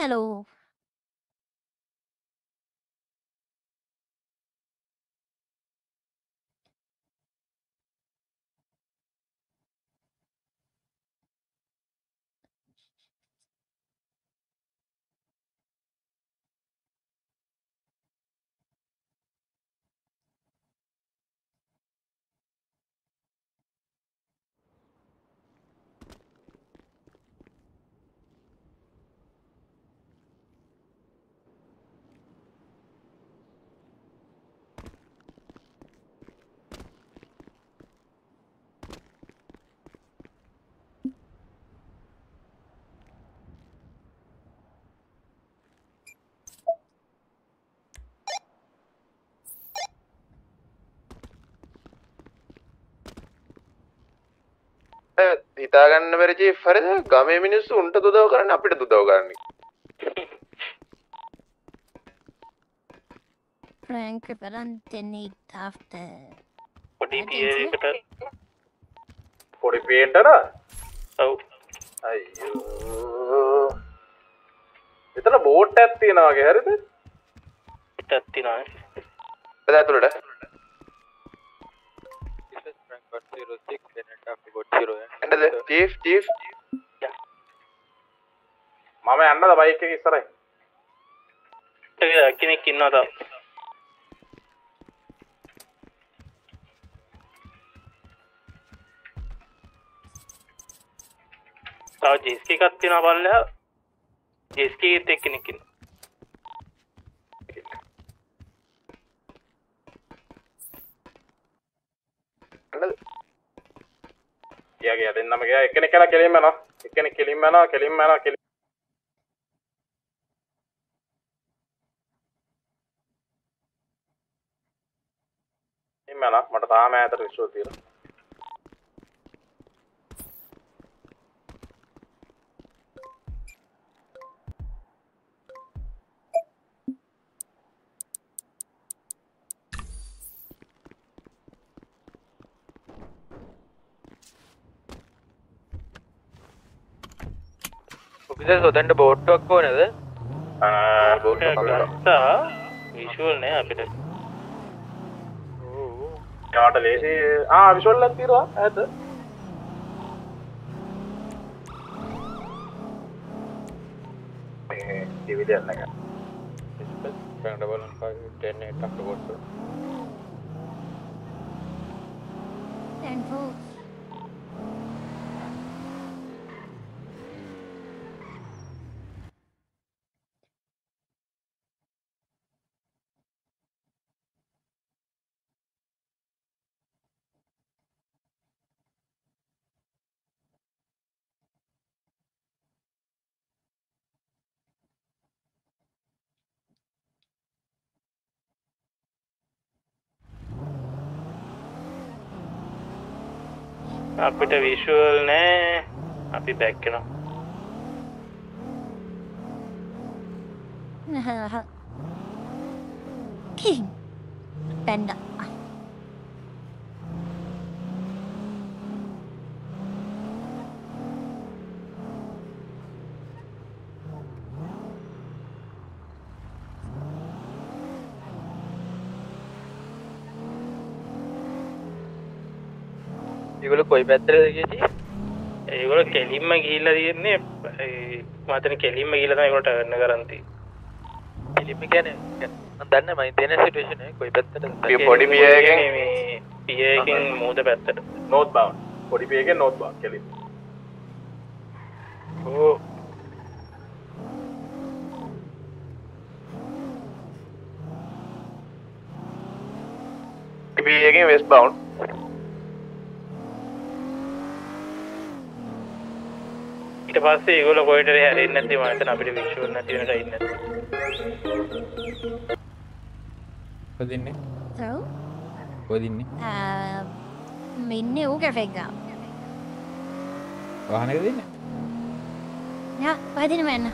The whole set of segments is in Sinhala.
Hello. හිතාගන්න බැරි ෆරද ගමේ මිනිස්සු උන්ට දුදව කරන්න අපිට දුදව කරන්න. Frank Valente need after. පොඩි පියකට පොඩි පේන්ටන ඔව්. අයියෝ. එතන බෝට් ඇත්තියෙනවාගේ හරිද? ඇත්තිනා ඇතුළට මම යන්නද බයික එක ඉස්සරයි කෙනෙක් ඉන්නවා තා තව ජෙස්කි එකක් තියෙනවා බලලා ජෙස්කි එකත් එක්කෙනෙක් ඉන්නවා කියගේ දෙන්නම ගියා එකෙනෙක් කියලා කෙලින්ම යනවා එකෙනෙක් කෙලින්ම යනවා කෙලින්ම යනවා කෙලින් කෙලින්ම යනවා මට තාම ඈතට විශ්ව තියෙනවා ඔෆිසර් සොතන්ට බෝට්ටක් ඕනද? ගත්තා. විශුවල් නෑ අපිට. යාට ලේසි. ආ විශ්වල් එකක් තියෙනවා. ඈත මේ අපිට විශුවල් නෑ. අපි බැක්කෙනවා King. කොයි පැත්තරද කියෙති ඒගොල කෙලින්ම ගිල්ල තියෙන්නේ මතන කෙලින්ම ගිලතනකොට වෙන්න කරන්ති පිලිම ගැන දන්න මයි තෙන සිටේෂන කොයි පැත්තට පොඩි පියගෙන් පියකින් මූද පැත්තට. නෝත් බව්. පොඩි පියගෙන් නෝත් බව් කෙලින් ඕ පියගෙන් වෙස් බවුන් ඊට පස්සේ ඒගොල්ලෝ කොහෙටද හැරෙන්නේ නැති මම හිතන අපිට විෂුවල් නැති වෙනකන් ඉන්නේ පදින්නේ So, පොදින්නේ uh, minne ugerfegga. වාහනක දෙන්න Ja, vadin men.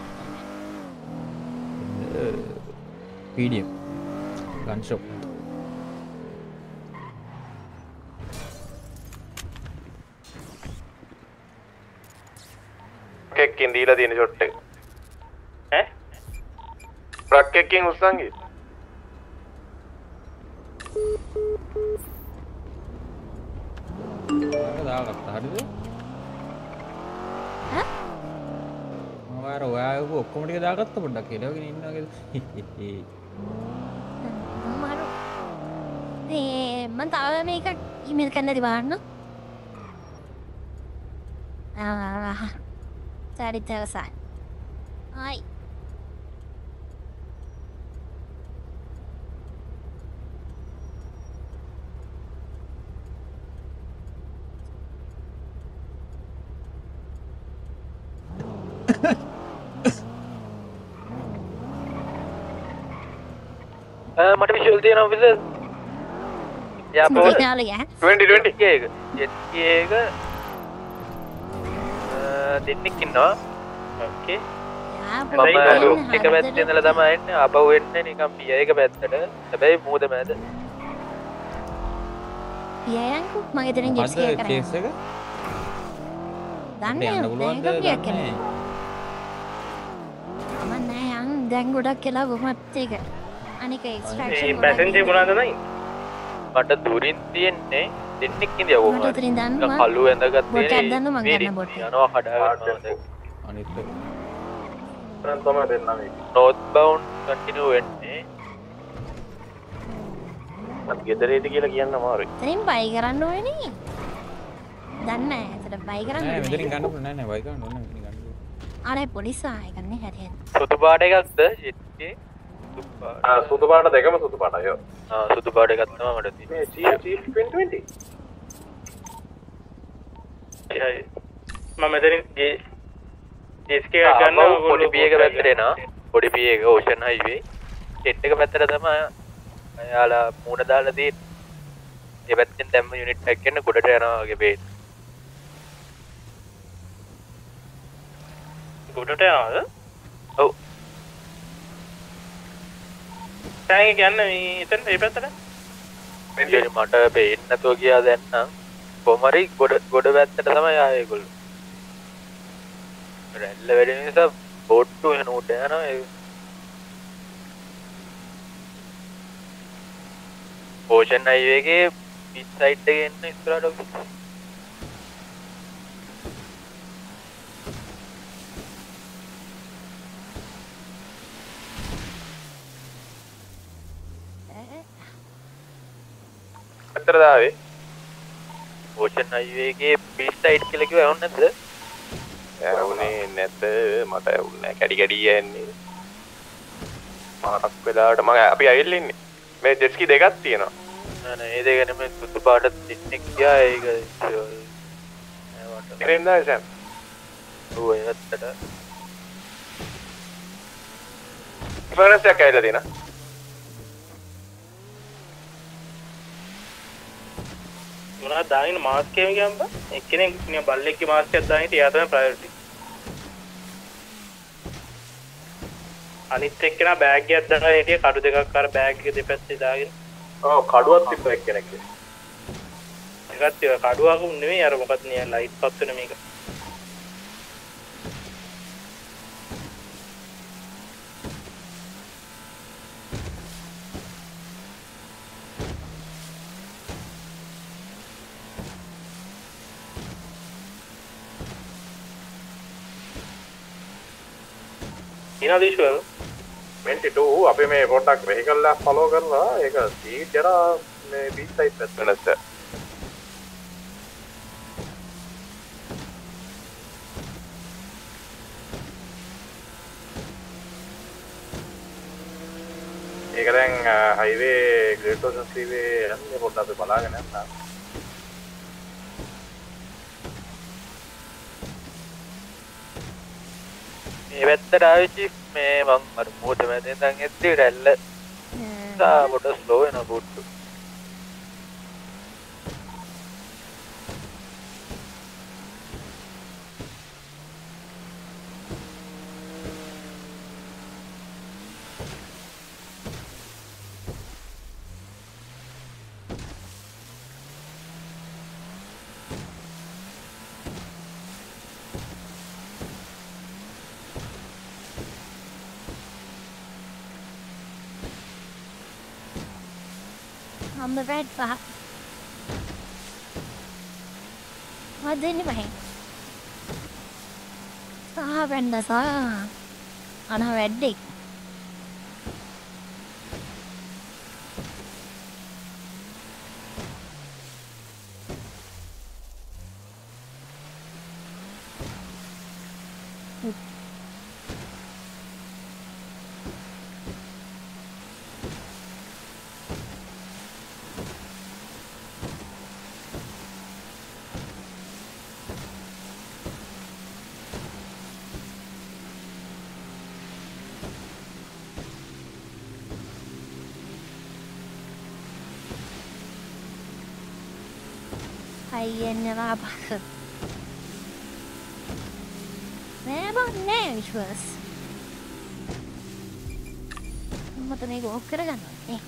පීඩියම් ගන්ශොප් එකකින් දීලා තියෙන ෂොට් එක. ඈ? ට්‍රක් එකකින් උස්සන්ගේ දාගත්ත හරිද? ඈ? මවාර ඔයාක ඔක්කොමටික දාගත්ත පොඩ්ඩක් කෙලවගෙන ඉන්නගේ මරු ඒ මන් තව මේක ඉමල් කන්න දිවාන්න චරිතවසයි ආයි මට විශල් තියෙන ඔෆිස යාපෝ නාලය 2020 ඒක ජෙත්ක දෙන්නෙක් ඉන්නවා. ඕකේ මම එක පැත්තෙදල තමයින්න අප වෙන්න නිකම් පිය එක පැත්තට. හැබැයි මූද මැද? පියයංකු මගතරින් ජෙස්ය කර කේස එක? දන්න කන දන්නේ අමන්න යන් දැන් ගොඩක් කියලා ගොමත් එක අනික එක්ස්ට්‍රක්ෂන් පැසෙන්ජර් මොනවද නයි මට දුරින් තියෙන්නේ දෙන්නෙක් ඉද දන්නවා. කල්ලු ඇඳගත් ගන්න. යනවා කඩා අනිත් තමයි දෙන්නා නෝත් බවුන් කටිනු වෙන්නේ. ගෙදරේද කියලා කියන්න අමාරුයි. තරින් බයි කරන්න ඕන දන්න ඇතට බයි කරන්න ගන්න ගන්න ගන්න. අර පොලිසා එකන්නේ හැරිය සුතු පාට එකක්ද? ජෙත්ගේ සුදු පාට දෙකම සුදු පාටයෝ සුතු පාට ගත්තම මට මේ චීෆ් 2020 මම මෙතරින් ජෙස්කේ ගන්න ගන්න පොඩි පියක පැත්තරෙනවා පොඩි පියක ඕෂන් හයිවේ ටෙට් එක පැත්තර තම අයාලා මූුණ දාලදී එපැත්තෙන් දැම්ම යුනිට් ඇක්කන්න ගොඩට යනවාගේ බේත් ගොඩට යාද ඔව් තැන් ගන්න එතන් ඒ පැත්තට? ඉතින් මට පේන්නතුව කියා දැන්නම් කොමරි ගොඩ ගොඩ පැත්තට තම යායගොල් රැල්ල වැඩ නිසා බෝට්ටු නූට යන පෝෂන් අයිවගේ පිස්සයිට් ගන්න ස්තරට ඇත්තට දාවේ පෝෂන් අයිවගේ පිස්ටයිට් කලකිව ඔන්නද ඇවුනේ නැත මට ඇවුන්න කැඩි කැඩිය යන්නේ මාටක් වෙලාට මඟ අපි අයිල්ලන්නේ මේ ජෙස්කි දෙකත් තියෙනවා. ඒද ගැනම සුතු පාට තින්නෙක් යා ඒක එරෙන්දා සැම්. ඇත්තට ෆනස්යක් ඇයිල දෙන මොනා දාගෙන මාස්කේම ගම්බ එක්කෙනෙක් නිය බල්ලෙක්ක මාස්කයක් දාහිට එයා තමයි ප්‍රයොරිටි අනිත් එක්කෙනා බෑග් දාගෙන හිටිය කඩු දෙකක් අර බෑග් එක දෙපැත්තේ දාගෙන. ඔව් කඩුවක් තිබ්බ එක්කෙනෙක් එකත් කඩුවක නෙමෙයි අර මොකක්ද නිය ලයිට් පත් වෙන මේක ඊනා දීශුවල් 22 අපි මේ පොඩ්ඩක් වෙහිකල් එකක් ෆලෝ කරලා ඒක සීට් යන මේ බීච් සයිඩ් පැත්ත වෙනස්ස ඒක දැන් හයිවේ ග්‍රේට් ඕෂන් සීවේ යන්නේ පොඩ්ඩක් අපි බලාගෙන යන්න මේ පැත්තට ආවිචි මේ මං අර මෝද මැදෙන් දන් එද්දි රැල්ල සා පොඩ ස්ලෝ වෙන බුට්ටු හොඳ පැට් පහ මත් දෙන්න පහෙන් සහ පැන්ඩසා අන වැඩ්ඩෙක් අයියන්නවා පහ නෑබත් නෑ විශ්වස්. මත මේක ඕක් කරගන්න නේ.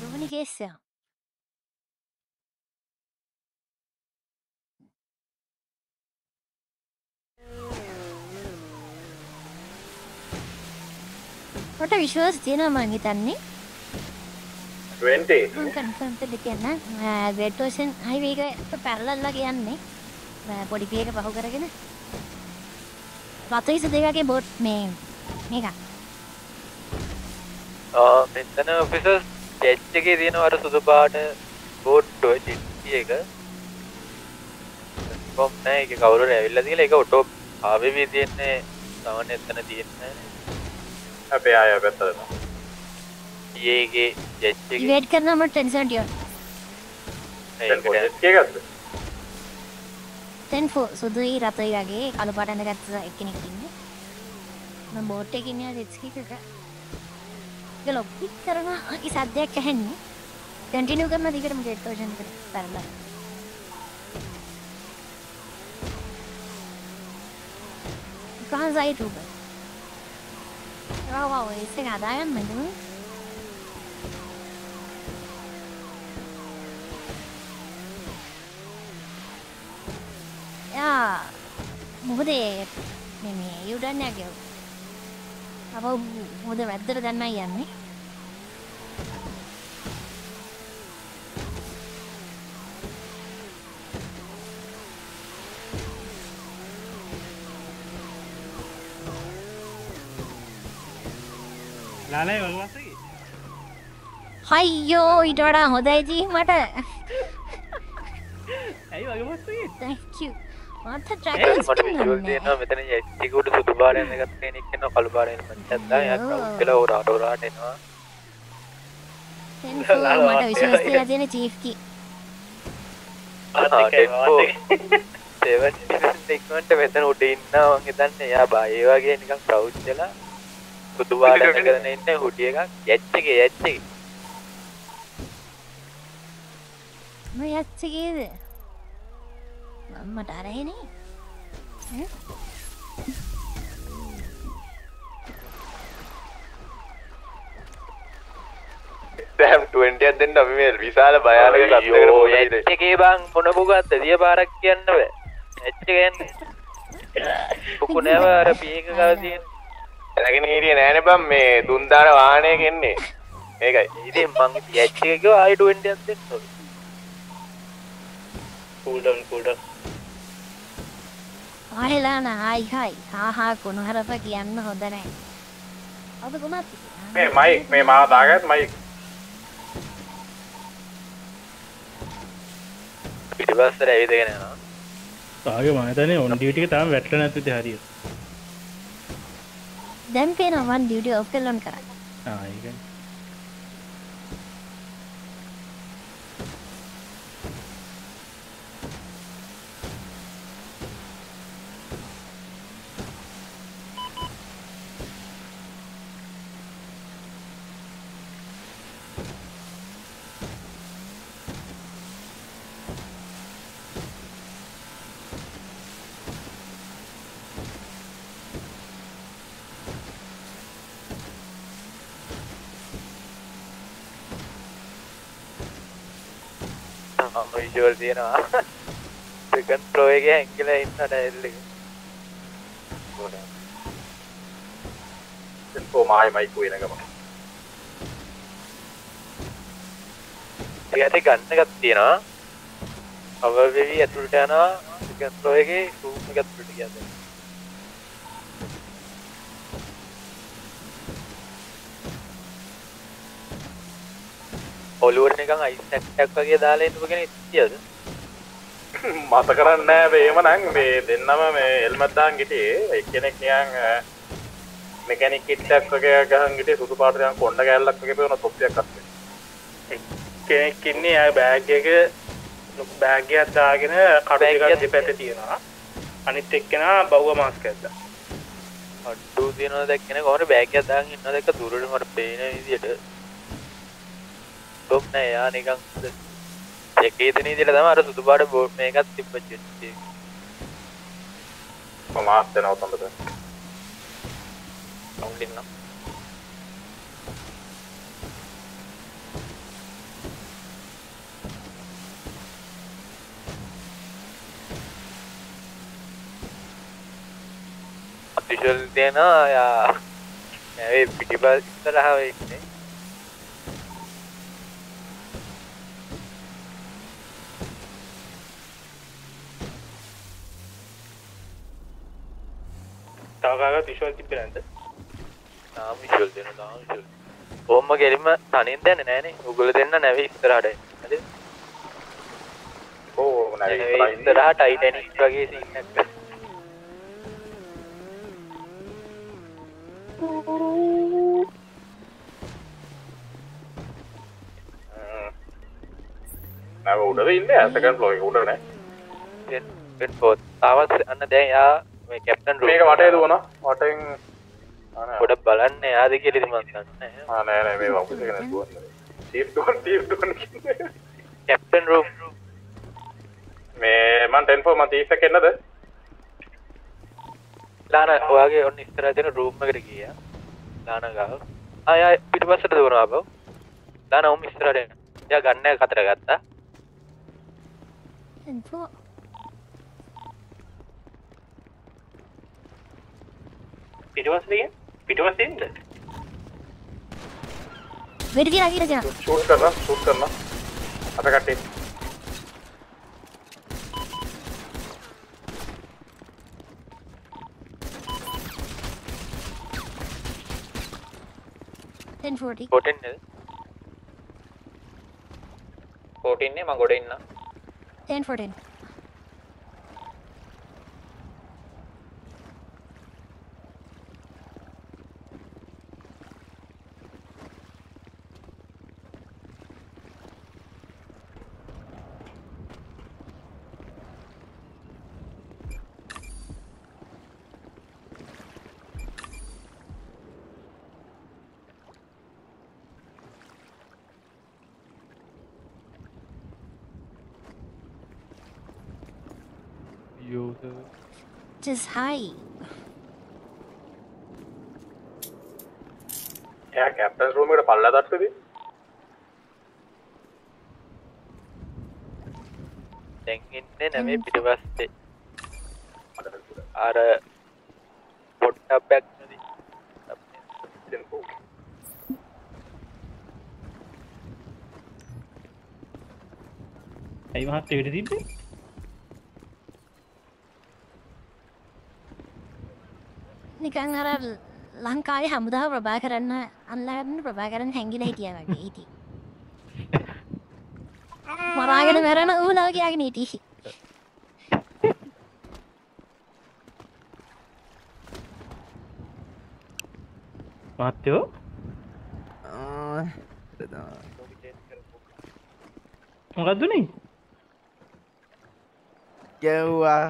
දුවනි කේස්සයා ොට විශ්වාස තියෙනවා මං හිතන්නේ. 20 කන්ෆර්ම්ට කියන්න ග්‍රේටෝෂන් හයිවේක පැරලල්ලා කියන්නේ පොඩිපියක පහු කරගෙන රතයිස දෙකගේ බොට් මේ මේක මෙතන ඔෆිසස් චෙච් එකේ තියෙන අර සුදු පාට බෝට්ටෝ චිට්ටි එක කොම් නෑ ඒක කවුරුර ඇවිල්ලා තියෙලා ඒක ඔටෝ ආවෙවි තියෙන්නේ සමන් එතන තියෙන්නේ අපේ අය පැත්තට ඒගේ චෙච් එක ඉවේට් කරනමට ටෙන්සටිය ඒකට ඒකත් තැන් ෆෝ සුදුයි රතයි වගේ කළු පටන්න ගත්ත එක්කෙනෙක්කින්න බෝට් එකන්න දෙස්කික ලොප්පි කරන සද්‍යයක් ඇහෙන්නේ තැටිනු කරන දිකරම ගෙට්ටෝෂන් කර කරලා කාසයි ටූබ රවාව එසේ අදායන් මඳම යා මොහොදේ මේ යුඩන්නයක් යව අප හොද වැද්දර දන්නයි යන්නේ හයියෝ ඉට වඩා හොදයිජී මට ඇයි වගවසගේ තැකු මෙතන යච්චිකුට සුදු පාරයන්න ගත් කෙනෙක් කෙන කළු පාරයෙන් මච්චත්දා යක් කියලා හොර අඩෝරාට එනවා. විශවස්තලා තියෙන චීෆ්කි සෙවන්ට මෙතන උඩ ඉන්නා වගේ දන්න එයා බය වගේ නිකම් ප්‍රෞච්චලා සුදු පාරයන්න කරන ඉන්න හුටිය එකක්. යච්චගේ යච්චගේ. යච්චගේද මම්මට අරහෙනේ දැම් 20ක් දෙන්න අපි මේ විශාල භයානක ඉන්නේ. එකේ බං මොන පුගත්ත දිය පාරක් කියන්න බෑ. ඇච්ච ගන්න පුකු නැව අර පියක කල තියෙන දැනගෙන හිටියේ නෑනේ බම් මේ දුන්දාන වාහනයක එන්නේ මේකයි. ඉතින් මං ඇච්ච එක ආයි 20ක් දෙන්න ඕනේ. කූල්ඩන් කූඩ ආහෙලාන හයි හයි හාහා කුණු හරප කියන්න හොඳ නෑ ඔබ කුමත් මේ මයික් මේ මාව දාගත් මයික් පිටිපස්සට ඇවිදගෙන යනවා තාගේ මතනේ ඔන් ඩියටික තාම වැටල නැතිති හරිය දැම් පේනවන් ඩියටි ඔෆ් කල්ලොන් කර ආක මම විජුවල් තියෙනවා සෙකන්ඩ් ෆ්ලෝ එකේ හැංගිලා ඉන්න එක එල්කෝ මායි මයික් වෙන ගම ඇති ගන්න එකත් තියෙනවා. අවවෙවී ඇතුළට යනවා. ගස්ලෝයගේ රූම ගත්තුට කියද ඔලුවට නිකන් අයිසැක්ටක් වගේ දාලා ඉන්නගෙන තියද මත කරන්න වේම නං මේ දෙන්නම මේ එල්මත්දාන් ගිටේ එක්කෙනෙක් නියන් මෙකැනික් කිට්ටක් වගේ ගහන් ගිටේ සුදු පාටයන් කොන්ඩ කැල්ලක් වගේ පෙවන තොප්පියක් අස්සේ කෙනෙක් ඉන්නේ අය බෑග් එක බෑගයක් දාගෙන කඩ දෙපැත්ත තියෙනවා. අනිත් එක්කෙනා බව්ව මාස්ක ඇත්ත අඩ්ඩු තියෙනවා දැක්කෙන බෑග් එකක් දාගෙන ඉන්න දැක්ක දුරට මට පේන විදියට. තොප් නෑ යා නිකන් එකේ දෙන විදියට තමයි අර සුදු පාට බෝඩ් මේකත් දෙනව තොඳද සවුන්ඩ් ඉන්න විෂල් තියෙනවා යා ඇවේ පිටිපස් ඉස්සරහව ඉන්නේ තවකාගත් විශ්වල් තිබෙන ඇද තාම විෂල් දෙන තාම විෂල් ඕම්ම ගෙලින්ම තනින් දැන නෑනේ උගල දෙන්න නැවේ ඉස්සරහට. හරි ඕ නැවේ ඉස්සරහට. ටයිටැනික් වගේ සීන් එකක්. නැව උඩද ඉන්න ඇසකන් ලෝක උඩන පොත් තාවත් අන්න දැන් යා මේ කැප්ටන් මේක වටේ දුවන වටෙන් ගොඩ බලන්න යාද කෙලිදි මන් දන්නේ නෑනෑ මේ වකුසගෙන දුවන්න ටීප්ටුවන් ටීප්ටුවන් කැප්ටන් රූම් මේ මන් ටෙන්ෆෝ මන් තීස කෙන්නද ලාන ඔයාගේ ඔන්න ඉස්සරහ තියෙන රූම් එකට ගියා. ලාන ගාව ආය ආය පිටිපස්සට දුවනවා බව ලාන ඔම් ඉස්සරහට එන එයා ගන්න කතර ගත්තා පිටවස්ලිය පිටවස්ෙන්ද වෙඩි තියලා ගිර ජන ෂූට් කරලා ෂූට් කරලා අත කටේ. පොටෙන් නේද? පොටින්නේ මම ගොඩ ඉන්න. 10 14 is high. එයා කැප්ටන්ස් රූම් එකට පල්ලා තට්ටුවේ. දැන් ඉන්නේ නැමේ පිටිපස්සේ. අර පොට්ටක් බැක් නේද? ඇයි මහත්තය විට තිබ්බේ නිකන් අර ලංකාවේ හමුදාව ප්‍රභා කරන්න අල්ලාගන්න ප්‍රභා කරන්න හැංගිලා හිටිය වගේ හිටි. මරාගෙන මැරෙන ඌලා කියගෙන හිටි. මහත්තයෝ මොකක්දුනේ ගැව්වා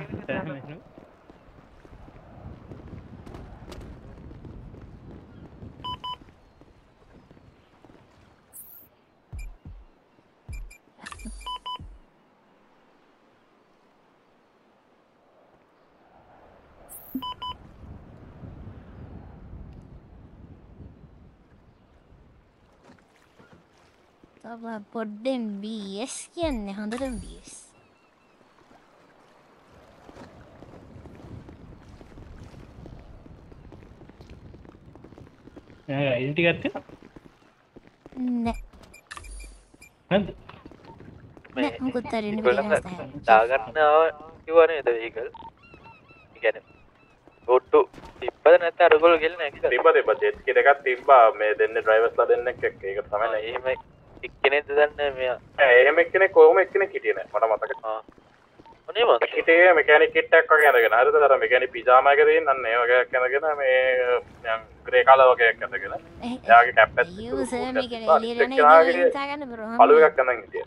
තව පොඩ්ඩෙන් බස් කියන්නේ හොඳට බස්. එල්ටි ගත්ත. දාගන්න ආව කිව්වනේ ද වීකල් ගැන ඔට්ටු තිබ්බද නැත්නම් අරගොල්ලෝ ගෙල් නැහැ කියලා තිබ්බ තිබ්බ ජෙට් කි දෙකක් තිබ්බා මේ දෙන්නේ ඩ්‍රයිවර්ස්ලා දෙන්නෙක් එක්ක ඒක තමයි නේ එහෙම එක්කෙනෙක්ද දන්නේ මෙයා. එහෙම එක්කෙනෙක් කොහොම එක්කෙනෙක් හිටියේ නෑ මට මතක මොනේ මත හිටියේ මෙකැනික් කිට් එකක් වගේ අරගෙන හරිද? අර මෙකැනික් පිජාමා එක තියෙන අන්න ඒ වගේ එකක් අරගෙන මේ නිකන් ග්‍රේ කලර් වගේ එකක් අරගෙන එයාගේ කැප් එක සර්, මේක තිබ්බා. එළියට යන එක්කෙනාගේ ඉතින් හිතාගන්න බෑ. පළු එකක් අඳන් හිටියේ.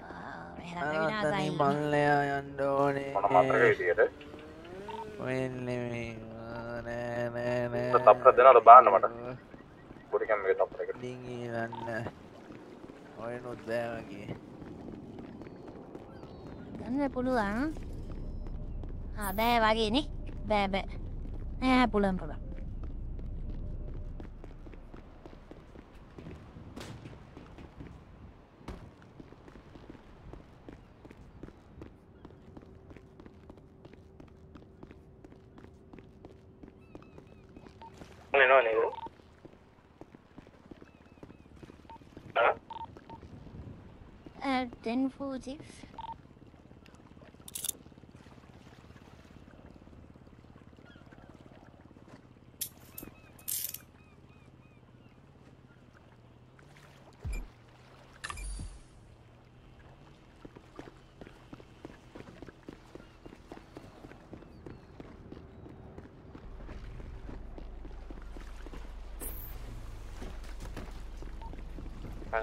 ආ, එහෙනම් විනාසයි. අතනින් පල්ලයා යන්න ඕනේ. මට මතක විදියට? වෙන්නේ නෑ නෑ නෑ තප්පර දෙනවද බාන්න මට? පොඩි කැම් එකේ තප්පර එකට ඩිංගිලන්න ඔයනුත් බෑවගේ ගන්න පුළුවන් ආ, බෑ වගේ නේ බෑ බෑ නෑ පුළුවන් පුළුවන් එනවා නේද uh, 1046.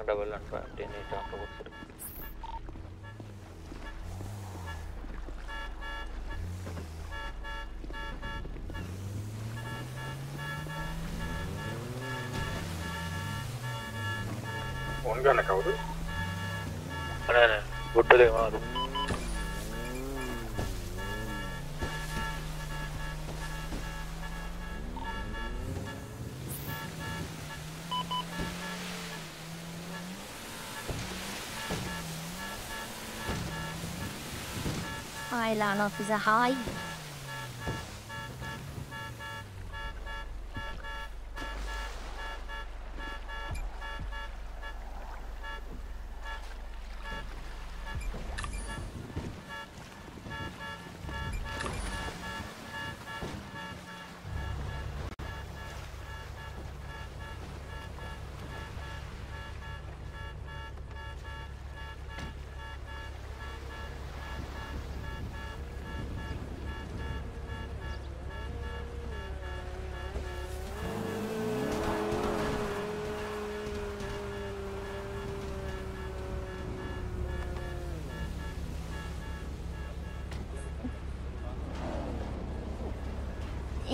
Double and 10 8 after ගන්න කවුද අනන ගොඩ්ඩ දෙක මාරු Island officer, hi.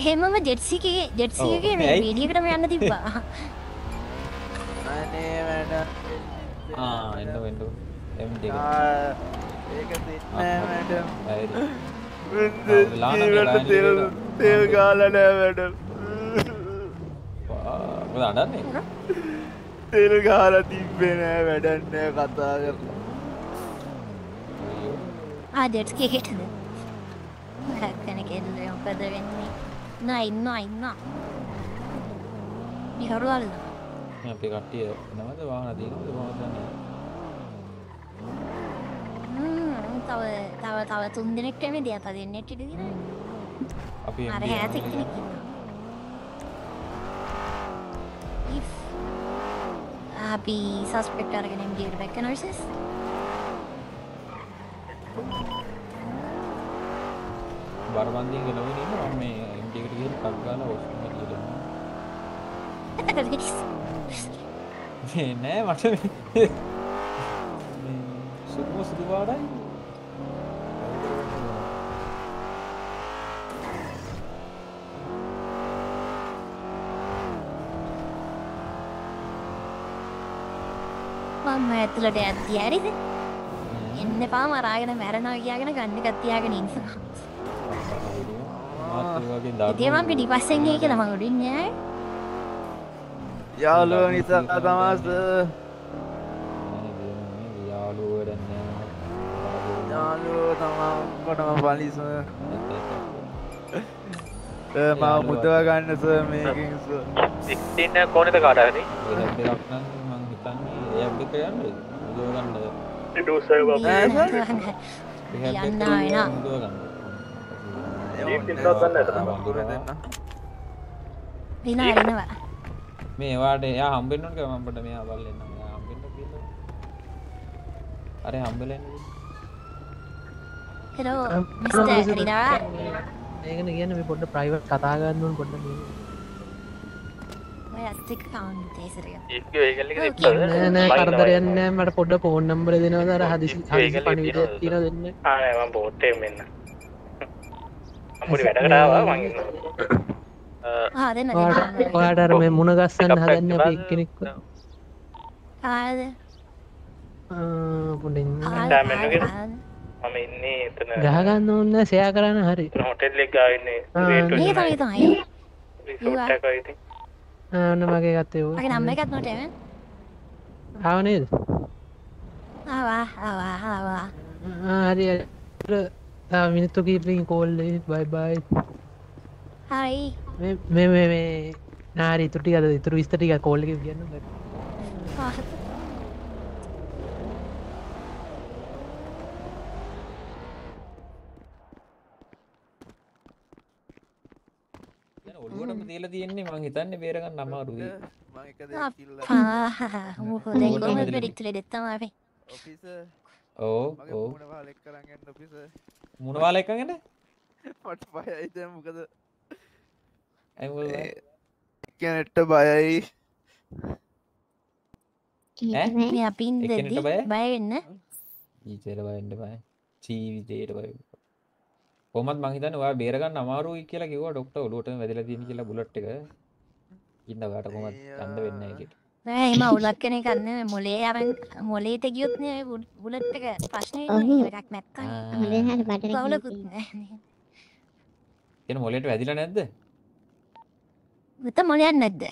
එහෙමම මේ ඇයි? වීඩියකටම යන්න තිබ්බා. අනේ වැඩ ආ එන්න වෙන්න එම් දෙක ඒක තෙල් ලාන. තෙල් ගාලනෑ මොකද අඩන්නේ තෙල් ගාල තිබ්බේ නෑ වැඩන්නෑ කතා කර ආ ජෙට්ස්කේටද කන කෙල්ල මොකද වෙන්නේ නෑ. ඉන්න ඉන්න විහරුවල්ල අපි කට්ටිය නවද වාහන තියෙනවද? මොකද දන්නේ? තව තව තව තුන් දෙනෙක්ට මේ දිය අත දෙන්නෙට ඉඩ දින අපි අර හැත එක්කෙනෙක් ඉන්නවා. අපි සස්පෙක්ට් අරගෙන එකට බැක් කරනවා විශේෂ. බරබන්දියෙන් ගෙලවෙන ඉන්න මම මේ එකට ගිහින් ටක් ගාලා ඔස්ට්‍රේලියාවට ගිහලා මේ නෑ මට මේ. මේ සුදුම සුදු පාටයි මම ඇතුළට ඇත්ති ඇරිද එන්න පාම අරාගෙන මැරනවා කියගෙන ගන්න කත්තියාගෙන ඉන්න මාත් ඒ වගේ ඉතිමම් පිටි පස්සෙන් ඒ කියලා මම උඩින් නෑ යාලුව නිසා තමස් යාලුව වැඩන්න යාලුව තමා කොටම පලිස මව මුදව ගන්න ස මේකින් කාඩාන දෙයක් නම් මං හිතන්නේ ඒ අප්ඩේක යන්න උදව ගන්න යන්න වෙන විනා අරිනවා මේ වාට එයා හම්බෙන්න්නට මම්පට මෙයා කියල. අර හම්බලන්න හෙලෝ මිස්ට රිනවා ඒකන කියන්න මේ පොඩ්ඩ ප්‍රයිවට් කතාගන්නුවන් පොඩ්ඩ ඔය අස්තික කවුන්් තේසරය නෑ කරදරයන්න මට පොඩ්ඩ පෝන් නම්බර දෙනවදර හදිසි හදිසි පනිවිට තිර දෙන්න. ආම බෝට්ටේ මෙන්න අම්පුඩි වැඩ කරාවා මගින්න ආදන්න ඔයාටර මේ මුණ ගස්සන්න හදන්න අප එක්කෙනෙක්ව. ආද? පොඩින් මම ඉන්නේ එතන. ගහගන්න ඔන්න සයා කරන්න හරි. මේ තමයි රිසෝට්ටකයිති ආන්න මගේ ගත්තේ වූ මගේ නම්ම එකත් නොටම ආවනේද ආවා ආවා ආවා හරි මිනිත්තු කීපින් කෝල්ලේ බයි බයි හරි මේ මේ මේ නාරි තුටි අද ඉතුරු විස්තටික කෝල්ලක කියන්න ඔලුවටම දීල තියෙන්නේ මං හිතන්න බේරගන්න හොදකොම පෙඩික්තුලේ දෙත්තමාවේ ඕ ඕ මුණවාල එකගෙන පට පයයිත මොකද? ඇ කැනට්ට බයයි? අපින්? බයවෙන්න ඊතර බයින්ට බයි ජීවිතයට බය කොමත් මහිතන වා බේරගන්න අමාරුයි කියලා කිව ඩොක්ට ඔලුට වැදල තින කියලා බුලට් එක. ඉන්න වට කොමත් අන්න වෙන්න එකට එම උලක් කෙනෙ කන්න මොලේ අරන් මොලේට ගියොත්නය බුලට්ක ප්‍රශ්නය එකක් නැත්ත ගවලකුත් එන මොලට වැදිල නැද්ද? ගත මොලයන් නැද්ද?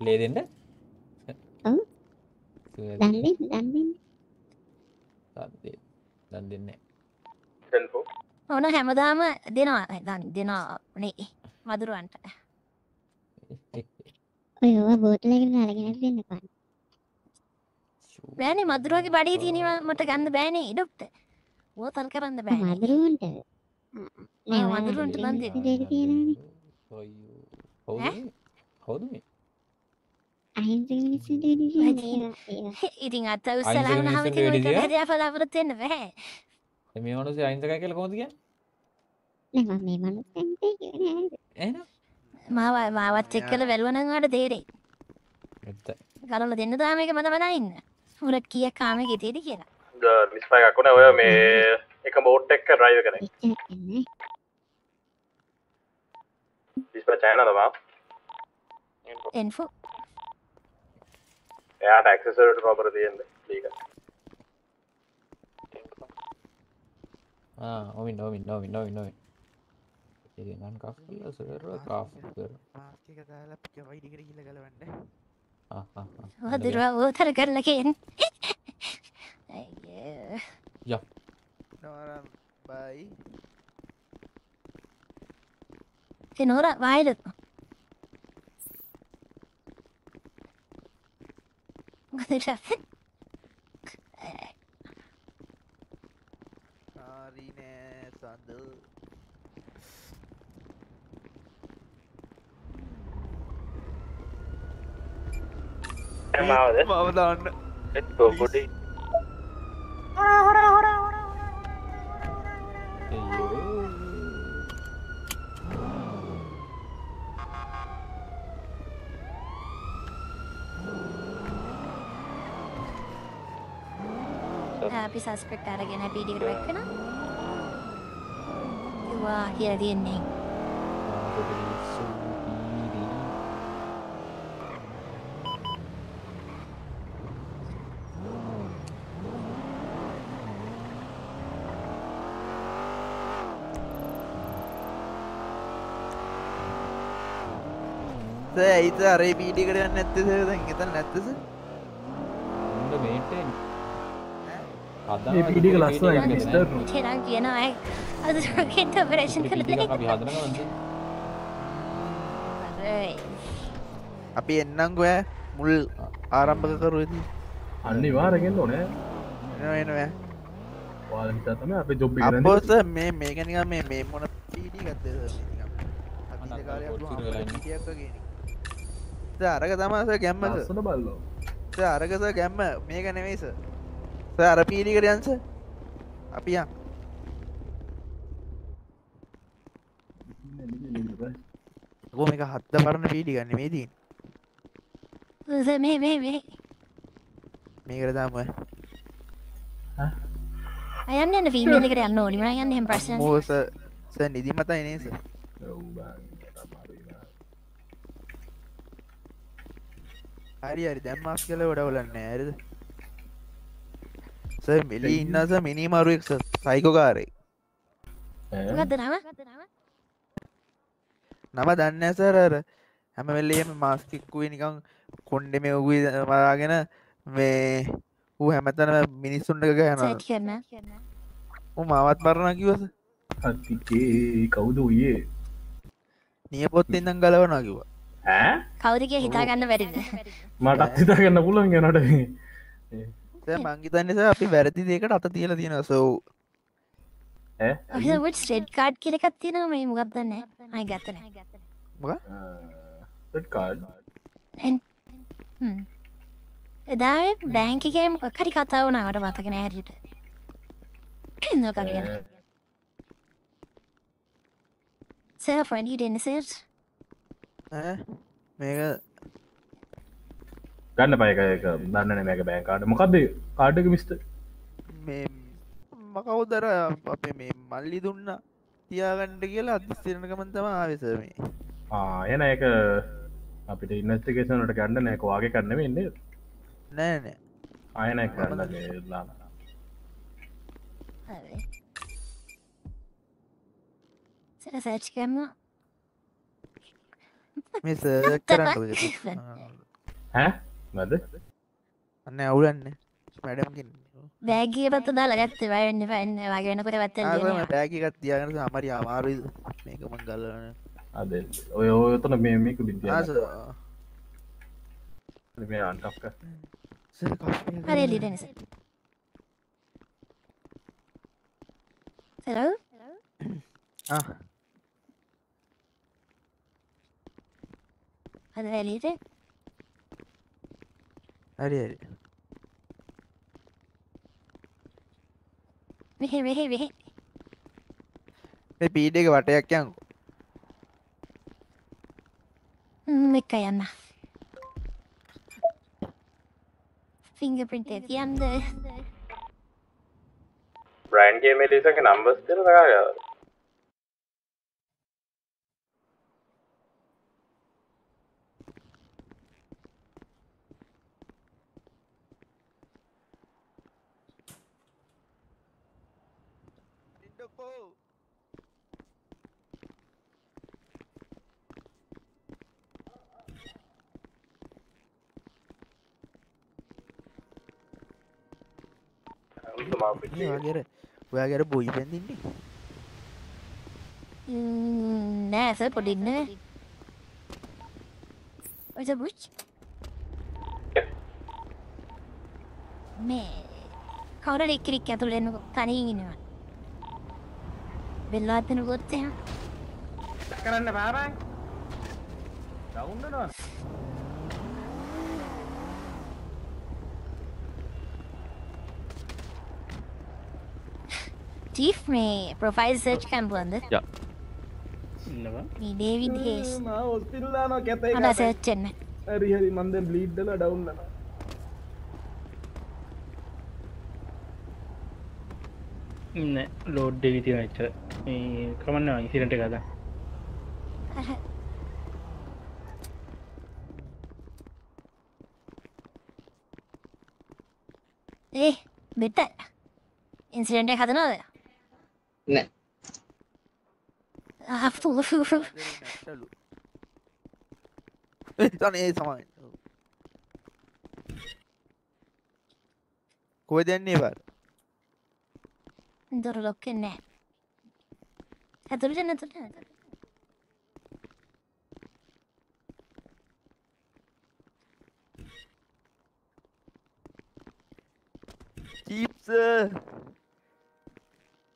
ලේ දෙන්න. දන් දෙන්න ඕන හැමදාම දෙනවා. දන් දෙනවා නේ මදුරුවන්ට. ඔය බෝටලගෙන අරගෙන දෙන්නපන් බෑනේ මදුරුවගේ බඩේ තියෙනවා මට ගන්න බෑනේ ඉඩොක්ට. ඕතල් කරන්න බෑ මදුරුවන්ට? මදුරුවන්ට දන් දෙන්න. මිනිස්සුන්ට ඉතින් අත අහිංසක උස්සලාම මිනිස්සුන්ට හම වෙඩි තියා? හැදයා පලාපරත් වෙන්න බෑ. මේ මනුසේ අයින්සක කියල කොමතිය නම මේ එන මාව මාවත් එක්කල වැලුවනවාට තේරේ ගලල දෙන්න දාම එක මත මනඉන්න හුරට කිය කාම ගෙතේද කියලා. මිස්පයක්ුණ ඔය මේ එක බෝට් එක්ක රයිව විස්ප චෑන තමා එන්ෆෝ එයාට ඇක්සසට පපර තියෙන්ද ලීක ඔමින් නොමින් නොමින් නොමින් නොමින් ගන් කා සර කා වයිඩිකට කියල ගලවන්න. වදුරුව ඕතර කරලකෙන් ය. නොරම් බයි. නොර වායිද? ආරීනෑ සඳ මාවද? මව දාන්න. පොඩි අපි සස්පෙක්ට අරගෙන පිඩිකට වැක්කෙන වා කිය තියෙන්නේ ඇයිත අරේ පීටිකට නැත්තස දැන් එත නැත්තස පීඩික ලස්සනයි මිස්ටර් හෙනම් කියනවා අදගෙන්ට පරේෂන් කළ අපි අපි එන්නංගොය මුල් ආරම්භක කරුවදී අනිවාරගෙන් ඕනේ. එනවා හිතා තම අප ජොබ් අපෝස මේ මේකනික මේ මේ මොන පීඩි ගත්ත අරග තමාස ගැම්මස සන බල්ලෝ අරගස ගැම්ම මේක නෙවෙයිස අර පීඩිකට යන්ස අපියන් ගෝ මේක හත්ත පරණ පීඩි ගන්න මේදී මේ මේ මේ. මේකට දාම අයන්න එකට යන්න ඕනි. මම යන්න? මෝස ස නිදිමතයි නේස හරි හරි. දැම් මාස් කල වඩවලන්න ඇරද ස මිලි ඉන්නස මිනි මරුවෙක් සයිකෝකාරේ මොකද්ද නම? දන්න ඇසරර හැම වෙල්ලේම මාස්කික්කුවේ නිකං කොන්්ඩෙම ඔගුයි මරාගෙන මේ ඌ හැමතන මිනිස්සුන්ට කරන ඌ මවත් පරණ කිවස අතිකේ කවුද වයේ නිය පොත් ඉඳම් ගලවනා කිවා ඈ? කවුද කියලා හිතාගන්න බැරිද මට අත්හිතාගන්න පුලන් ගැනට මංගිතන්නස අපි වැරදි දේකට අත තියල තියෙන සෝ ස්ටෙඩ් කාඩ් කියල එකක් තියෙනවා මේ මොකක්ද දන්නේ අයි ගත්තන කාඩ් එදා බෑංකිකේම කරි කතා වුණාවට මතකන හැරියට. නොක කියන සෑ ෆඩි ඩෙනසේට් මේක ගන්න පයක දන්න මේක බෑන්කාඩ මොකක්ද කාඩක මිස්ට මේ මකවුදර අපේ මේ මල්ලි දුන්න තියාගණ්ඩ කියලා අධිස්තිරණකමන් තම ආවෙසමේ එන එක අපිට ඉන්නස්ටිකේෂනට ගන්න නෑක වගේ කරන්න වෙන්නේ නෑනෑ අයන කරන්න ලා. සෑච් කරන්න මේ කරන්න හැ මද අන්න අවුලන්න. මැඩම්කින් බෑගිය පත්ත දාලා ගත්ත වයන්න පන්න වගෙනකොට වත්ත බෑගිකත් තියාගෙන අමරි අමාරු මේකම ගල්ලන අද ඔය ඔයතන මේ මේක බිද්‍යාස මේ අන්ටක්ක හරි ලිටනස සරව අද වැලීට හරි හරි මෙහෙ මෙහෙ වෙහෙ මේ පීඩ එක වටයක් යං එක යන්න ෆිංග පින්ට තියන්ද බ්‍රන්ගේ වගේර ඔයාගර බොයි පැඳින්නේ නෑස පොඩින්න. ඔය බුච්. මේ කවුර එක්කරික් ඇතුළෙන්න තනීගෙනවා බෙල්ලාත්තන ගොත්තය කරන්න පාරන් දවුන්නනවා චීෆ් මේ ප්‍රොෆයිල් සර්ච් කැම්පුවන්ද මේ ඩේවිඩ් හේස් ඔස්තිල්ලාන කැත අඩ සර්ච්චෙන්න හරි හරි මන්ද බ්ලීඩ්ඩල ඩවුන්න ඉන්න ලෝඩ්ඩ විති වෙච්ච මේ කමන්න ඉසිරට කද ඒ බෙට ඉන්සිඩෙන්ට හදනවද නෑ ආලු ඒ තමයි කොය දෙන්නේ බර දොර ලොක්කෙ නෑ ඇතුළට නැතුට ඇතුළට Keeps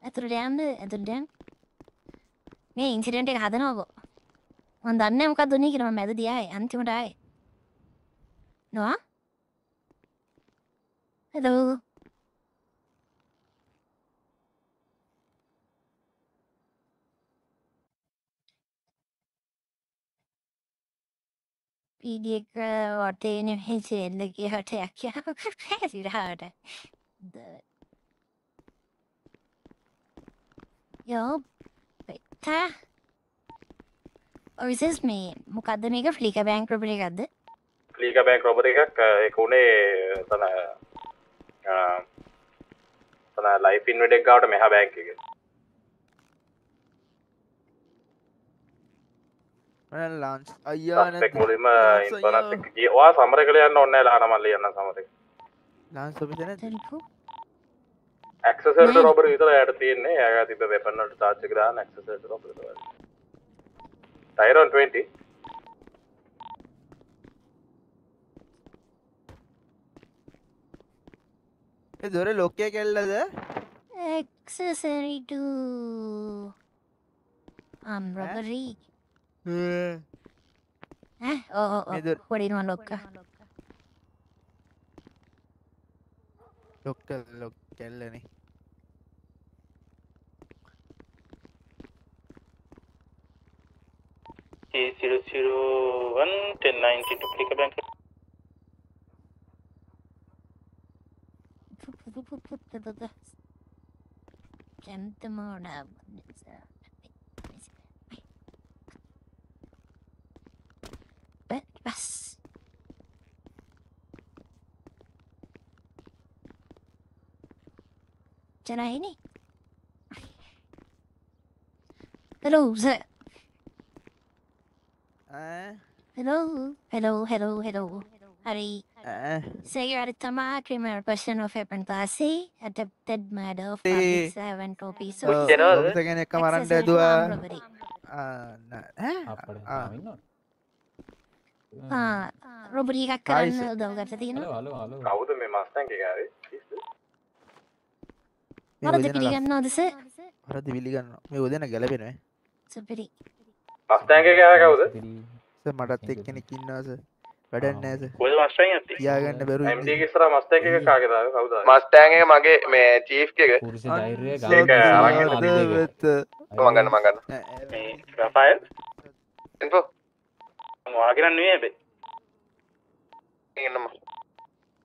ඇතුළට යන්න මේ ඉන්සිඩන්ට් එක හදනවකෝ. මන් දන්න මොකක් දුන්නේ කියලා මම මැද දියායි අන්තිමට ආයේ. නොවා? හෙලෝ පීඩියෙක් වටේන හිසෙල්ලගේ හටයක් පැසිරහට යෝ ඔරිසස් මේ මොකක්ද මේක? ෆ්ලික බෑංක් ප්‍රපලි එකක්ද? ලීක බෑන්ක් රොබට එකක්. එක උනේ තන තන ලයිෆින් වැඩෙක් ගවට මෙහ බෑන්ක එක. ලාන්ස් අයියා සස්පෙක් මුලින්ම ඉන්පනත් ඔයා සමර කළ යන්න ඔන්න ලාන මල්ලි යන්න සමරේ. ලාන්ස් ඔබිතන ඇක්සසර්ට රොබර් විතර යට තියෙන්නේ. යාග තිබ වෙපන්නට තාච්චක දාන ඇක්සසර්ට රොබර් ටයිරොන් 20 දොර ලොක්කය කෙල්ලද? Accessory to um robbery. eh oh oh oh Neither- what do you want look ලොක්ක ලොක් කෙල්ලනේ K001 1090 duplicate bank. Gentlemen, but bus. Can I any? Hello, sir. Hello, hello, hello, hello. Hari. Saya ada tema criminal person of weapon class A, adapted murder of public servant of accessory to ඇදවා armed robbery. ආ රොබරි එකක්. කරන්න උදව් කරලා තියෙනවා. කවුද මේ මස්තැන් එකකාරේ වරද පිළිගන්නවද සර්? හරද විලිගන්න මේ උදන ගැලපෙනව සුපිරි. මස්තැන් එකකාර කවුද මටත් එක් කෙනෙක් ඉන්නවාස වැඩන්නෑස? තියාගන්න බැරු MD ගේ ඉස්සරහා මස්තැන් එක කාගේද කවුද මස්ටෑන් එක මගේ මේ චීෆ් එක මගන්න මගන්න මේ රෆායල් එන්පෝ වාගෙන නෙවෙයි හැබැයි. එන්නම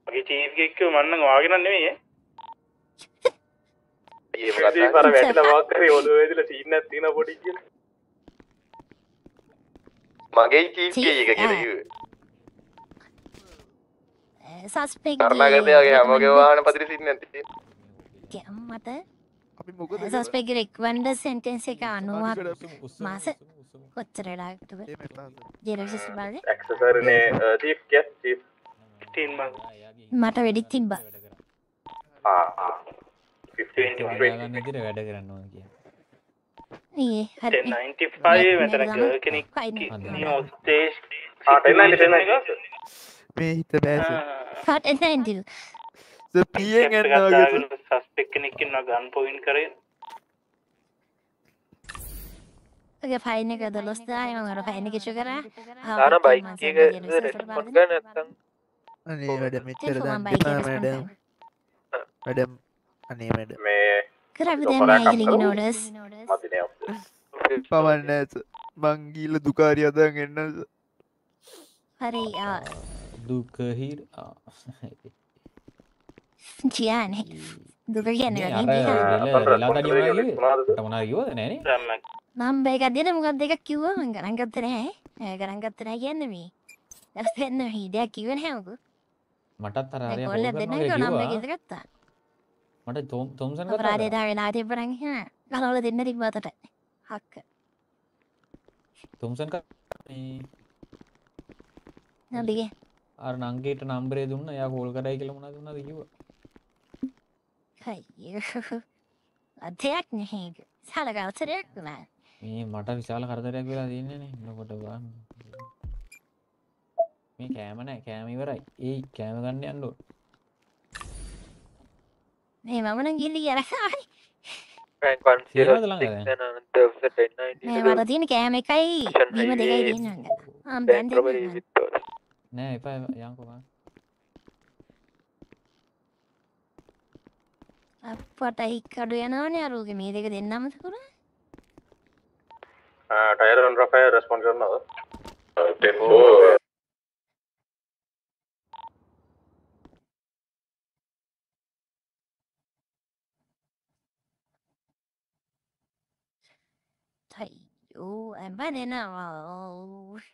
මගේ චීෆ් එකක් කිව්ව මන්නම් වාගෙන නෙවෙයි ඈ. ඉතින් පර වැටිලා වාක් කරේ ඔළුව වේදිලා සීන් එකක් තියෙන පොඩි කියලා මගේ චීෆ් එක කිව්වේ සස්පෙක් කරුණාකරතයාගේ හැමෝගේ වාහන පදිරි සිටින්න ඇති මොකද සස්පෙක් රෙක්වන්ඩ සෙන්ටෙන්ස් එක අනුවක් මාස කොච්චර වෙලාකටද ජෙරසිස් ටීම් මට වෙඩිත් තිබ්බ. ආ ආ 15 ගන්න ඉදිර වැඩ කරන්නවා කිය ඒ හරි 95 මෙතන ගර්ල් කෙනෙක් ඉන්නේ. ස්ටේජ් ආ 1090 මේ හිත බෑස. කාට එතැන්තිල් පියෙන් ගන්නවාගේ සස්පෙක් කෙනෙක් ඉන්නවා ගන් පොයින්ට් කරේ ඔගේ ෆයින් එක දොළොස් දායි මම අර ෆයින් එක ඉෂු කරා. තාන බයික් එක රෙස්පොන්ඩ් ගන්න නැත්තම් අනේ වැඩ මෙච්චර Telephone දන් bike එක දෙපා respond මැඩම් වැඩම් අනේ මැඩ මේ කරමු. නෝඩස් පවන්න ඇස මංගීල දුකාරි අදන් එන්න හරි දුකහිර ජියාන දුක කියන්න නම් බේක දෙන මොකක් දෙක කිව්ව මං ගණන් ගත්තේ නැහැ ගණන් ගත්තේ නැහැ කියන්නේ මේ දැන් හිඩයක් කිව්වේ නැහැ ඔබ මටත් බේක ගත්තා මට තොම් තොම්සන් අපරාධයට වෙලා තිබ්බනම් ගලවල දෙන්න තිබ්බතට හක්ක. තොම්සන් නලිගේ. අර නංගේට නම්බරේ දුන්න යා කෝල් කරයි කියල මුණ දුන්න කිව අධයක් නැහැ සලක අවසරයක් වුණා. මේ මට විශාල කරදරයක් වෙලා තියන්නේ නොකොට මේ කෑමනෑ කෑම ඉවරයි. ඒ කෑම ගන්න අන්ඩෝ මේ මමන ගිල්ලි අරසායි තියෙනවද ළඟ දැන්? මේ මට තියෙන කෑම එකයි. බීම දෙකයි තියෙනවද ආම් දැන් දෙන්න නෑ එපා බං. අපට හික්කඩු යනවනේ අරුගේ. මේ දෙක දෙන්නම තුර. ටයර් රන් රෆය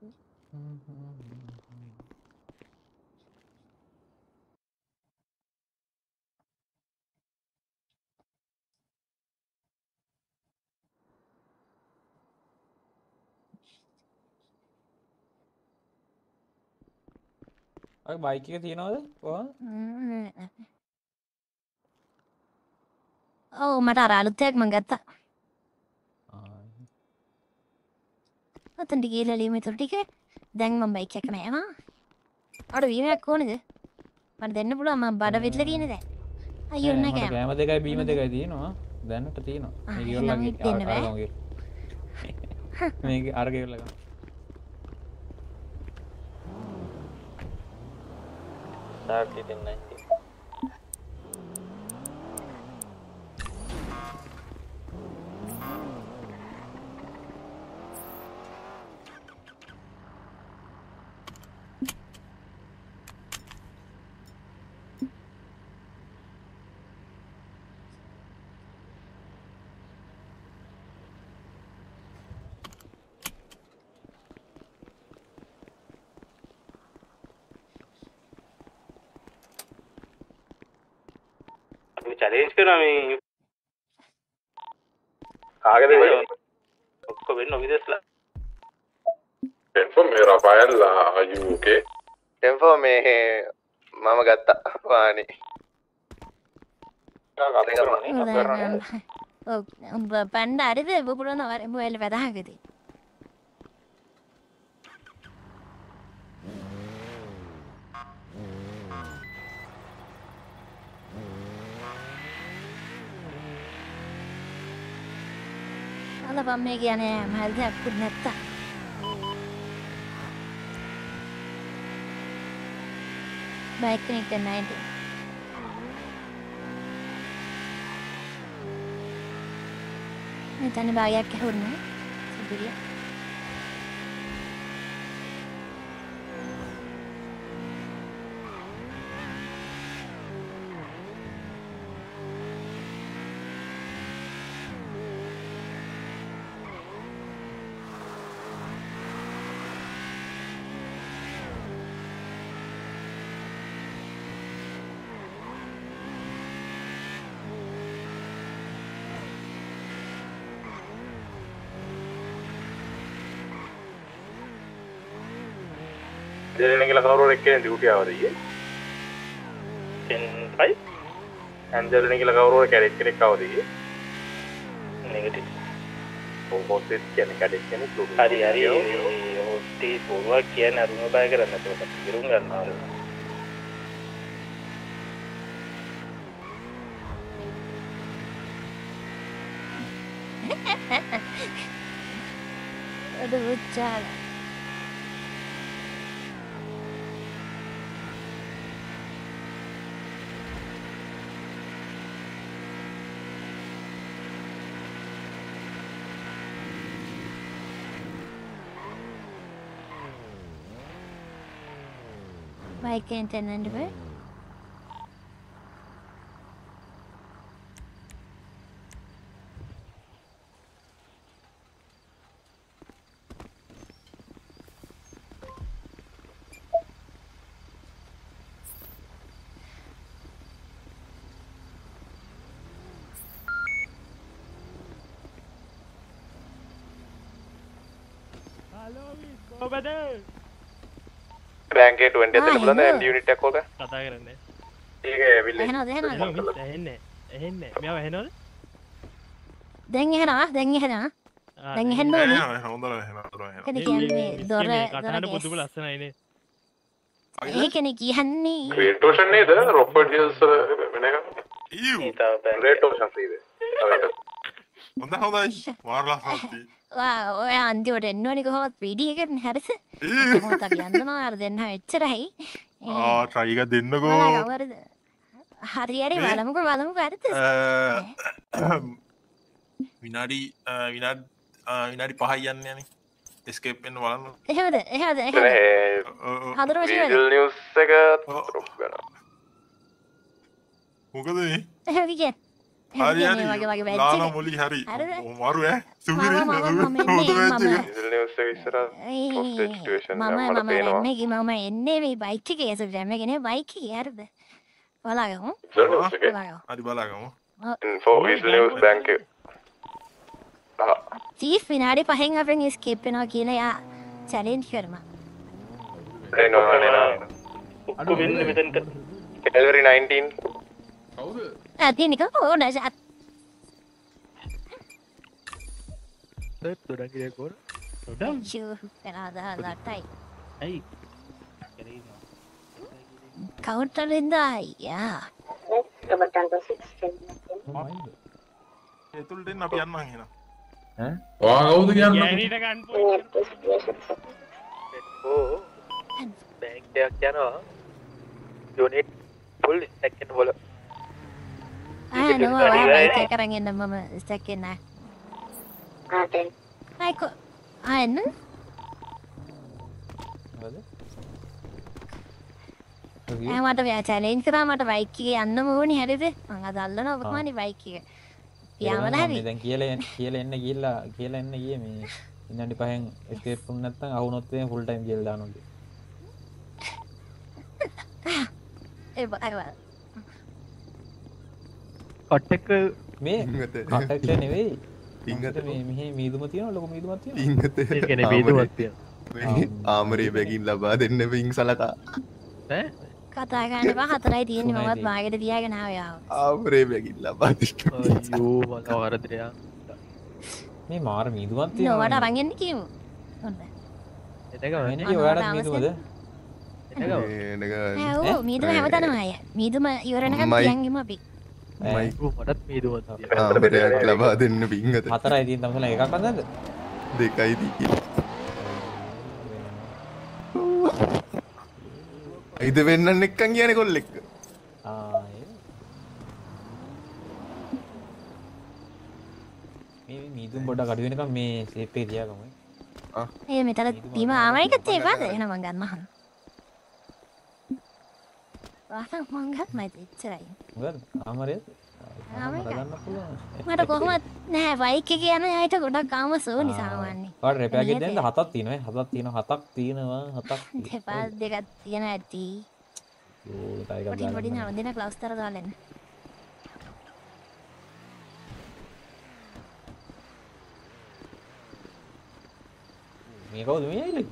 රෙස්පොන්ස් කරනවද අයියෝ ඇබ දෙනවා ඔය බයික් එක තියෙනවද කොහොමද? ඔව් මට අර අලුත්යක් මං ගත්තා. ඔතන්ට ගිහලා ලියමු ඒතර ටික. දැන් මම බයික් එක නෑවා අර වීමයක් ඕනද? මට දෙන්න පුළුවන් මම බඩ විතර තියෙන දැන්. අයියෝ නෑ, කෑම කෑම දෙකයි බීම දෙකයි තියෙනවා. දැනට තියෙනවා. ඉත් දෙන්න බෑ. මේක අරක ඉවරලා ගන්න තාක්ටි දෙන්නයි චලේන්ජ් කරන මේ කාගෙද ඔක්කො වෙන්න විදෙස්ලා ටෙන්ෆෝ මේ රෆයල් ආයුකේ ටෙන්ෆෝ මේ මම ගත්තා වානේ උඹ පණ්ඩ අරිද අද පම් මේ කියන මල්දයක්කුත් නැත්තා බයිකනෙක්ට නයිට තන භාගයක් ඇහුන්න සිදුරිය දෙන කියලා කවුරු එක්කෙනෙක් ඩියුටි ආවද ඊයේ 10 5 ඇන්ජලින කියලා කවුරු කැරෙක් කෙනෙක් ආවද ඊයේ නෙගටිව් ඔව් හොස්සෙත් කියන්නේ කැඩෙක් කෙනෙක් ලුඩු හරි හරි. හොස්ටි පොරුවක් කියන අරුම බය කරන්න එතකොට. ඉරුම් ගන්නවා. අඩ උච්චාල බයිකෙන්ට එන්නට බෑ කොහොමද බැංකේ 20 ආ, දෙන්න පුළුවන්. MD යුනිට් එකක් ඕක. කතා කරන්නේ. ඒක ඇවිල්ලා එහෙනවද එහෙනවද? ඇහෙන්නේ ඇහෙන්නේ මෙයාව ඇහෙනවද? දැන් එහෙනවා දැන් එහෙනවා දැන් හෙන්න ඕනේ. හොඳ හොඳ කද කියන්නේ දොර කටහට පුදුම ලස්සනයිනේ ඒ කෙනෙ කියන්නේ ක්‍රේටෝෂන් නේද? රොපර්ඩ් හිල්ස් වෙන එක ක්‍රේටෝෂන් සීද හොඳ හොඳයි මාර්ලහත්ති ඔය අන්තිවට එන්නවනි කොහොත් පිඩියකෙන් හැරස හොත කියන්නනවා අර දෙන්න එච්චරයි ට්‍රයික දෙන්නකෝ හරිරි බලමුක බලමුක ඇරත විනාඩි විනාඩ් විනාඩි පහයි යන්න යන එස්කේපෙන් වලන්න එහෙමද එහෙද හදර නිවස් එක මොකද එහෙ හරි හරි. ලාන මොලි හරි. මරු මම මම රැම්මකි මම. එන්නේ මේ බයිච්චි කේස රැමගෙන බයිකි ඇරද බලාගමු. හරි බලාගමු. නිවස් බැංක චීෆ් විනාඩි පහෙන් අපෙන් ස්කේප්පෙනවා කියලා යා චැලෙන්ජ් කරම ඔක්කො වෙන්න මෙතන්ට. එල්වරි 19 ඇතිනික ඕන සත් දොඩගකොර පෙනාදාලටයි ඇයි කවුට්ටලින්ද අයියා එතුල්ටෙන් අපි යන්න හෙන වාගෞද කියන්න බැංකයක් යනවා යුනිට් පුල් ස්ටැක්කෙන් බොල නොවා කරගන්න මම ස්ටැක්කෙන්න අයිකො අන්න ඇමට චලෙන් කරා මට බයික්කගේ යන්න මෝනි හැරිද මඟ දල්ලන ඔබමනි බයිකිය පියාමල හැරි දැන් කියල කියල එන්න කියල්ලා කියල එන්න කිය මේ ඉන්නඩි පහෙන් ස්කේප්පුන්නත්තන් අවුනොත්තේ ෆුල්ටයිම් කියල්දානුද කට්ටක මේ කටක්ට නෙවෙයි. ඉංගත මෙහ මීදුම තියන ලොක මීදුමත් ආමරේ බැගින් ලබා දෙන්න පිං සලකා. කතාගන්නවා හතරයි තියෙන මත් මාගට තියාගෙනාවයාව ආමරේ බැගින් ලබා වරදරයා මේ මාර මීදුමත් නොවට අරගෙන්න්න කියමු. මීදුම හැමතනම අය මීදුම ඉවරණක තියන්ගම අපි මීදුව ආමරයක් ලබා දෙන්න පිංහත හතර ඉතින් තමසල එකක් කන්නද දෙකයි දී ඉද වෙන්න එක්කන් කියන කොල්ලෙක් මීදුම් බොඩ කඩුවෙනක මේ සේපේ තියාගම. ඒ මෙතර තිීම ආමයිකත් ඒවාද එන මං ගන්නහන් වාසක් මංගත් මයිත එච්චරයි. ආමරය මට කොහොමත් නෑ වයික කියන අයට ගොඩක් කාම සෝ නිසාවන්නේ වට රැපැගෙදෙන්ට හතක් තියනව හතක් තියෙන හතක් තියෙනවා. හතක් දෙපා දෙකත් තියෙන ඇති. පොඩි නවදින ලවස්තර දාලන්න මේ කවුද? මේ ඇයිල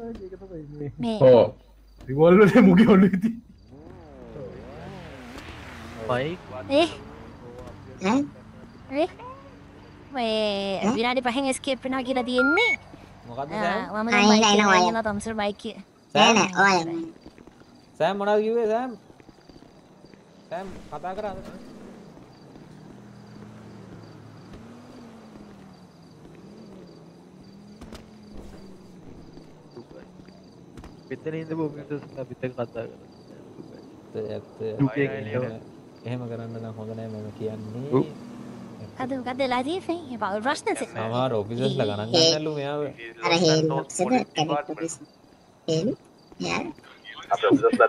ඕ රිවල්ලට මුග ඔල්ල ති විනාඩි පහෙන් ස්කේප්පෙන කියලා තියෙන්නේ. මම තම්සර බයික සෑම්. මොනා කිවේ සෑම්? සෑම් කතා කරන්න පිතන ඉද බෝග පිත කතා ඇත්ත එහෙම. කරන්න නම් හොඳනෑ මම කියන්නේ. අද ගද ලාදී පවල් ප්‍රශ්න සමහර ඔෆිසස්ල ගණන් ගන්නලු මෙයාව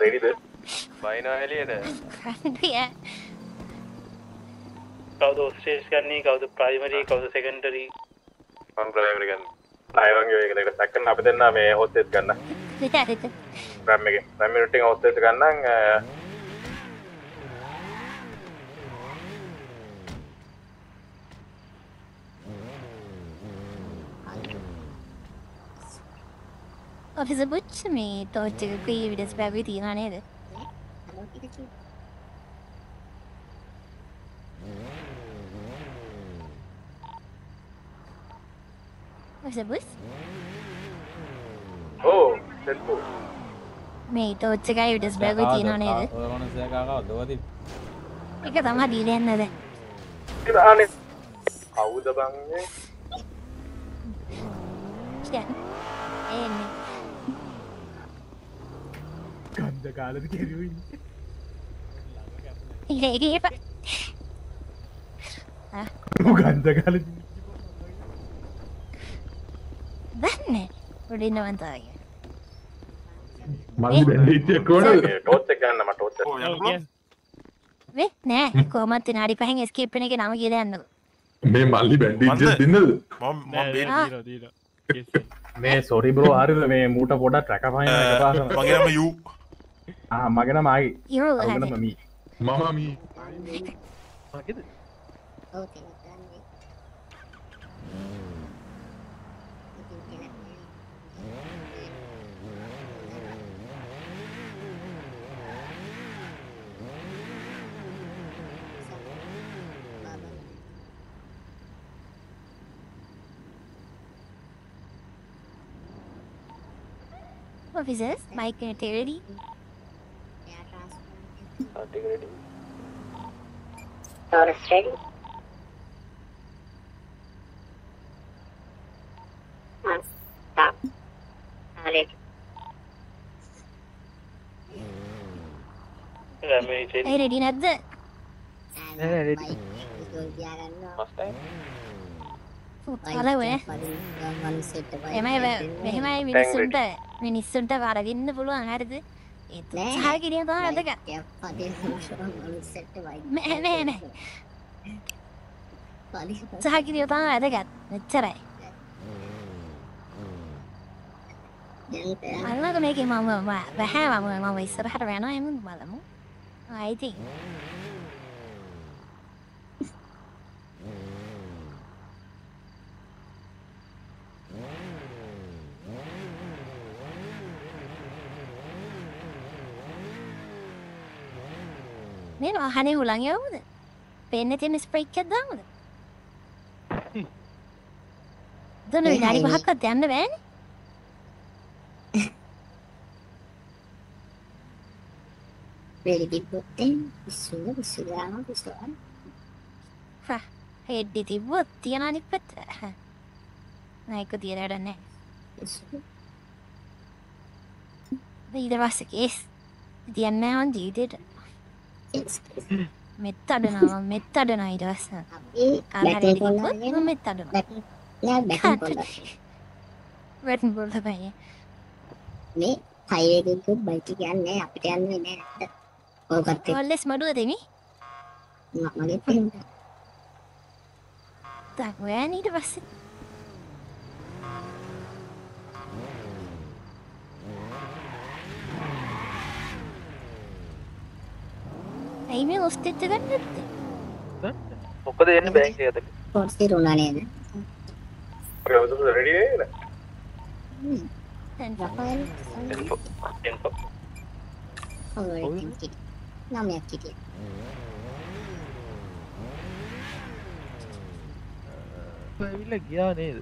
රෙඩිද බයිනා එලියට කවද ස්ටේස් කන්නේ කවද ප්‍රයිමරී කවද සෙකන්ඩරී ප්‍රයිමරිගන්න අයවගේ එකට සැකන් අප දෙන්න මේ හොත්තෙස් ගන්න. රැම් එක රැමිටි හොත්තෙස් ගන්නන් ඔෆිස පුච්ච මේ තෝච්චකී විඩස් පැවි තියෙන නේද Bus? ඕ සෙල්පු මේ ටෝච්ච එකයි විටස් බැගු තියෙනවා නේද? එක තමා දීල යන්නද? දානේ. කවුද එන්නේ. ගන්ධ කාලද කෙරුවයි ඒක ඒක ගන්ධ කාල දන්න උඩින්නවන්තාගේ මල්ලි බැඳීච්ච කෝඩ ටෝච් එක ගන්න මට ටෝච් එක වේ නෑ කොමත් නාඩි පහෙන් ස්කේප්න එක නම කියල යන්න මේ මල්ලි බැඳීච්ච තින්නද මේ සොරි බ්‍රෝ ආරිල මේ මූට පොඩ ට්‍රැකපයි මගේනම යු මගෙන මයි යෝ අවගනම මී officers, my integrity. Integrity. Arrested. Stop. Arrested. Hey, ready, Nat. Hey, ready. Mustang. මෙහෙමයි මිනිස්සුන්ට මිනිස්සුන්ට වරගන්න පුළුවන් හරිද? සහ කිරිය තම ඇදක නෑ. සහ කිරිය තම ඇදගත් මෙච්චරයි. අල්ලක මේක? මම වැහැ මම මම ඉස්සරහට වෙන එම බලමු. අයිති මේ වාහනේ හුළං යවුද? පෙන්න තියෙන ස්ප්‍රේක් එකක් දාමුද දොන විනාඩි පහක්වත් යන්න බෑනේ. Really good thing. Sudah, sudah, sudah. හෙඩ්ඩි තිබ්බොත් තියෙන අනිත් පැත්ත. නයක තියනට නෑ. ඊට පස්ස කේස් තියන්න හොන් ජීවිතයට මෙත් අඩනවා මෙත් අඩන ඊට පස්ස මෙත් අඩනවා වැටන් බොල්ල පය මේ හයකුත් බයිටි කියන්නේ අපිට යන්න නෑ ඕකත් කොල්ලෙස් මඩුව දෙමි මගේ පෙන්ට තක් ඔයන් ඊට පස්සේ ඇයි මේ ඔස්තෙච්ච ගන්නත්ද මොකද එන්න බැංක ඇත පොස්ටි රුණා නේද රෙඩි නේද නමයක් හිටිය ඇවිල්ල ගියා නේද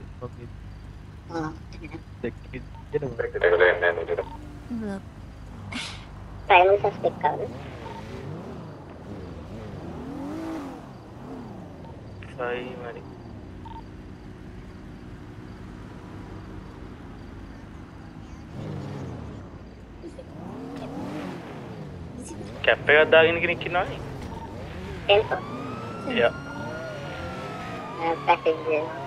ප්‍රයිමරි සස්පෙක්ට් කවුද සයි මරි කැප් එකක් දාගෙන කෙනෙක් ඉන්නවනේ ටෙල්ෆෝ යා package to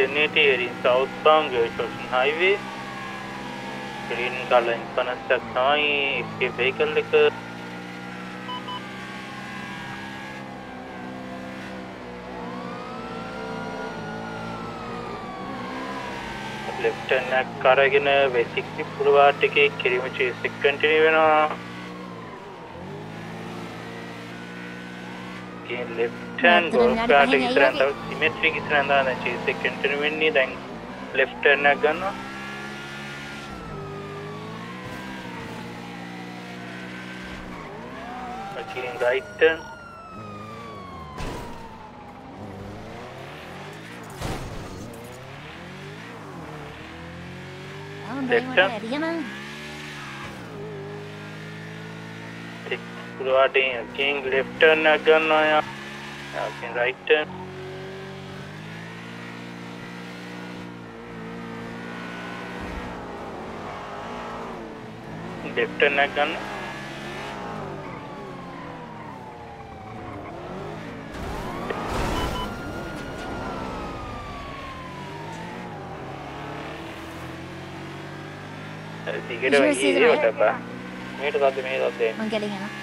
1080 heading southbound Gershon Highway. green color infinite එකක් තමයි escape vehicle එක left turn එකක් අරගෙන basically පුරවාට එකේ කිරිම chase එක continue වෙනවා again left turn ඇත්තටම golf විනාඩි කාට පහෙන් ඇයි ඉස්සරහට වගේ? තව symmetric ඉස්සරහට දාන්න chase එක continue වෙන්නේ දැන් left turn එකක් ගන්නවා again right turn left turn ඇරියනම් පුරවාට again left turn එකක් ගන්නවා යා again right turn left turn එකක් ගන්න දිගට Visual season ගියේ අය. වට බා මේට සද්ද මේ සද්ද මං ගැලින් යනවා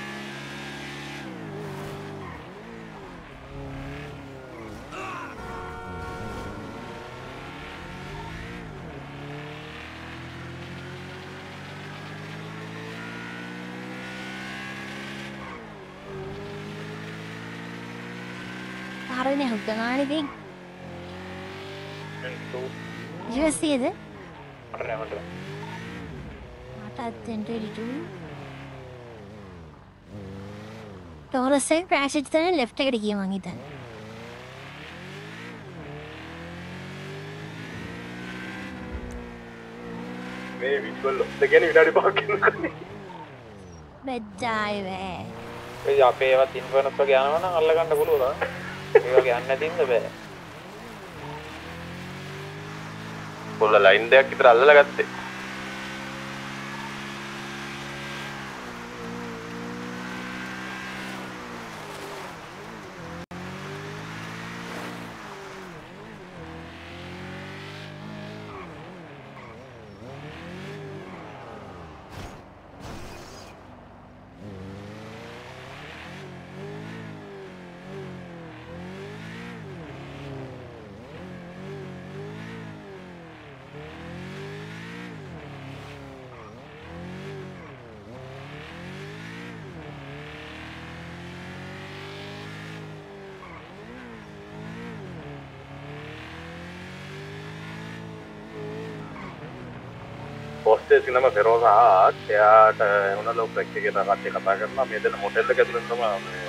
පාරනේ හුගනානේ ඉතින් ජීවසියද මටත් 1022 ටෝරසෙන් ක්‍රෑෂ් වෙච්ච තැන ලෙෆ්ට් එකට ගියා මං හිතන්නේ. මේ විශ්වල් ගැන විනාඩි පහක් බෙද්දායි වේ ඒ අපේ ඒවත් ඉන්ෆර්නස් වගේ යනවා නම් අල්ලගන්න පුළුවන්. ඒ වගේ යන්නේ නැතිඳ බෑ. පොල්ල ලයින් දෙයක් විතර අල්ලලා ගත්තේ පොස්ටේ සිනම පෙරෝසාත් එයාට එවන ලෝ ප්‍රෙක්් එක රටේ කතා කරන මේ දෙන මොටෙල්ල ඇතුළටම අම්මට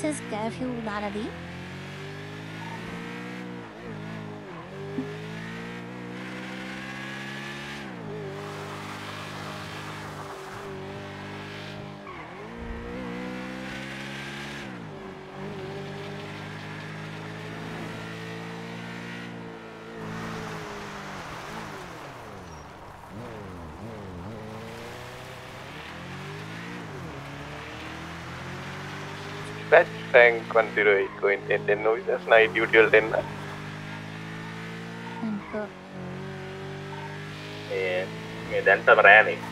Francisca Fiularari දාලාදී Dispatch rank 108 going 10 10 officers night duty වලට එන්න. මේ මේ දැන්ටම රෑනේ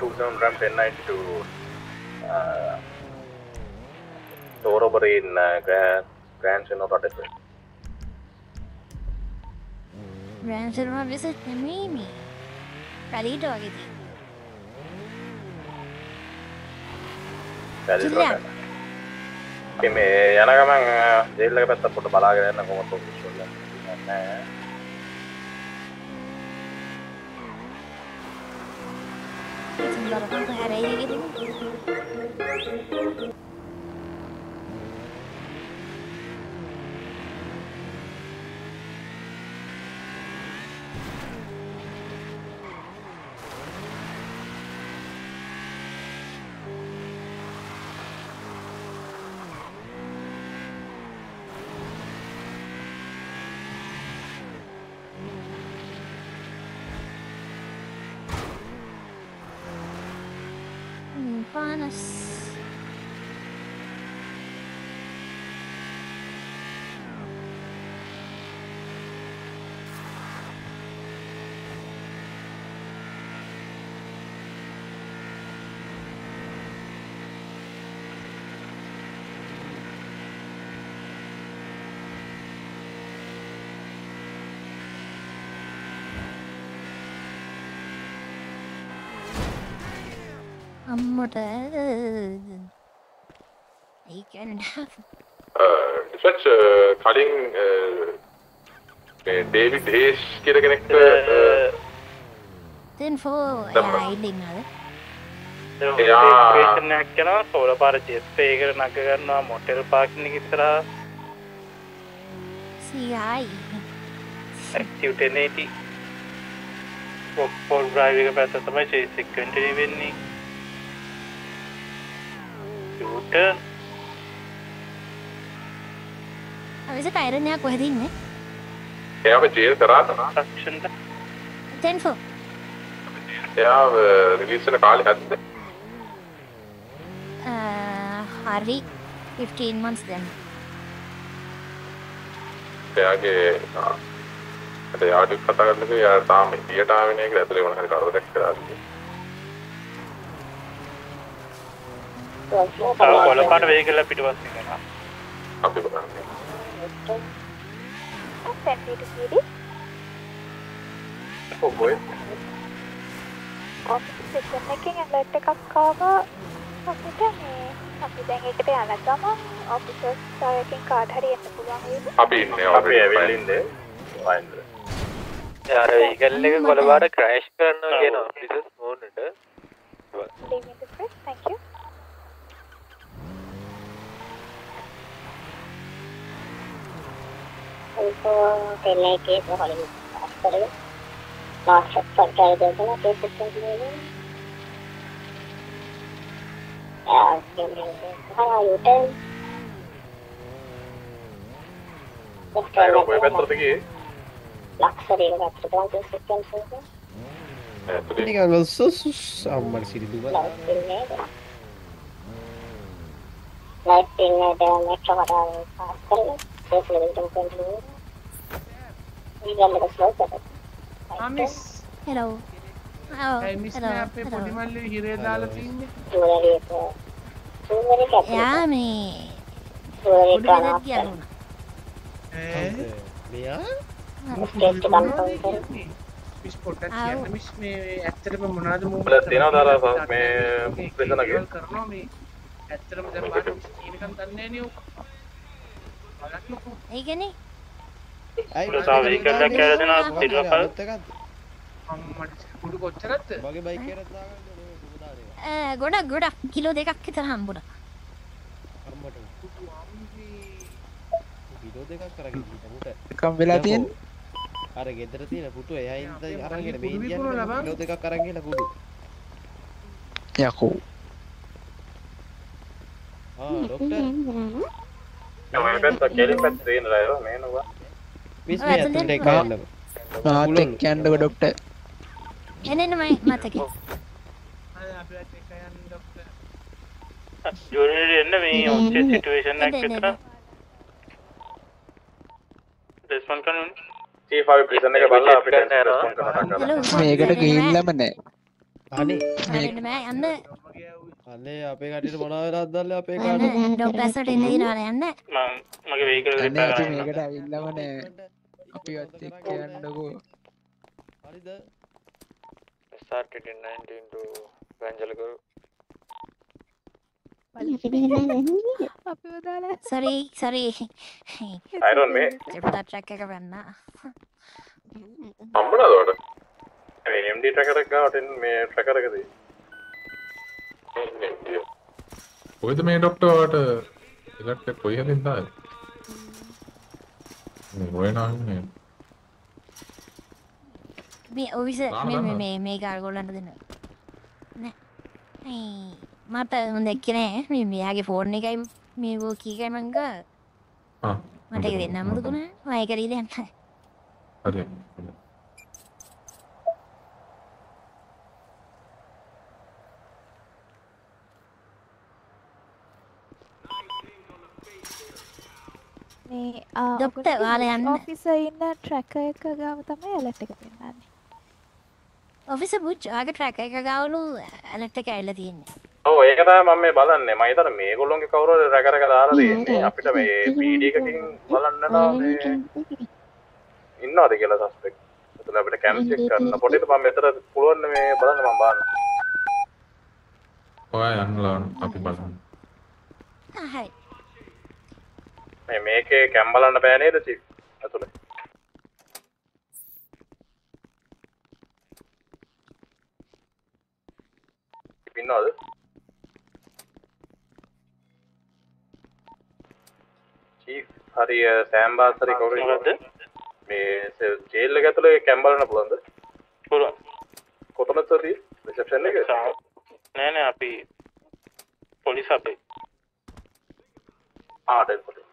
127 ram 1092 uh, door robbery in uh, Grand, Grand Senate Rotterdam. රෑන්සරවා විසත් නෙමේමි කලීට වගේ තියෙන. පැදිලිවට. ඉතින් මේ යන ගමන් ජේල් එක පැත්තට පොඩ්ඩ බලාගෙන යන්න කොහොමද පොසිෂන් එක නෑ. ඉතින් බලපංකො හැරයි ගෙතින් පානස් අම්මට ඒකැන ඩිස්පච් කලින් මේ ඩේවිඩ් හේස් කියල කෙනෙක්ට තෙන් ෆෝ දැම්මා. ඉඩිංහද එයා- ක් කන සෝල පාර ජෙස්පේකර නග කරන්නවා මොටෙල් පාක්න ඉස්සරා සියයි ඇක්ටනේට පොල් බ්‍රයිවික පැත්ත තමයි චේසික්කට වෙන්නේ ට අවිස කයිරණයක් කොහෙදන්න එයාම ජේල් කරාතන සක්ෂන්ට තෙන් ෆෝ එයා රිලිස්සන කාලෙ හැත්ද හරි 15 months දැන් එයාගේ යාඩු කතා කරනක යා තාම දියටාවනයක ඇතුලේ වන හරි කරදරක් කරා කොලපාට වේ කල්ලා පිටවස් කර අපි බලන්නේ ඔබොයි සිස්ටම් එකෙන් ඇලර්ට් එකක් ආවා අපිට මේ අපි දැන් ඒකට යන ගමන් ඔෆිසර්ස් සායකින් කාඩ් හරි එන්න පුළුවන් වේද? අපි ඉන්නේ අපි ඇවිල්ලින්ද වයින්ද. යාර ඒකල්ල එක කොළබාට ක්‍රෑශ් කරන්න කියන පිසස් මෝනට Leave me the press. Thank you. Also, they make it a Hollywood hospital. Not for surgery, there's no case system moving. Yeah, how are you doing? Just අය ඔබ පැත්තට ගියේ luxury hospital systems moving. නිකන් ලොස්සොස් අම්මට සිරිදුව Life in the metro hospital. Safe living continue. We got a little slow, but miss hello ඇයි මිස් නෑ අපේ පොඩි මල්ලි හිරේ දාලා තින්නේ jewelry is uh, jewelry capital. යා මේ Jewelry උඩ crown වෙදත් hospital. කියලුණ මෙයා Straight to gunpoint. මිස් පොට්ටක් කියන්න මිස් මේ ඇත්තටම මොනවද මූ වල තියෙනවද අර මේ ප්‍රිසනගේ කරනවා මේ ඇත්තටම දැන් බලන්න මිස් කියනකම් දන්නේ නේ ඔක බලන්නකෝ ඒගැනේ තව ඒකල්ලක් කියලා දෙනවා සිල්වපල් අම්මට කුඩු කොච්චරත්ද මගේ බයික් එකකට දාගන්න ගොඩක් ගොඩක්. කිලෝ දෙකක් විතර හම්බුණ. අම්මට. විඩෝ දෙකක් කරගෙන පුට එකම් වෙලා තියෙන්නේ? අර ගෙදර තියෙන පුටු එයා ඉඳ අරගෙන මේ. කිලෝ දෙකක් අරන් ගිහලා කුඩු යකෝ. ආ ડોක්ටර් මේ පැත්ත කෙලින් පැත්ත තියෙන රයිව මේනවා මිස් ඔය මේ ඇතුලේ අතට එක නෑ. යන්නකො මාත් එක්ක යන්නකො ඩොක්ටර් එනෙන්න මයි මතක ජොරට එන්න මේ ඔච්චේ සිටුවේෂන් ක් විතර රෙස්පොන් කරන චීෆ් අපි ප්‍රිසන් එක බලලා අපිට රෙස්පොන්ස් කරන්න මේකට ගිහිල්ලම නෑ අනේ හරින්න බෑ යන්න අනේ අපේ කටට මොනාවෙලා අදල්ල අපේ කාට ඩොක්ටර්ස්ට එන්න දිනවල යන්න. මගේ අපි රිපෙයාර් මේකට කරන්න ඇවිල්ලම නෑ. අපිවත් එක්ක යන්නකෝ. හරිද? Started in 19 to Vanjalaguru. අපිව දාලා සරි සරි අයිරොන් මේ චෙප්ටා ට්‍රැක් එක වෙන්න. හම්බුණාද MD ට්‍රැකර් එක ගාවට මේ ට්‍රැකර් එකදී කොයිද මේ ඩොක්ටර්ට එලට කොයි හදින් දාද? හොයනාන්නේ මේ ඔවිස මේ? මේ මේ කාර්ගොල්ලන්ට දෙන්න. නෑ. මට හොඳ එක්කනෑ මේ මෙයාගේ ෆෝර්න් එකයි මේ වෝ කීකයි මංග මට එක දෙන්න අමුතුකුණ වයකරීද යන්න. හරි මේ ડોක්ටර්, ඔයාලා යන්න. ඔෆිස ඉන්න ට්‍රැක එක ගාව තමයි ඇලට් එක පෙන්න්නන්නේ ඔෆිස පුච් ආගේ ට්‍රැක එක ගවලු ඇලට්ට කැල්ල තියෙන්නේ. ඔව් ඒක තමයි මම මේ බලන්නේ. මම හිතන මේගොල්ලෝගේ කවුරු රැකර එක දාලා තියෙන්නේ. අපිට මේ PD එකකින් බලන්නලා මේ ඉන්නවද කියලා සස්පෙක්ට් එතන අපිට කැම් චෙක් කරන්න. පොඩිට මම මෙතන පුළුවන් මේ බලන්න මම බලන්න ඔයා යන්නලා අපි බලමු. හරි මේ මේකේ කැම් බලන්න බෑ නේද චික් ඇතුලේ. ඉන්නවද? චීෆ් හරි සෑම් බාස් හරි කවුරු මොකද්ද? මේ ජේල් එක ඇතුලේ කැම් බලන්න පුළුවන්ද? පුළුවන්. කොතනද තියෙන්නේ රිසෙප්ෂන් එක? නෑ නෑ අපි පොලිස් අපේ. ආ ඩෙල්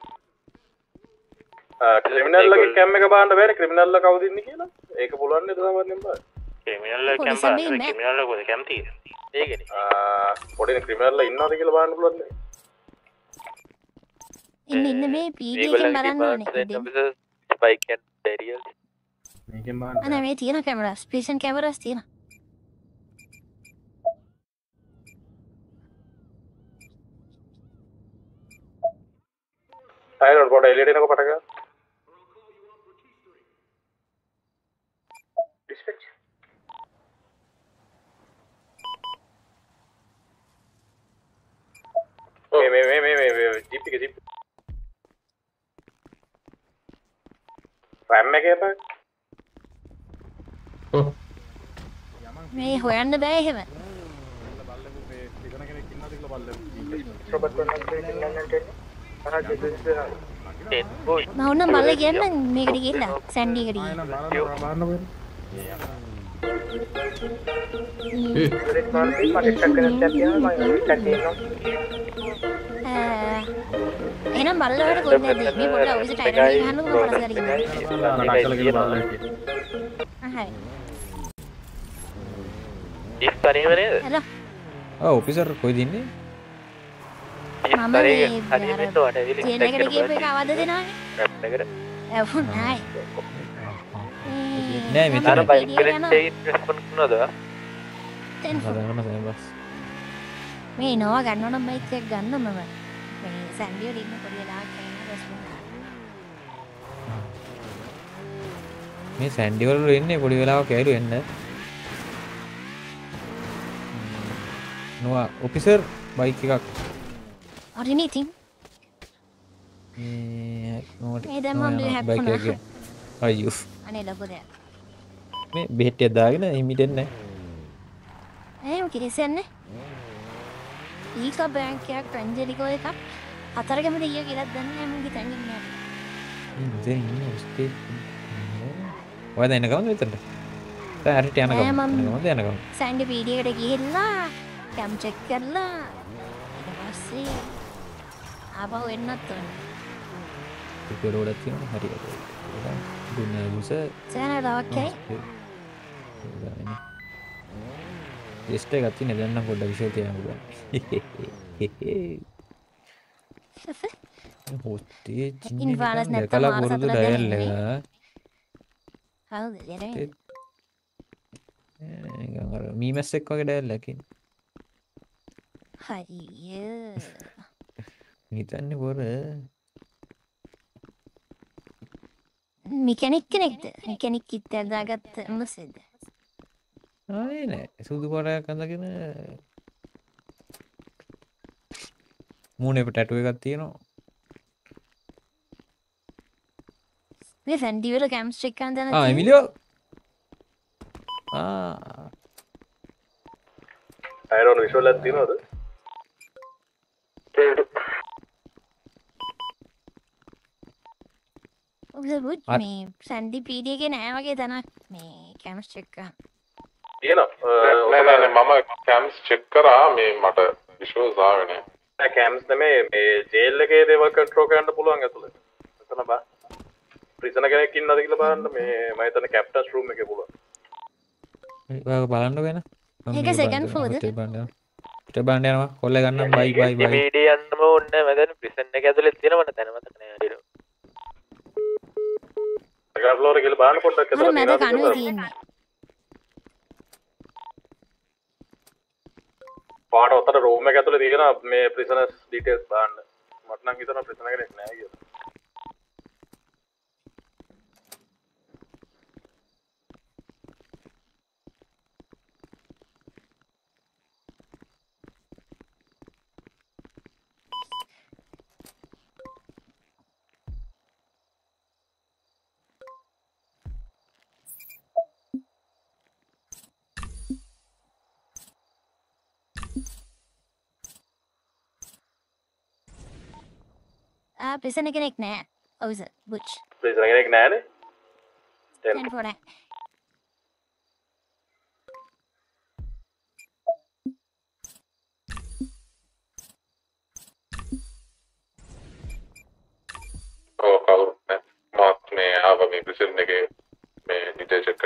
පොලිස් ක්‍රිමිනල් ලගේ කැම් එක බලන්න බෑනේ. ක්‍රිමිනල් ලා කවුද ඉන්නේ කියලා? ඒක පුළුවන් නේද සාමාන්‍යයෙන් බලන්න ක්‍රිමිනල් පොලිස් කැම්පා අපේ ඉන්නේ. ක්‍රිමිනල් කොහෙද කැම් තියෙන්නේ? ඒකනේ. පොඩි ක්‍රිමිනල් ලා ඉන්නවද කියලා බලන්න පුළුවන් නේ? ඉන්න ඉන්න. මේ පීඩියකින් බලන්න burial. මේකෙන් අන මේ තියෙන කැමරස් පිෂන් කැමරස් තියෙන අයිරොන් පොඩ එළියට එනකො පටක මේ මේ මේ මේ මේ මේ ජීප් එක ජීප් රැම් එකේ පා මේ හොයන්න බෑ එහෙම. මවුන්න මල්ල කියන්න මේකට කියන්න සැන්ඩිකට එනම් බල්ලවට කොන්න ඇද මේ පොඩ ඔවිස ටයිර හන්න පරසරන්න හරි Chief තනියම නේද? හෙලෝ ආ ඔෆිසර් කොයිද ඉන්නේ Chief මම තනියම මේ තනියම අර ඉන්නවට ඇවිල්ලා චේන් එකට ගියපු එක අවද දෙනවනේ. ඇවුන් නෑ මෙතන අර බයික් යනවා. චේන් රෙස්පොන්ස් කරනවද ඔයා? හදන්න සෑම් බස් මේ නොවා ගන්න නම් බයික් එකක් ගන්න මම මේ සැන්ඩියෝ ඉන්න පොඩි වෙලාවක් කරන රෙස්පොන්ස් මේ සැන්ඩිවල එන්නේ පොඩි වෙලාවක් ඇරු එන්න. නොවා ඔෆිසර් බයික් එකක්. ඔරිනි ඉතින්? ඒ දැන් මම හැප්පුණා. අනේ ලොකු දෙයක් මේ බෙහෙට්ටිය දාගෙන හිමිටෙන්න එහෙම කිරිසෙන්නේ ඊක බෑන්කයක් ප්‍රංජලිකෝ එකක්. හතරගම දෙය කියලත් දන්න මගේ තැගින්න ඔය එන්නකම විතරට හැරිට යනකම. නෑ, මම- යනකම සැන්ඩ පීඩියකට ගිහිල්ලා කැම් චෙක් කරලා ඊට පස්සේ ආපහු එන්නත් ඕන. පෙරෝඩත් තියෙන හරි. දුන්න යුස සෑන දවක්කයි ෙස්ට ගත්ති නැදන්න පොඩ්ඩ විශෝතයනකුද හොස්ටේ කලා සතුටක් ඩයල්ල. මීමැස්සෙක් වගේ ඩැල්ලකින් හරිය. හිතන්න පොර. මිකැනෙක් කෙනෙක්ද? කෙනෙක් ඉත්ත ඇදාගත්ත මුසෙද ආයේ නෑ සුදු පොරයක් අඳගෙන මූුණෙප ටැටුව එකක් තියෙනවා මේ සැන්ඩිවල කැම්ස් දන ආ එමිලියෝ අයරෝන විශවල් ඇත්තිනවද ඔබුත් අර- මේ සැන්ඩි පීඩියගේ නෑ වගේ තැනක් මේ කැම්ස් චෙක්ක නෑ නෑ මම කැම්ස් චෙක් කරා මේ මට විශ්වාසාාවනය කෑම්ස් නෙමේ මේ ජේල් එකේ දේවල් කන්ට්‍රෝ කරන්න පුළුවන් ඇතුළේ එතන බා. ප්‍රිසන කෙනෙක් ඉන්නද කියලා බලන්න මේ මම හිතන්නේ කැප්ටන්ස් රූම් එකේ පුළුවන්. ඔයාලා බලන්න වෙන. ඒක second floor ද? පිට බණ්ඩ යනවා. කොල්ල ගන්න බයි බයි බයි මීඩිය යන්නම ඔන්න මැදන ප්‍රිසන් එක ඇතුළේ තියෙනවන තැන මතක නෑ සෙකන්ඩ් ෆ්ලෝර් එකේ ගිහලා බලන්න පොඩ්ඩක්. අර එතන මැද තියෙනවද කනුවේ කියලා. තියෙන්නේ පාට ඔතන රූම් එක ඇතුලේ තියෙන මේ ප්‍රිසනර්ස් ඩීටේල්ස් බලන්න. මට නම් හිතෙනවා ප්‍රිසනර් කෙනෙක් නෑ කියලා. ආ ප්‍රසන කෙනෙක් නෑ ඔවුස බුච් ප්‍රිසනර් කෙනෙක් නෑනේ තැන් පොඩ ඕ කවුරු නෑ මාත් මේ ආව මේ ප්‍රසිඩන්ට් එකේ මේ ඩීටේල් චෙක්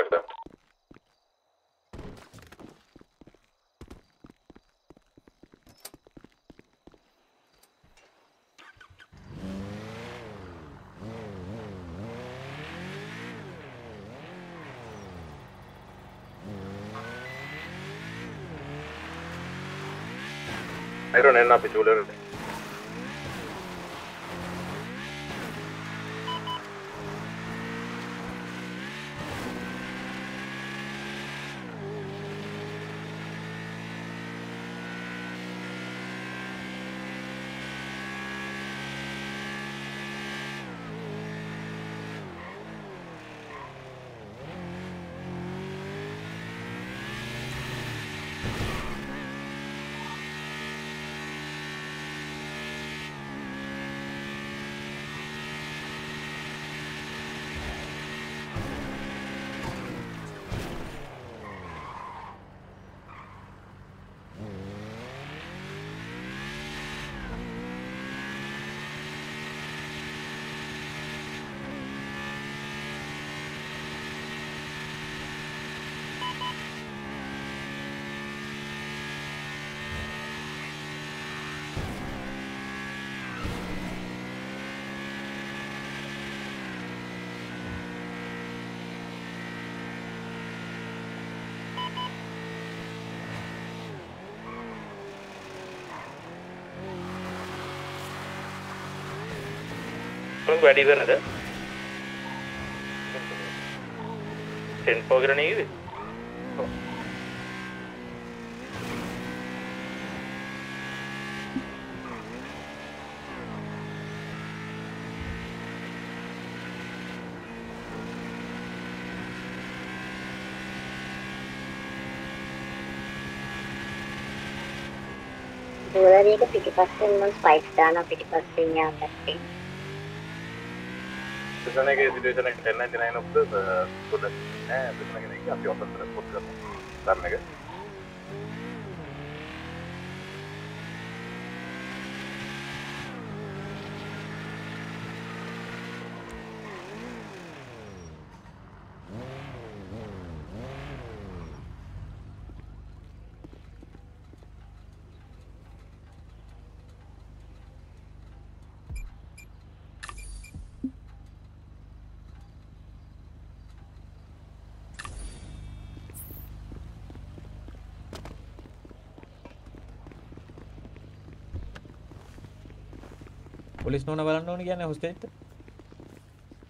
කරලා අයරෝන එන්න අපි චූලරට උන් වැඩි කරනද? ටෙන් පෝගර නේද දෝලරියක පිටිපස්සෙන් මම ස්පයික්ස් දානවා පිටිපස්සෙන් යා පැත්තෙන්. ප්‍රිසන එකේ සිටුේෂන් එක 1099 ඔක්ද පොඩ නෑ ප්‍රිසන කෙනෙක් අපි ඔෆිස් එකට පොත් කරනවා ධර්ම පොලිස් නෝන බලන්න ඕන කියන්නේ හොස්ටේජ්ට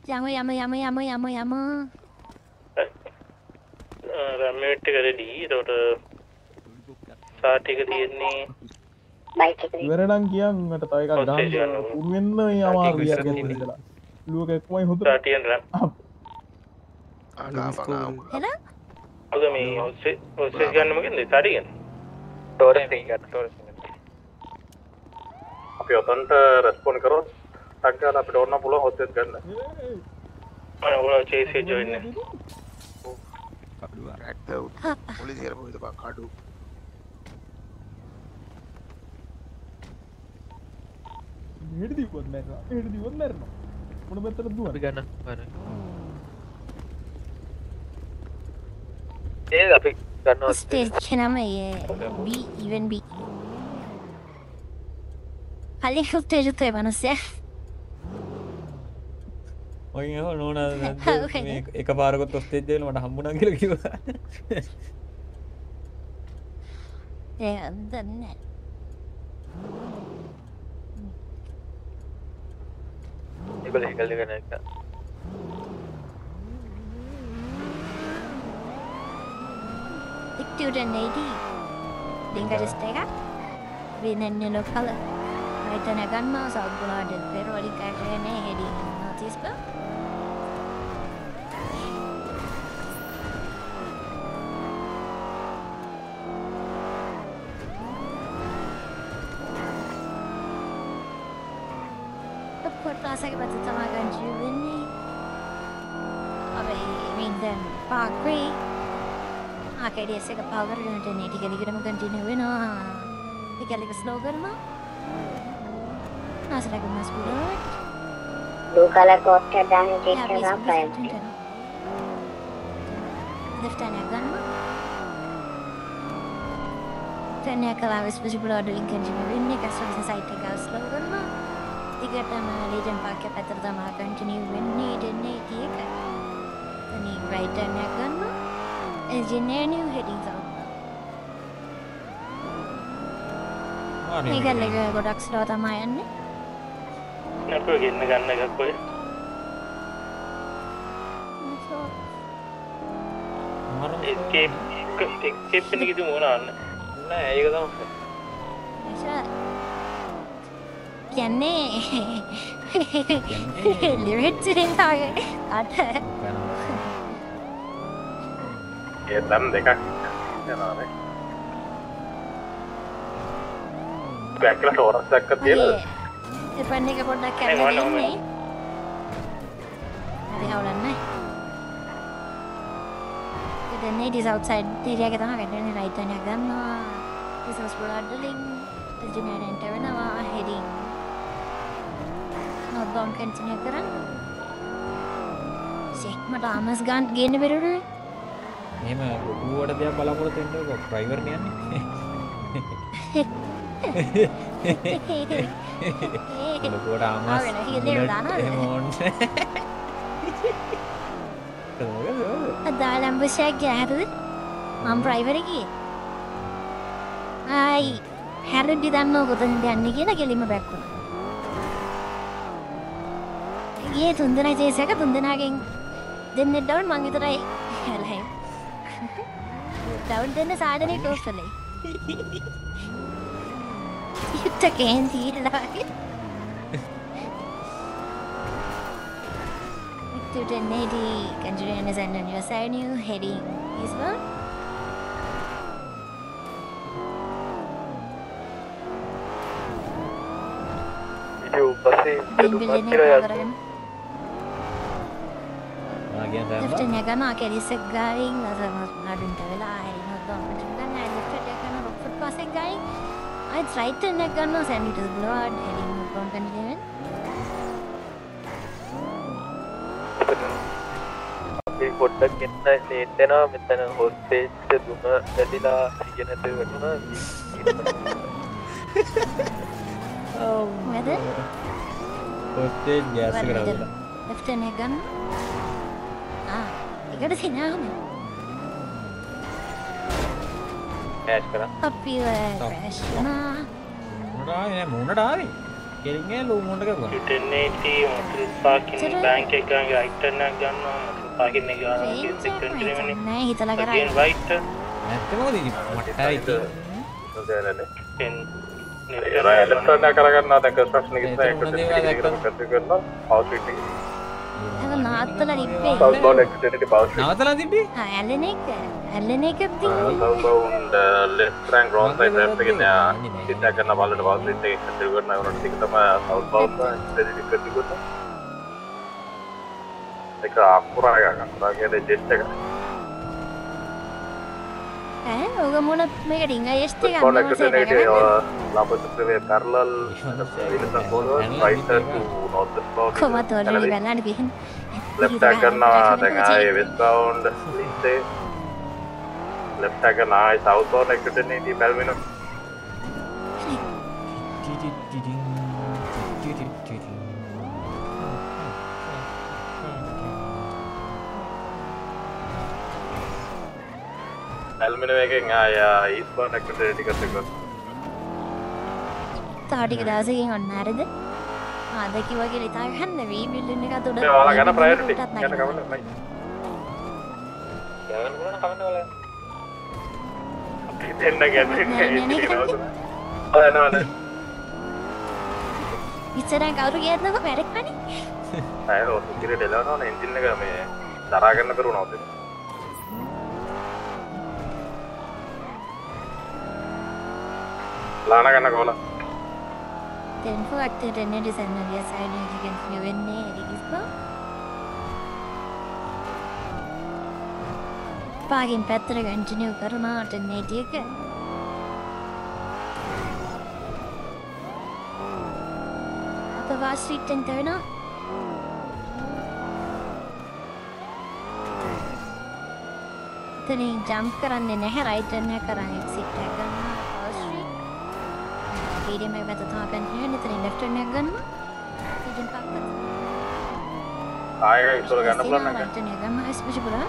යම යම යම යම යම යම. රැමේට් එක රෙඩි තොට සාටික තියෙන්නේ. ඉවරනම් කියන් මට තව එකක් ගන්න ගන්න. පුරුවෙන්න මේ අමාරු වියර් කියලා. ලුවක එක්මයි හොඳ. සාටියෙන් රැම් එන අද මේ ඔස්සේ ඔස්සේ ගන්න මගෙන්ද සාටිගෙන් ටෝරෙන් ගන්න ටෝරෙන් අපි ඔතන්ට රෙස්පොන්ඩ් කරොත් ටක් ගාලා අපිට ඕන පුළුවන් හොස්සෙත් ගන්න මම ඔයාලා චේස් එක ජොයින් වෙන්න පොලිසියට පොයිද බා කඩු හෙට දීපොත් මැරෙනවා හෙට දීපොත් මැරෙනවා මොන පැත්තටද දුවන්නේ ගන්න බර ඒ අපි ගන්නවා ස්ටේජ් නම B even B කලින් ස්ටේජ් උත්තේ මනුස්සය ඔය නෝන. එක පාරකොත් ඔස්තේජ් දෙල මට හම්බුනා කියලා කිව්වා. ඒ දන්නේ ඒගොල්ලෝ ඒකල්ලි ගන්න එක Student ID ඩිංගටස්ට එක වෙනන්න ලොකල රයිතන ගන්නවා සෞගුණාට පෙරවලි කටන හෙඩි නොතිස්ප පොට්ලාසක පත තමා ගංජී වෙන්නේ අප මින්දන් පාක්‍රී ආකඩියස එක පවරගට නේටි කලිකරම කටින වෙනවා එකලික ස්ලෝ කරනවා නාසලක මස් පුරට blue color coat එක දාන්න check කරනවා private දෙෆ්ටනය ගන්න තැනය කලා විස්පසි පුලාඩ ලින්කජිම වෙන්න කස්වස සයිට එක ස්ලෝ කරනවා දිගටම ලීජන් පාක පැතර තමා කටිනිය වෙන්නේ දෙන්නේ තියක තනී රයිටනය ගන්න එජිනේනිය හෙඩින් සව ඒකල්ල එක තමා යන්නේ නැකුව ගෙන්න ගන්න එකක් ඔය වෙන කිසි මොනාන්න නෑ ඒක තමයි. කියන්නේ ලිරෙට්ෙන් අට ඒ දම් දෙකක් යනවානේ බැක්ල ටෝරස් දැක්ක තියෙනවද එපන්න එක පොඩ්ඩක් මොන කැරන්නේ හරි හවලන්න දෙන්නේ ඩිස් අවුට්සයිඩ් ඒරියා එක තමයි වැටෙන්නේ රයිට් එක ගන්නවා. රිසෝස් බ්‍රොඩ්ඩලින් එන්ජිනියරින්ට වෙනවා හෙඩින් නොබ්බවුන් කන්ටිනියු කරන්න. සෙක් මට ආමස් ගන්න ගේන්න බැරුණු. එහෙම ලොකුවට දෙයක් බලාපොරොත්තු වෙන්න ප්‍රයිවර් යන්නේ ලොකුවට ආමස් ආ, වෙන හිතේ දානවද? එහෙම ඕන්නේ අදාලම්බෂයක් ගැහැරුද මම ප්‍රයිවරකි ආයි හැරඩි දන්න කොතන් යන්න කියලා කෙලිම බැක්වුණ ඒ තුන්දෙන ජේසක තුන්දෙනගෙන් දෙන්න ඩවන් මං විතරයි හැලයි ඩවන් දෙන්න සාධනය කෝස්සලයි යුත්තකයෙන් තීරලාගේ Student Nady, Conjuring is on your side, you heading eastbound. ඊට පස්සේ Bimbili දුමත් ni කියලා යන්න kagaragan. ආගියන් Left සෑම්බා niya ka na, kaya sa galing. Ay, right niya ka na, San Vitus Boulevard, heading down Conjuring. අපි පොඩ්ඩක් එන්න ලේට් වෙනවා මෙතන හොස්ටේජ් දුම වැදිලා සිගනත වැටුණා Weather? ඔස්තේජ් ගෑස් Well, එක weather. රවුලා Left niya ඇෂ් කරා. fresh na. මුණට ආවේ කෙලින්ගේ ලූමුන්ට කරුවා 280 මොටර් පාකින් බැංක් එක ගාන රයිට් ටර්න් එකක් ගන්නවා මොටර් පාකින් එක ගාන සෙකන්ඩ් ට්‍රිමනේ නෑ හිතලා කරා again right නැත්තම මොකද ඉතින් මට ඉතින් එලෙක්ට්‍රෝන කරගන්න දැන් කන්ස්ට්‍රක්ෂන් එක ඉස්සරහ එකට කටි කරනවා. පවර් එක. ඒක නාත්තලා නිප්පේ southbound extended power street නවතලා තිබ්බේ? ආ ඇල්ලන එක ඇල්ලන එක southbound left rank wrong side left එකේ නෑ සිතා කරන බලන්න පවර් ස්ට්‍රීට් එක කටි කරනවා ඒකට ටික තමයි සවුත් බවුන්ඩ් එක්ස්ටෙන්ඩඩ් කටි කරනවා ඒක අකුරා ගන්න අකුරා කියන්නේ ජෙට් එක ඈ ඕක මොන මේක ඩිංග එස්ට් එක Phone ගන්නවා electricity සේක uh, Labasupre parallel Wilson Boulevard, right to north floor. කොමත් ඔල්රෙඩි බලන්න ගිහින් Left tag කරනවා දැන් ආයේ westbound ලිස්ටේ left tag කරනවා ආයේ southbound electricity පැල්මින පැල්මින එකෙන් ආයේ eastbound electricity ටිකත් එක තාටික දවසකින් ඔන්න අරද? ආදකි වගේ ඉතා ගන්න වී බිල්ලින්න එක තුඩ ඒ ඔයාලා ගන්න priority. යන්න කවන්න බයි යන්න පුළුවන් කවන්න වල දෙන්න කවුරු කියන්නක වැඩක් පනි අය ඔසිකිරට එලවනවන එන්ජින්න එක මේ දරාගන්න කරු නොද ලාන ගන්න කෝල තෙන්පු අක්තට එන්නට සන්නලිය සයිඩ වෙන්නේ එරිගිස්පා පාගින් පැත්තර ගංචනයව කරනාට නේටියක. අප වාස්ට්‍රීට්ටෙන් කරනවා තනින් ජම් කරන්නේ නැහැ රයිටන්න කරන්න එක්සිට් ගන්න ඊඩම පැත තාපැන් නතරින් ලෙක්ටනයක් ගන්න ඉස්සර ගන්න ගන්න ස්පිචි පුලා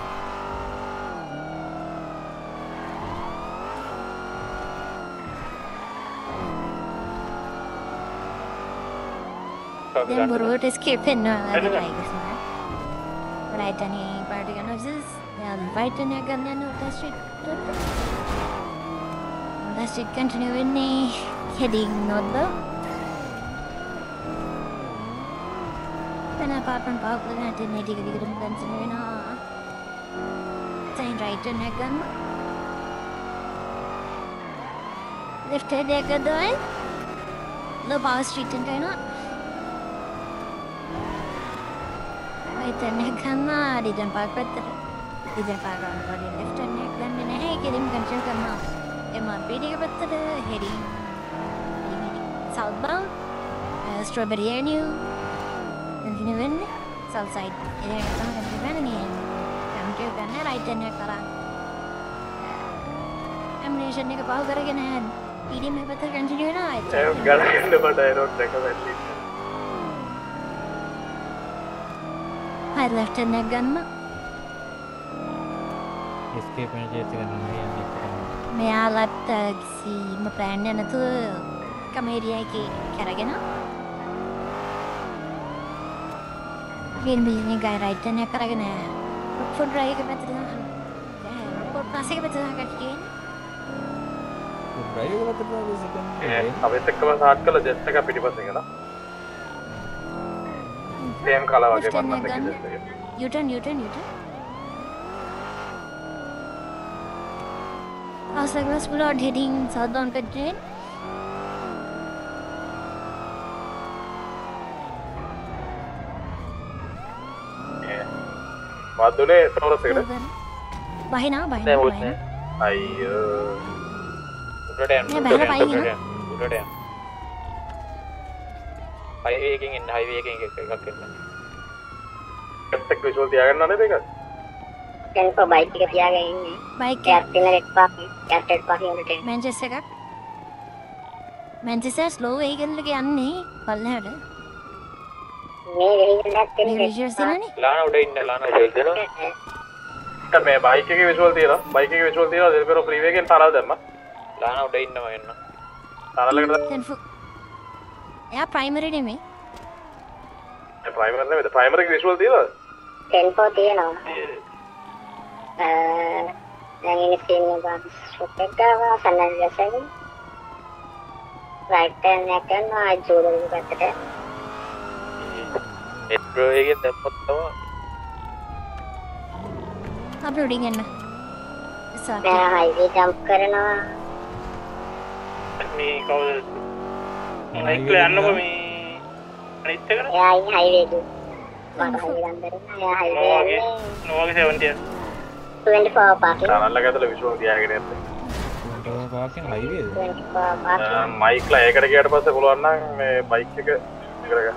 දැන් බොරුවට ස්කේප් වෙනවා රයිගස්න රයිටනි පාටි ගන්න. විසස් රයිටනය ගන්න යන ටස්ට්‍රීට් ටස්ට්‍රීට් කන්ටිනියු වෙන්නේ heading north though. Then apartment park with an alternative to get them considering Saying right and neck gun. Left head neck gun though. Low හිතන්න කන්නා රිජන් පාක් පැත්තර ඉජන් පාගන්න වලින් ලෙෆ්ටන් එක දන්න නැහැ කෙලින් කන්ට්‍රෝල් කරනවා එම පීඩික පැත්තට හෙරි සවුත් බවුන් ස්ට්‍රොබෙරි ඇනියු එන්තින වෙන්නේ සවුත් සයිඩ් එදේ ගත්තම කන්ට්‍රෝල් කරන්න ගියන් කන්ට්‍රෝල් කරන්න රයිට් එන්න කරා ඇම්නේෂන් එක පහු කරගෙන පීඩිම පැත්තට කන්ටිනියු වෙනවා ඒක ගලන්න බඩ එරොක් දැක වැටි I left an egg gun. escape වෙන චේස් එක ගන්න යන්නේ. මෙයා ලත් කිසිම plan එක නැතුව කමේරියා එකේ කරගෙන ෆිල්ම් බිස්නි ගයි රයිට් එකක් කරගෙන ෆුඩ් ඩ්‍රයිව් එක මැද දාන. රොකට් පාස් එක මැද දාගන්න කියන්නේ. ෆුඩ් ඩ්‍රයිව් වලට දාලා ඉතින්. ඒ අපිත් එක්කම සාට් කළ ජෙට් එක පිටිපස්සෙන් ගලා. සේම් කලා වගේ පන්නන්න එක ජෙට් එක යුටන් යුටන් යුටන් Asagras Blood heading southbound train. මදුනේ තෝරස් එකට? බහිනා නෑ බහිනා මුත් බහිනා. නෑ. අයියෝ. උඩට යන්න. නෑ, බැලලා පයින් උඩට යන්න. යන්න උඩට යන්න හයිවේ එකෙන් එන්න හයිවේ එකෙන් එක එකක් එන්න එක්ක් විෂුවල් තියාගන්න නේද ඒක දැන් කො බයික් එක තියාගෙන ඉන්නේ. බයික් එයාත් ඉන්න රෙඩ්. එයාත් රෙඩ් පාර්කින් වලට. මැන්චෙස්ටර් එකක්. මැන්චෙස්ටර් ස්ලෝ වේගන් එක යන්නේ පල්ලෙහාට. මේ එන්නේ. විෂුවල්ස් තියෙනනේ. ලාන උඩ ඉන්න ලාන උඩ ඉන්නවා මේ බයික් එකේ විෂුවල් තියෙනවා බයික් එකේ විෂුවල් තියෙනවා දෙල්පෙරෝ ෆ්‍රීවේ එකෙන් තරල් දැම්මා ලාන උඩ ඉන්නවා එන්න තරලකට එයා ප්‍රයිමරි නෙමේ ප්‍රයිමර් නෙමෙයිද ප්‍රයිමර් එක විෂුවල් තියනවද? ටෙන්පෝ තියෙනවා. දැන් ඉන්නේ තියෙන බස් ෂොප් එක ගාව සන්නල් ගැසෙන් රයිට් ටර්න් එක කරනවා ජෝඩල් පැත්තට. මෙට්‍රෝ එකෙන් දැම්මොත් තමයි. අපි උඩින් එන්න. දැන් හයිවේ ජම්ප් කරනවා. මේ කවුද මයික්ල යන්නකො මේ අනිත් එකට එයා ඉන්නේ හයිවේ එක මට හයිවේ අන්දරේ එයා හයිවේ නොවගේ යන්නේ නොවගේ 70 24 පාකින් channel එක ඇතුලේ විෂුවල් තියාගෙන යන්න පාකින් හයිවේද 24 පාකින් මයික්ලා ඒකට ගියට පස්සේ පුළුවන් නම් මේ බයික් එක ඉකරග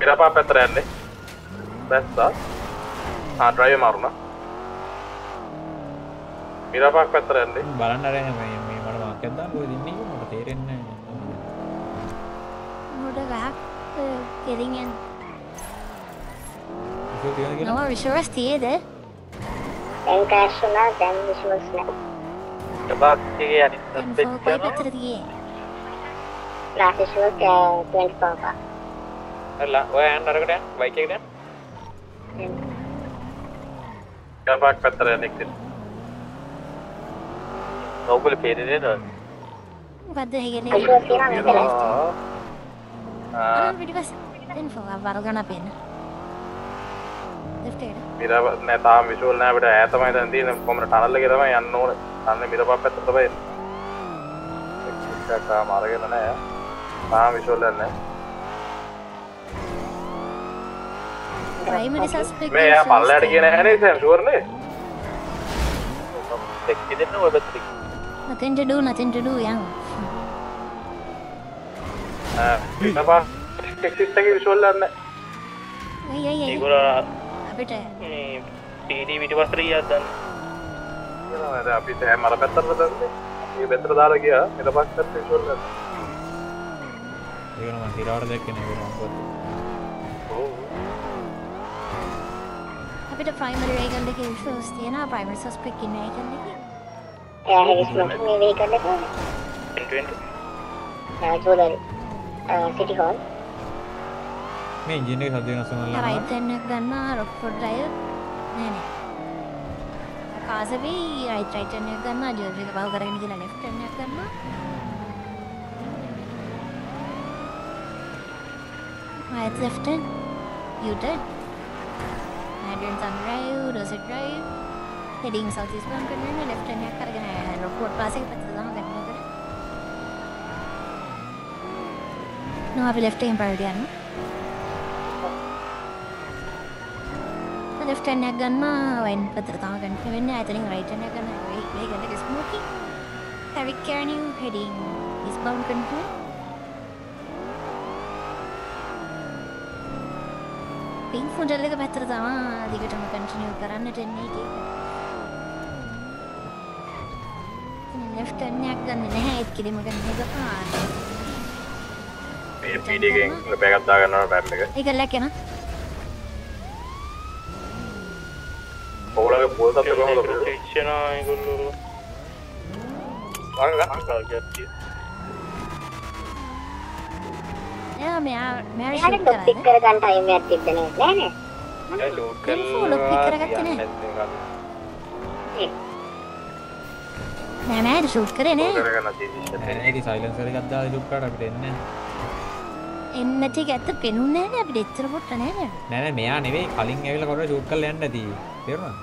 මිරපා පැත්තට යන්නේ බැස්සා ආ ඩ්‍රයිවර් මාරුණා මිරපාක් පැත්තට යන්නේ බලන්න අර මේ මේ මට මාක් එකක් දාන්න ඔය දින්නේ මට තේරෙන්නේ මුඩ ගහක් කෙලින් යන්න නැහැ නව විශ්වාස් තියේද දැන් ක්‍රෑෂ් වුණා දැන් විෂුවල්ස් නැහැ ටබාක්ගේ අනිත් කොයි පැත්තට තියේ ලාස්ට් විෂුවල් 24 පාක් අල්ලා ඔය යන්න අරකට යන්න බයික් එකට යන්න මිරපාක් පැත්තට යන්නේ එක්ක නෝබල පේන්නේ නේද මොකද්ද හේගෙන විෂුවල් තියෙනවා මේක ලැස්ට් ආ පිටිපස්ස ඉන්ෆෝ වරගන පේන්න ලෙෆ්ට් එකට මිරප නෑ තාම විෂුවල් නෑ අපිට ඈත තමයි දැන් තියෙන්නේ කොහමද ටනල් එකේ තමයි යන්න ඕනේ අන්න තමයි එන්නේ එකක් තාම අරගෙන නෑ තාම සස්පෙක්ට් මේ එයා පල්ලයට කියන හැනේ සෑම් ෂුවර් නේ දෙක්ක දෙන්න පැත්තට nothing to do nothing to do යන් අයි අයි අයි ඒගොල්ලෝ අපිට පීඩී පිටිපස්සට ගියාද දන්න කියනවා දැන් අපි සෑම් අර පැත්තට දැන්නේ මේ පැත්තට දාලා ගියා මිරපාක් පැත්තට විෂුවල් යන්නේ ඒක නම් හිරාවට දැක්කේ නෑ ඒක නම් අපිට ප්‍රයිමරි වේගන් එකේ විශ්වාස් තියෙනවා ප්‍රයිමරි සස්පෙක්ට් ඉන්න වේගන් එකේ එයා හෙවි සිටි හෝල් මේ එක සද්ද වෙනස් වෙනවා රයිට් එකක් ගන්නවා රොක්ෆෝඩ් ඩ්‍රයිව් නෑ නෑ කාසබේ රයිට් රයිට් එකක් ගන්නවා ජෝඩ් එක පහු කරගෙන ගිහලා ලෙෆ්ට් එකක් ගන්නවා right left turn. U turn. Hadrian Sun Drive Dorset Drive. Heading southeast bound කරගෙන left turn. එකක් අරගෙන රොක්ෆෝඩ් පාස් එක පැත්තට දාම ගන්න කරා නෝ අපි left එකෙන් පල්ලට යනවා ලෙෆ්ට් එකක් ගන්නවා වයින් පැත්තට තමයි ගන්න වෙන්නේ ආයතනින් රයිට් එකක් ගන්න වෙයි වෙයි ගන්න smoking Havic Avenue heading. Eastbound control පින් ෆුඩල් එක පැත්තට තමයි දිගටම කන්ටිනියු කරන්නට එන්නේ ඒක ලෙෆ්ට් එකක් ගන්න නැහැ ඒත් කිලිම ගන්න එක පාට මේ පීඩි එකෙන් ලැබයක් දා ගන්නවා රැම් එක. ඒක ලැකෙන ඔයගොල්ලෝගේ පොල් තත්ත්වය කොහොමද අපිට ක්‍රිස්චනා ඒගොල්ලෝ. වරගන්න එයා මෙයා මෙයා එයාට ෂූට් ලොක් පික් කරන්නේ. කරගන්න ටයිම් එකක් තිබ්බේ නෑ නේද? ලෝඩ් ඉන්ෆෝ ලොක් පික් කරගත්තේ නෑ. නෑ නෑ ෂූට් කරේ නෑ. ඒක සයිලන්සර් එකක් දාලා ෂූට් කරාට අපිට එන්නේ එන්න ටික ඇත්ත පෙනුන්නේ නෑ අපිට. එච්චර පොට්ට නෑ නේද? නෑ නෑ මෙයා නෙවෙයි. කලින් ඇවිල්ලා කරලා ෂූට් කරලා යන්න ඇති. තේරුණාද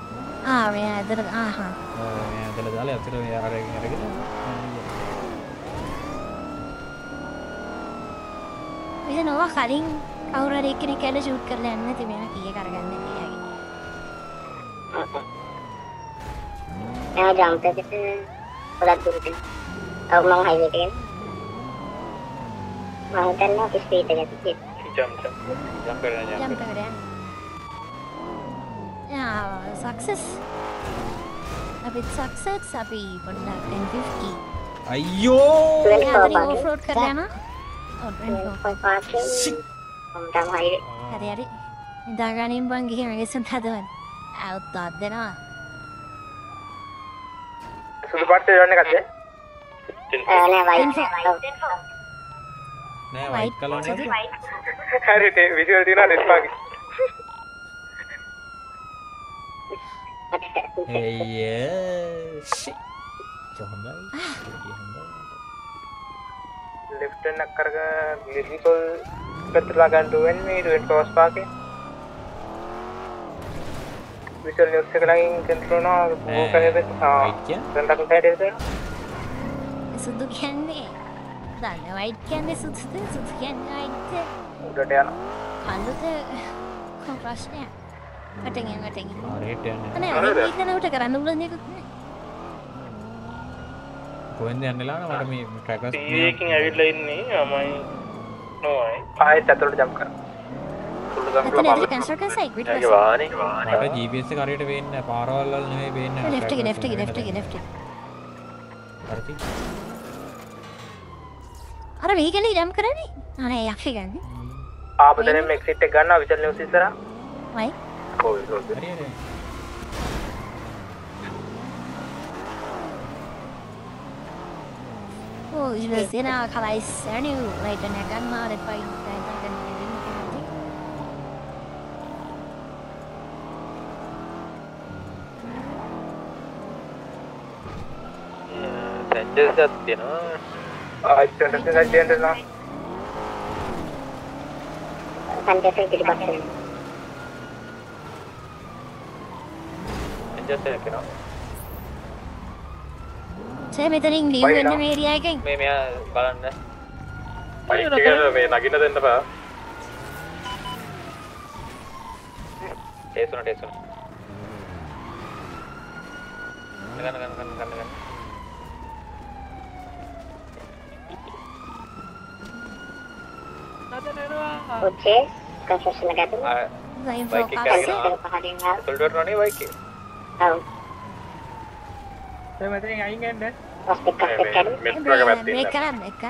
ආ මෙයා ඇදලා ආහා. ඔව් මෙයා ඇදලා දාලා අතට මෙයා අරගෙන අරගෙන විද නොවා කලින් කවුරු හරි එක්කෙනෙක් ඇවිල්ලා ෂූට් කරලා යන්න නැති මෙයා කීය කරගන්න තියාගේ එයා ජම්ප් එකට ගොඩක් දුරට ඔව් මම හයිවේ එකේ මම හිතන්නේ අපි ස්පීඩ් එක ඇති ජම් ජම්. ජම් කරලා ජම්ප් ජම් එකට යන්න. යා සක්සස් අපිත් සක්සස් අපි පොඩ්ඩක් 1050 අයියෝ! යාදරින් ඕෆ් රෝඩ් කරලා යනවා. ඔව් 24 පාර්කින් මම හයිවේ හරි. හරි නිදාගනින් බං ගිහින් මගෙසුන් හදවන්න. අවුත් තාත් දෙනවා. සුදු පාටේ යන්නේ කද්ද නෑ වයිට් නෑ වයිට් කලර් සුදු හරිට විසිවල තියෙනවා ඩෙස්පාගේ එය ෂි. හොඳයි. හොඳයි. ලෙෆ්ට් එකක් කරගෙන ග්ලිසිකෝල් පැත්තට ගන්න වෙන්නේ ඊට ක්‍රොස් පාකේ විසල් නිවස් එක ළඟින් කන්ට්‍රෝල් කරනවා ඕක හැබැයි ආ දැන් දකුණු සයිඩ් එකට සුදු කියන්නේ දන්න වයිට් කියන්නේ සුදුද සුදු කියන්නේ වයිට් උඩට යනවා කළුද කො ප්‍රශ්නය අනේ ඒකනවට කරන්න උලන් එකක් නෑ කොහෙන්ද යන්නලා මට මේ ටීවීකින් ඇවිල්ලා ඉන්නේ මමයි නෝයි ආයෙත් ඇතුළට ජම්ප් කරා මට GPS එක හරියට පේන්නේ නැහැ. පාරවල් වල නෙමෙයි පේන්නේ. ලෙෆ්ට් එක ලෙෆ්ට් එක ලෙෆ්ට් එක ලෙෆ්ට් එක හරිද? අර වේගන ඉරම් කරන්නේ? අනේ යක්ෂ ගන්න ආපදනෙන් එක්සිට් එක ගන්නවා විසල් නිවස් ඉස්සරහා. වයි ඔව් ඒක හරි හරි. ඕ ඉවසෙන කලයි සැනිව් ලයිට නැගන්නා දෙපයි ගන්න සැන්ජර්ස් එකක් තියෙනවා ආයෙත් ටෙන්ඩර් එකක් දෙන්න නම් සංජය පිටිපස්සේ සැන්ජර්ස් එකක් එනවා සේ මෙතනින් ලීව් වෙන්න මේරියායකෙන් මේ මෙයා බලන්න බයික් එක මේ නගින්න දෙන්න බෑ ටේසුන ටේසුන ගන්න ගන්න ගන්න ගන්න ගන්න ඔච්චේ කන්ස්ට්‍රක්ෂන් එක ඇතුළේ ගයින් බයික් එක ෆෝකස් අරගෙන පහලින් ආව තුල්ඩර් රනේ බයික් එක ඔව් ඒ මෙතනින් අයින් යන්න හොස්පිටල් එකක් ඇතුළේ මෙට්‍රෝ එක පැත්තේ මේ ඉන්න කරන්න එක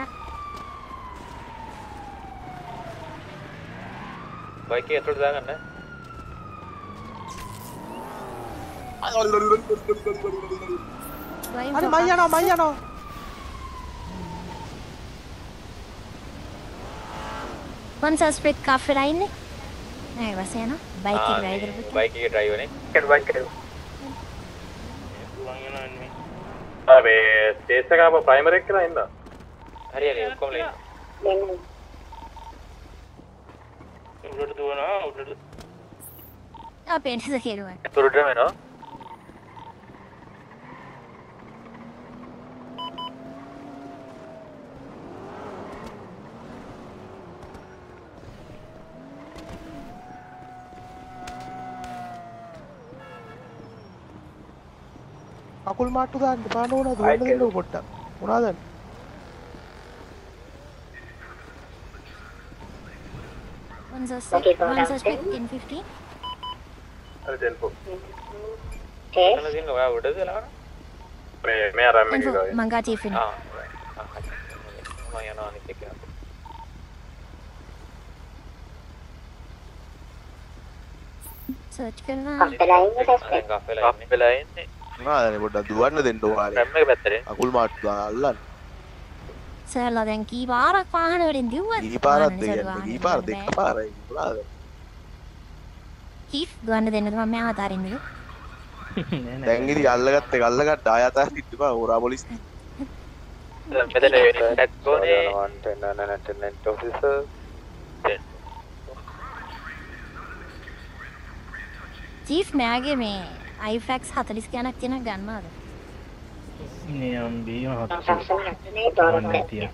බයික් එක ඇතුළට දාගන්න ගයින් අර මයි යනවා මයි යනවා වන් සස්පෙක් කාෆෙලා ඉන්නේ නෑ. වස යන බයික් එක රයිඩ් කරපු බයික් එක ඩ්‍රයිවර් නේ. කෙල් බයික් එක ආ මේ ස්ටේජ් එක ආපහු ප්‍රයිමර් එක කරලා ඉන්න හරි හරි ඔක්කොම ලේ උඩට දුවනවා උඩට. අපේ එන්නද කෙරුවා. තුරුටම එනවා කකුල් මාට්ටු දාන්න පාන ඕන දුවන්න දෙන්න පොට්ටක් මොනාද වන් සස්පෙක් වන් සස්පෙක් ඉන් 15 හරි දෙන්පෝ ටේ එතන තියෙන ඔයා උඩද ලාන මේ මෙයා රැම් එක info ගාවේ. මංගා චීෆ් ආ ආ හරි. මම යනවා අනිත් එක සර්ච් කරනවා. අප්පලා ඉන්නේ දැන් සස්පෙක් කෆෙලා ඉන්නේ. කෆෙලා මොනාදනේ පොඩ්ඩක් දුවන්න දෙන්න ඕනේ රැම් එක පැත්තට අකුල් මාට්ටු දාලා අල්ලන්න සර්ලා දැන් කී පාරක් වාහන වලින් දිව්වද ඊ පාරක් දෙන්න ඊ පාර දෙක පාරයි මොනාද කීෆ් ගන්න දෙන්නද මම මෙයා අතාරින්නද දැන් ඉතින් අල්ලගත්ත එක අල්ලගත්ත ආය අතාරින්න ඉතිපා හොරා පොලිස් මෙතන ටැක් ගෝනේ ඔෆිසර් චීෆ් මෙයාගේ මේ iFax 40 ගණක් තියෙන ගන්නවද නියම් බීම හත් කන්ස්ට්‍රක්ෂන් එක ඇතුළේ දොරක් කමන්නේ තිය.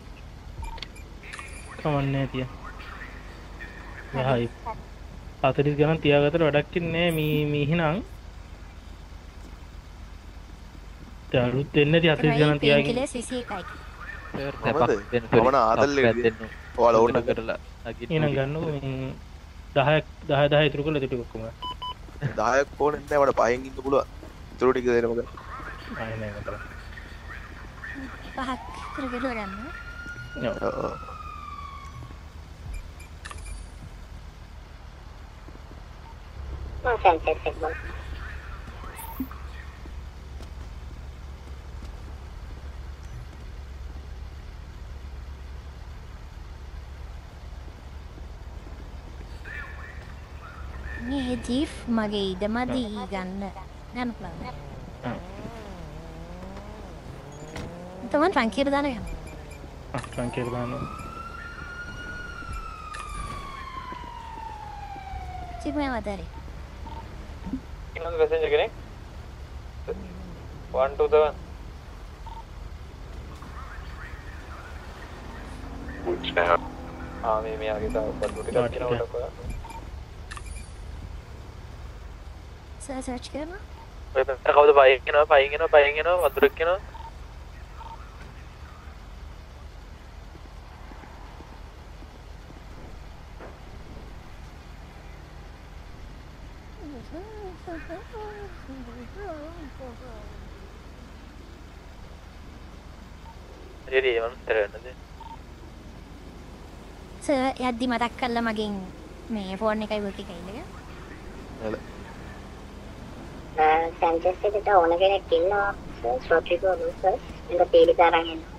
කමන්නේ තිය යහයි. හතරිස් ගණන් තියාගතට වැඩක් නෑ. මී මිහිනම් අලුත් එන්න ති හතරිස් ගණන් තියාගෙන. කිලේ සිසි එකයි. මොනවද? මම ආදල්ලේ ඔයාලා ඕන කරලා ගන්න දහයක් දහ දහ ඉතුරු කළ තිටි කොක්කම 10ක් ඕනෙත් නෑ මට පහෙන් ඉන්න පුළුවන්. ඉතුරු ටික දෙන්න මොකද? අයනෑ කතර පහක් කරගෙන ගන්න ඔව්. මම සෙන්සර් එක බලන්න ජීෆ් මගේ ඉඩමදී ගන්න. යන ප්ලාන තමන් ට්‍රංකීර දාන ගන්න ට්‍රංකීර දාන චික්මය වතරේ ඉන්නද පැසෙන්ජර් කෙනෙක්? 127 ආ මේ මෙයාගේ තව බඩු ටිකක් තියෙනකොට කොහොමද සර්ච් කරනවා ඔය පැත්ත කවුද පයින් එනවා පයින් එනවා පයින් එනවා වතුරක් එනවා? හරි ඒ මනුස්සර වෙන්නද ස යද්දි මතක් කල්ල මගෙන් මේ ෆෝන් එකයි වර්ක එකයිලක සැන්චස් එකට ඕන කෙනෙක් ඉන්නවා ස්ට්‍රොප්‍රිකෝ ලූසර් එක පීඩිත අරන් එනවා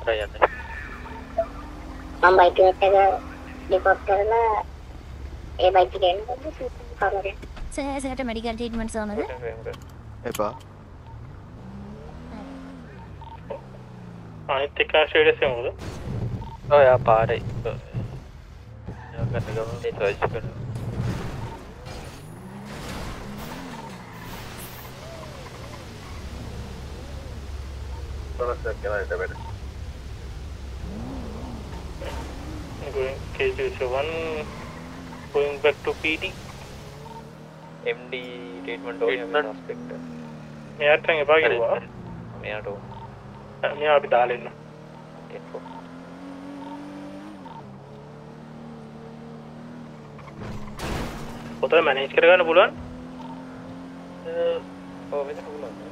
හරි යන්න මම බයික් එක ඩිපෝට් කරලා ඒ බයික් එක එන්නකොත් කවුරුද සෑසට මඩිකල් ටීටමට සෝනද එපා අනිත් එක ශ්‍රේඩස් යමුද ඔයා පාරයි ගන්න ගම සර්ච් කරන කියලා ඉත වැඩ going K07 going back to PD MD treatment ඕනේ සස්පෙක්ට් මෙයාට එපා කිව්වා. මෙයාට ඕන. මෙයා අපි දාලා ඉන්න පොත මැනේජ් කරගන්න පුළුවන්? ඔව් මෙතන පුළුවන්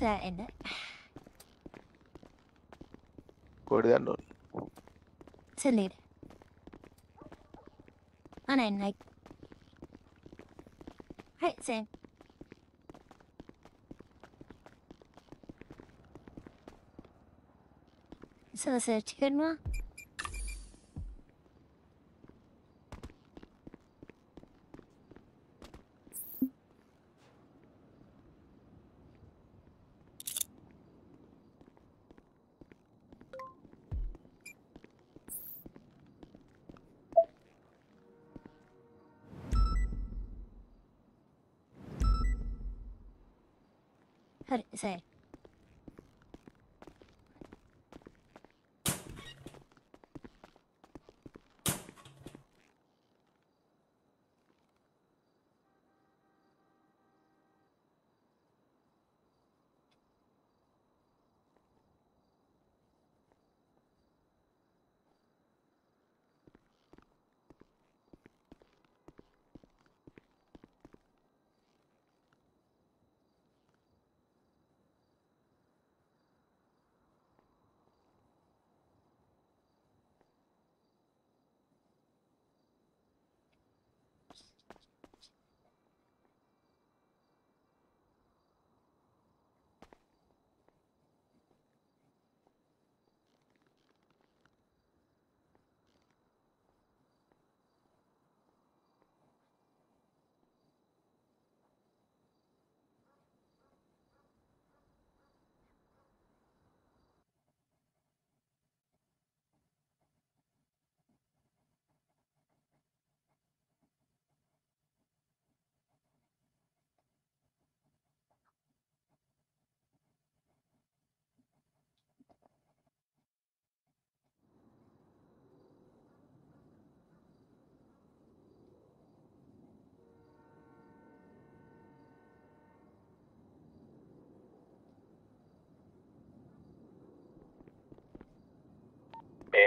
සෑ එන්න කොඩ දන්න ඕන සෙල්ලේට අනන්නයි හයි සෑ සර්ච් කරනවා හරි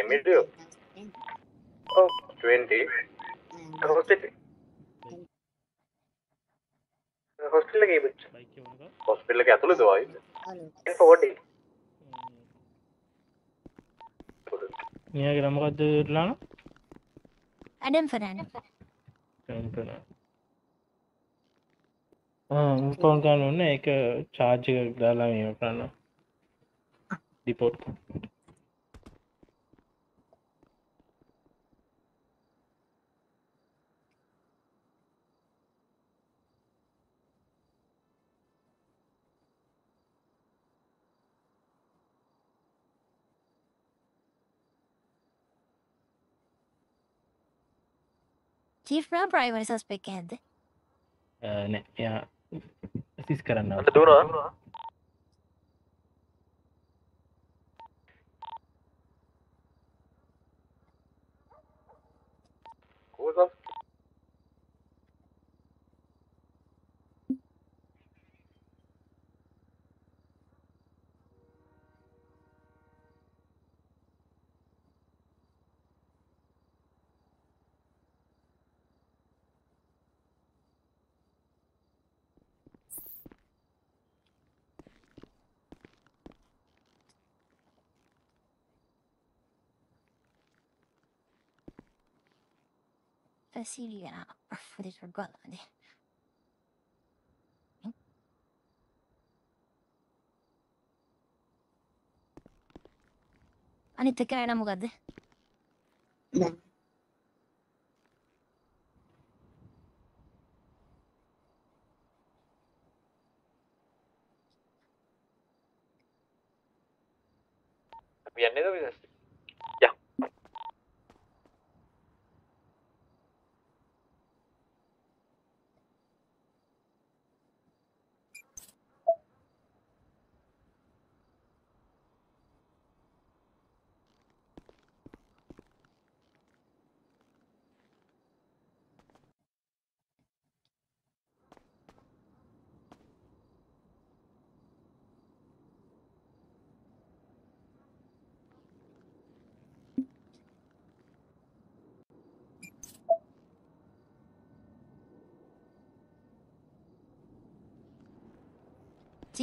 මිටියෝ ඔව් 20 හොස්පිටල් හොස්පිටල් එකේ ඉබුච්ච හොස්පිටල් එක ඇතුළේද වයි පොඩි මෙයාගේ නම මොකද්ද ලාන ඇඩම් ෆරන් ඉන්ෆෝන් කරන්න ඕන ඒක චාර්ජ් එක දාලා මේව කරන්න රිපෝට් චීෆ් රා ප්‍රයිවර් සස්පෙක් ඇද නෑ එයා සිස් කරන්න අන්න දුවනවා causes Facilierna för det förgållande. අනිත් එක එන මොකක්ද අපි යන්නේද විදස්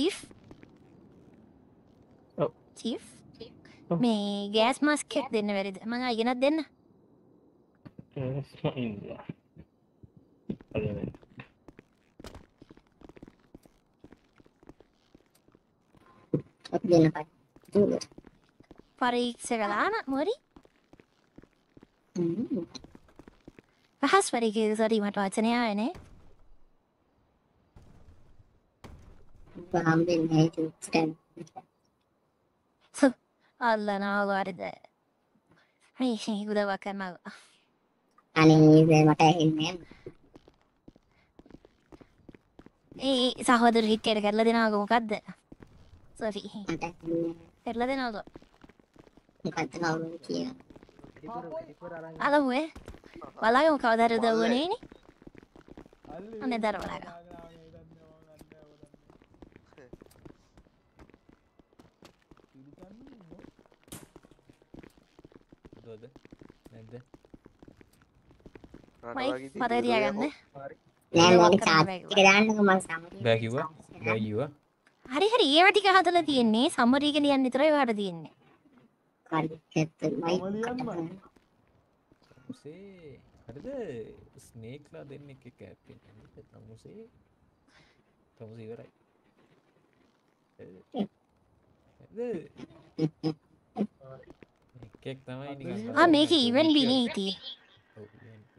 චීෆ් ඔව්. චීෆ් ඔව්. මේ ගෑස් මස්කෙක් දෙන්න වැරිද මඟ ඉගෙනත් දෙන්න. ඉන්දියා අපි දෙන්න පයි පරීක්ෂ කලාන මොරි? පහස් පරික සරීමට වචනයානේ හම් දෙන්න ස්ටන් අල්ල නාවාරිද මේෂී උදවක් කරනව අනේ මට ඇහෙන්නේ ඒ සහෝදර හික්කයට කරලා දෙනාව මොකක්ද සොෆි කරලා දෙනවද මොකක්ද කවුරුන් කියන අලමුවේ වලාගම කවදර දවනේන අන්න දර වලාග දුවද නැද්ද? මයි පත තියාගන්න. නෑ මට චාතික දාන්නක මං සමරි. බෑ කිව්වා? බෑ කිව්වා? හරි හරි. ඒවා ටික හදලා තියෙන්නේ. සම්මරීගෙන යන්න විතරයි වාට තියෙන්නේ. මුසේ හරිද? ස්නේක්ලා දෙන්න එක ඇත්තෙන් තමුසේ? තමුස ඉවරයි එකෙක් තමයි නිකන් ආ මේක ඉවන් බිනේ හිටියේ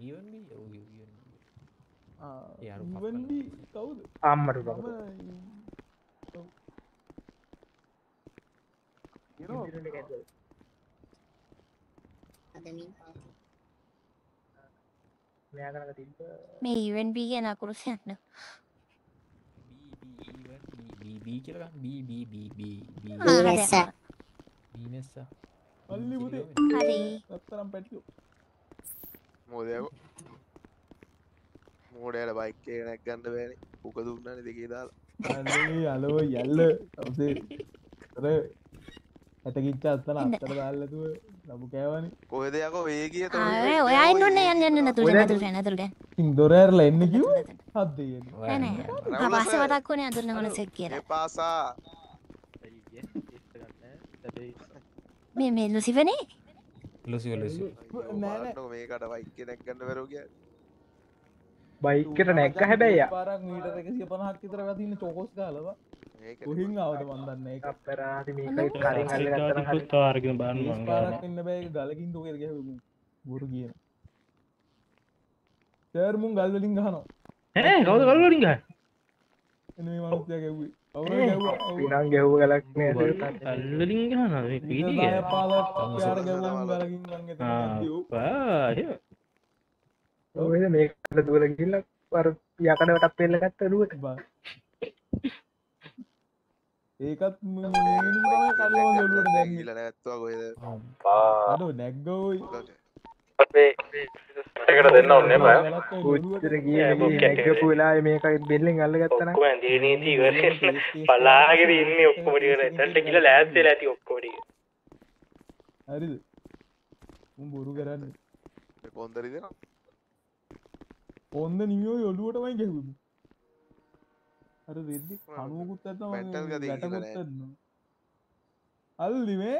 ඊවන් බී ඔව් ඊවන් යාරු ඉවන්ඩි කවුද? අම්මට මේ ඉවන් බී කියන අකුරුස යන්න බී කියලා බී බී බී බී බී බීමැස්ස. අල්ලි පුතේ හරි. රත්තරම් පැටියෝ. මෝදයක මෝඩයට බයික් එක නැක් ගන්න බෑන. උක දුන්නන දෙකේ දාලා. අනේ අලෝ යල්ල. තවසේ කර ඇතකිච්ච අත්තන අත්තර දාල්ලතුව ලබු කෑවනි. කොහෙද යකෝ? වේගිය ආ ඔයා ඉන්න ඕනේ යන්න යන්න නතුරු නතුරු නතුරු දොරඇරල එන්න කිව හත්දය නෑ නෑ. පස්සේ මතක් වුණේ අඳුරන කොනසෙක් කියලා. පාසා මේ මේ ලුසිවනේ ලුසි ලුසි මේකට වයික් කෙනෙක් ගන්න වැරෝගිය බයිකට නැක්ක හැබැයි පාරක් මීට එකසිය පනහක් විතර ගතින්න චොකොස් කාලව කොහින් ආවට මන්දන්න එක අපරාධ මේක කලින් අල්ලගත්තන තාරගෙන බලන්න මං පාරක් ඉන්න බෑ ගලකින් තෝකර ගැහමු බොරු කියන. තර්මුන් ගල්වලින් ගහනවා. ඈ? කවුද ගල් වලින් ගහන්නේ? එන මනුස්සයා ගැව්වේ ඒ, ගැව්වා පිනන් ගැහුව ගලක් නෑ ගල්වලින් ගහනවා. මේ පීඩි දාය පාලක් යාර ගැව්වම ගලකින් මං එතන යද්දී ආ ඔය මේකට දුවල ගිහිල්ලා අර යකඩවටක් පෙල්ල ගත්ත ඒකත් ගලුවට දැන් ගිල නැත්වා කොහෙද? අඩ එකට දෙන්න ඔන්නේ බෑ උච්චර ගිය නැග්ගපු වෙලාවේ මේක බෙල්ලෙන් අල්ල ගත්තන ඔක්කොම ඇඳේ නීති ඉවරෙන් බලාගෙන ඉන්නේ ඔක්කොම ටික එතනට ගිහලා ලෑස්ති වෙලා ඇති ඔක්කොම ටික හරිද උන් බොරු කරන්න කොන්දරි දෙනවා ඔන්න නියෝ ඔලුවටමයි ගැහුවමු අර රෙද්දි Mental ගතිය වැටකුත් කියලා නෑ. ඇන්න අල්ලිමේ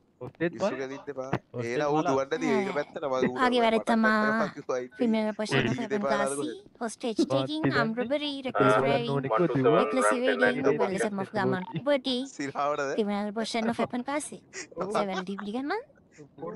evading, Mimmi reckless කිරිතිට driving, vandalism of government property, accessory clam robbery, criminal නතු possession of රතු weapon ඇස්කොත් class. කියන්න මුට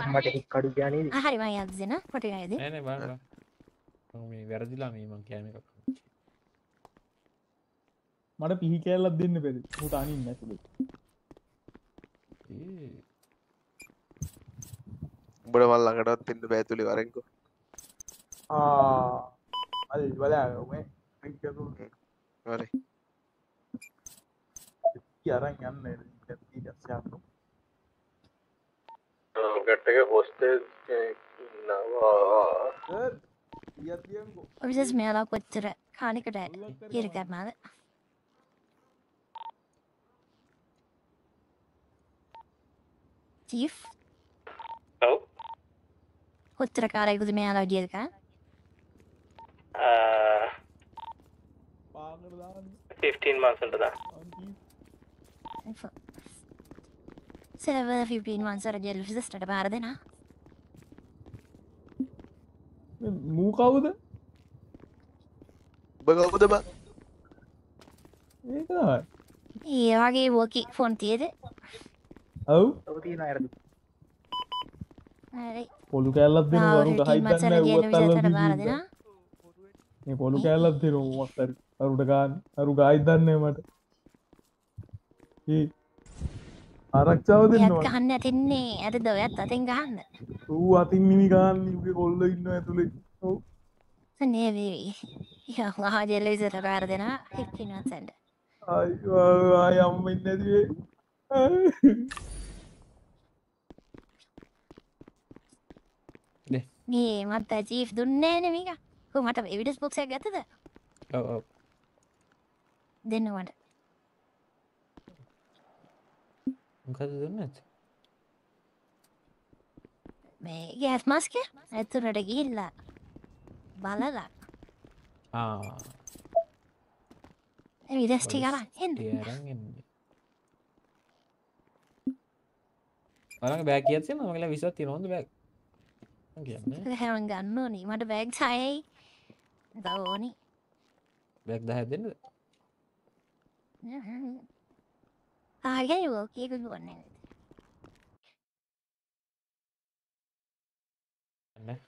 අම්මට එක් කඩු ගානේද ආ හරි මම යද්ද දෙන කොට ගයද? නෑ නෑ බලන්න බලන්න මේ වැරදිලා මේ මං කෑම එකක් මට පිහි කෑල්ලක් දෙන්න පෙර මුට අනින් නැතුද? ඒ. උඹට මල් ළඟටවත් එන්න බෑ තුලි වරෙන්කෝ අද බලා මේ හරි අරන් යන්න යන්න ගැට්ටක හොස්ටේජ් ඉන්නවා ඔබිසස් මෙයාලා කොච්චර කානිකට හිර කරනවාද? චීෆ් ඔව් කොච්චර කාලයකද මෙයාලා ඩියල් කරන්නේ? ආ 15 months වලට දා සෙලවල 15 months අර ජෙල් විසිස්ටට බාර දෙනා. මූ කවුද උඹ කවුද බං ඒ වගේ වෝකි ෆෝන් තියද? ඔව්. පොලු කෑල්ලක් දෙන වරු 15 ගහයි දන්න ඇව්වත් දෙනා. මේ පොලු කෑල්ලක් දෙන මොක්කර අරුට ගාන අරු ගායි දන්නේ මට ආරක්ෂාව ගහන්න ඇතින්නේ. ඇතද ඔයත් අතින් ගහන්න. ඌ අතින් ගාන්න උගේ කොල්ල ඉන්න ඇතුළේ ඔව්. නේ වේවි. යහලා ජෙල් විසිස්ටට බාර දෙනා 15 months and ආය අම්ම ඉන්න ඇතිවේ මේ මත් චීෆ් දුන්නේ නෑ මේක. කො මට එවිඩස් බොක්ස් එකක් ගත්තද? මට. මොකද දුන්නේ මේ ගෑස් මස්ක ඇතුරට ගිහිල්ලා බලලා. ආ. විදස්ටි කරන්න එන්න. අරන් එන්න. ඔයාලගේ බෑග් කීයක් තියෙනවද? මගේ ළඟ 20ක් තියෙනවා හොඳ බෑග් මං කියන්නේ. හැම ගන්න ඕනි. මට බෑග් සයයි ඕනි බෑග් 10ක් දෙන්නද ආගයි ඕකේක ගොන්නේ නැහැ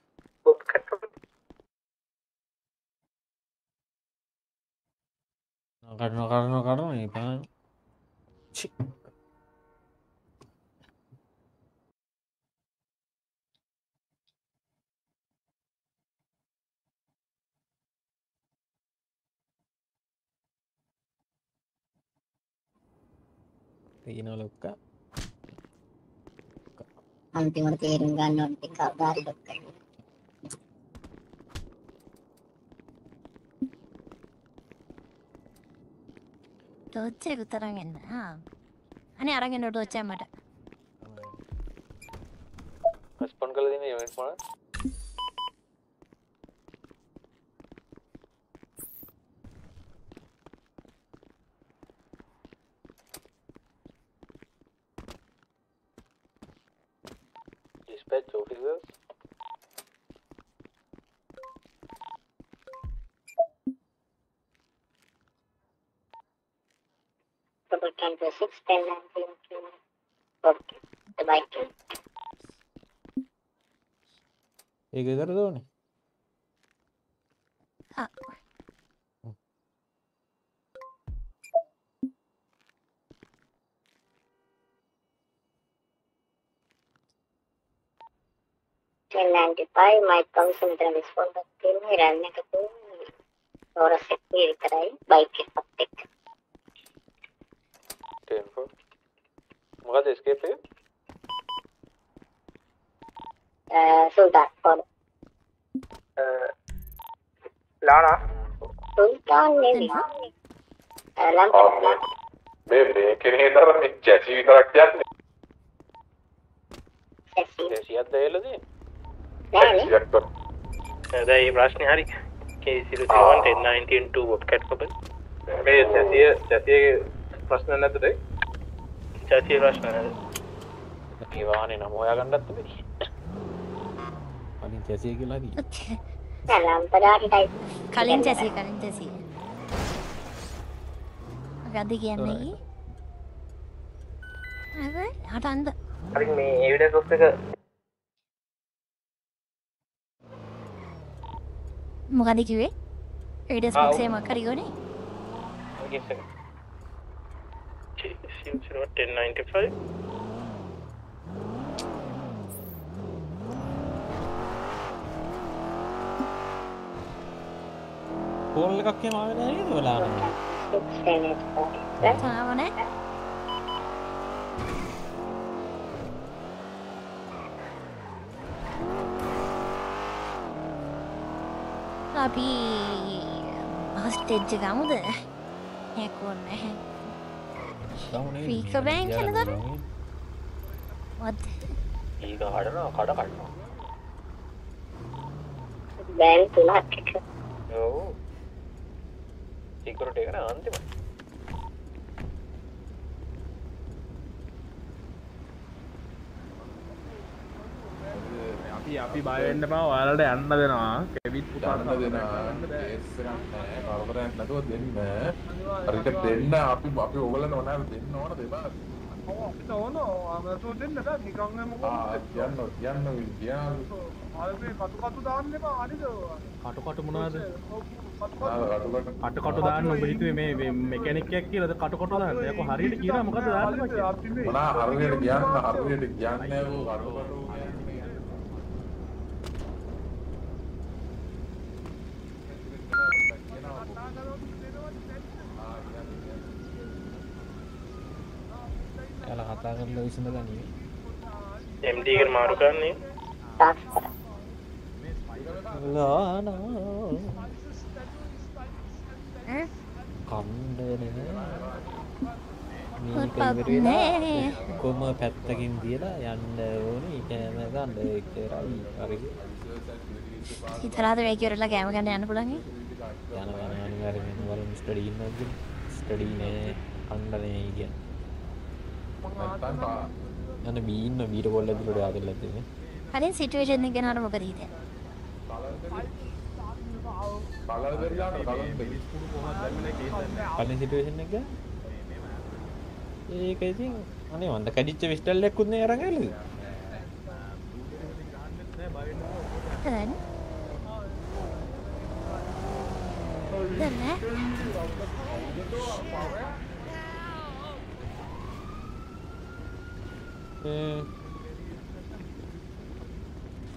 කරන කරන කරන ඉපන් තියෙන ලොක්ක අන්තිමට තේරුම් ගන්න ඕනේ ටික කවදාරි ඩොක්ටර් ටෝච්චෙ උතරගෙන අනේ අරගෙන ටෝච්චය මට රෙස්පොන්ඩ් කරලා දෙන ඉවෙන්ට් මොනවද dispatch officers double ten to six ten nineteen twenty okay the bike ඒක කරද ඕනේ ten ninety five Mike counts මෙතන රිස්පොන්ඩ් එකක් තියෙනවා රන් එක තියෙන්නේ ටෝරස් එක විතරයි බයික් එකත් එක්ක 10 4 එක සුල්තාන් ලානා සුල්තාන් මේ මේ කෙනේ තර මේ ජැසි විතරක් කියන්නේ දෙසියක් දෙයලා තියෙන ජැසියක් තර දැයි ප්‍රශ්නය හරි. කේසිරුවන් 1019 බොබ්කට් කොබල් මේ ජැසිය ජැසියගේ ප්‍රශ්න නැතද ජැසිය ප්‍රශ්න ඒවානේ නම හොයාගන්නත් බැරි. කලින් තැසිය කියලා දී ලම්පදාටයි කලින් චැසිය කලින් චැසිය. ගද කියන්නේ හට අන්ද හරි මේ එවිඩන්ස් ඔස් එක මොකද කිවේ ඒඩස් ආ, ඔව්. මක්සේ මකරිගොනේ සිම්සිරුව 1095 කෝල් එකක් එහෙම ආවේ නැහැ නේද ඔයාලා තාවනේ අපි හස්ටෙජ්ජ ගමුද හැකොන්න ්‍රීක බෑන් කලදර වත් ඒක කඩනවා කඩ කඩනවා. බෑන් තුනක් එක. ඔව්. සිකරට එකන අන්තිමයි අපි බයවෙන්න පා ඔයාලට යන්න දෙනවා. කෙවිත් යන්න දෙනවා. කේස් එකක් නැහැ. කරදරයක් නැතුව දෙන්න. හරියට දෙන්න. අපි අපි ඔයගලන්ට ඕනෑ දෙන්න ඕන දෙපා. ඕන. අමතු දෙන්න බෑ නිකන් ආ කියන්න කියන්න කියන්න ආල්පේ කටු කටු දාන්න එපා. හරිද? කටු කටු මොනවද? කටු කටු. දාන්න ඔබ හිතුවේ මේ මේ මෙකැනික් එකක් කියලාද කටු කටු දාන්න? යකෝ හරියට කියනවා මොකද දාන්න? කියලා හරියට කියන්න? හරියට කියන්නේ ඕ කටු කටු එයාලා කතා කරලා විසඳ ගනියි MD එකට මාරු කරන්නේ? ලානා. කණ්ඩ නේ. නෑ. වෙලා කොම පැත්තකින් තියලා යන්න ඕනේ. කෑම ගන්න එච්චරයි හරි ඉතරාද වේ කියවරලා කෑම ගන්න යන්න පුළුවන් යන යන අනිවාර්යෙන් බලමු ස්ටඩි ඉන්නවද? ස්ටඩි නෑ. අන්න නෑ කියන්නේ යන බී ඉන්න බීට කොල්ල දිලට ආදෙල්ලා තියෙන්නේ. හරින් සිටුවේෂන් එක ගැන මොකද හිතේ පලින් සිටුවේෂන් එක? ඒක ඉතින් අනේ මන්ද කඩිච්ච විස්ටල් එකකුත් නේ අරන් ඇවිල්ලාද දැන්? දැන් නෑ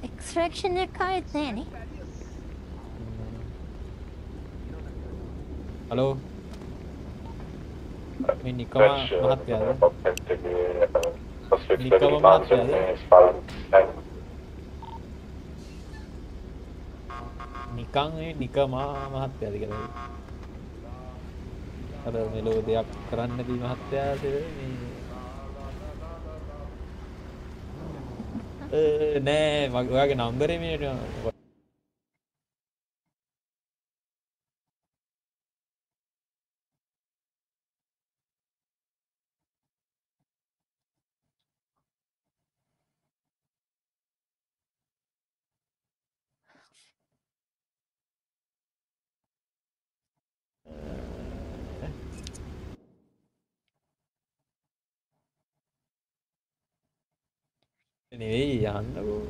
එක්ස්ට්‍රැක්ෂන් එක ආයෙත් නෑනේ හලෝ මේ නිකම මහත්තයාද නිකම මහත්තයාද නිකං ඒ නිකමා මහත්තයාද කියලා අර මෙලෝ දෙයක් කරන්න දී මහත්තයාද මේ අ, නෑ මගේ ඔයාගේ නම්බරේ මේ නෙවෙයි යන්නකෝ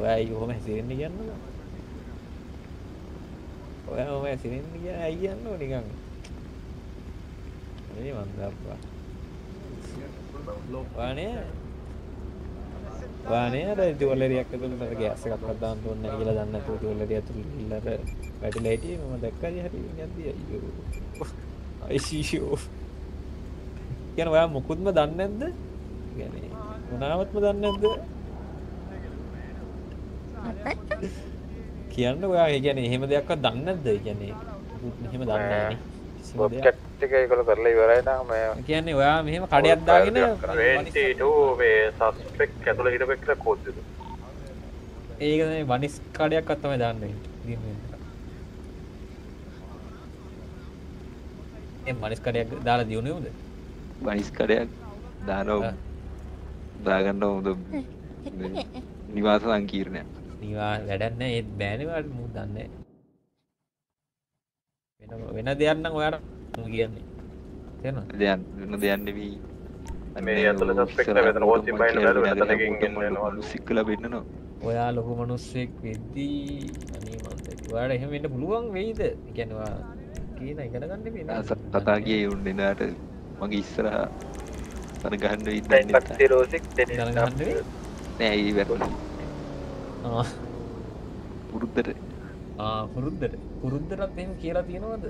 ඔයා ඔහොම හැසිරෙන්න කියන්නද ඔයා ඔහොම හැසිරෙන්න කිය ඇයි කියන්නෝ නිකන්? ඒ මන්දප්පා වානේ. වානේ අර ජුවලරියක් ඇතුළට අර ගෑස් එකක් දාන්න ඕනේ නැහැ කියලා දන්නේ නැතුව ජුවලරිය ඇතුළට වැටිලා හිටියේ. මම දැක්කා හරි යද්දි අයියෝ. අයිෂීෂෝ කියන ඔයා මොකුත්ම දන්නේ නැද්ද? කියන්නේ මොනාවත්ම දන්නේ නැද්ද? කියන්න ඔයා ඒ කියන්නේ එහෙම දෙයක්වත් දන්නේ නැද්ද? ඒ කියන්නේ මොකුත් එහෙම දන්නේ එක ඒගොල්ලෝ කරලා ඉවරයි නම් මම කියන්නේ ඔයා මෙහෙම කඩයක් දාගෙන 22 මේ සස්පෙක්ට් ඇතුළේ හිටපු එක්ක කෝඩ් දෙද ඒක තමයි වනිස් කඩයක්වත් තමයි දාන්නේ. දින වනිස් කඩයක් දාලා උද? බනිස් කඩයක් දානව දාගන්න හොඳ නිවාස සංකීර්ණයක්. නිවා වැඩක් නැහැ ඒත් බෑනේ ඔයාලට මූ දන්නේ වෙන වෙන දෙයක් නම් ඔයාට කියන්නේ. දෙයන් වෙන එකකින් එනවා සික්කලා පෙන්නනවා ඔයා ලොකු මිනිස්සෙක් වෙද්දී අනේ මන්ද ඔයාට එහෙම වෙන්න පුළුවන් වෙයිද? ඔයා කියන ඉගෙන ගන්න වෙන්නේ. කතා කියේ උන් දෙනාට මගේ ඉස්සරහා අර ගහන්න රෝසික්. නෑ ඒ වැරදි. ආ. පුරුද්දට. ආ පුරුද්දට. පුරුද්දටත් එහෙම කියලා තියෙනවද?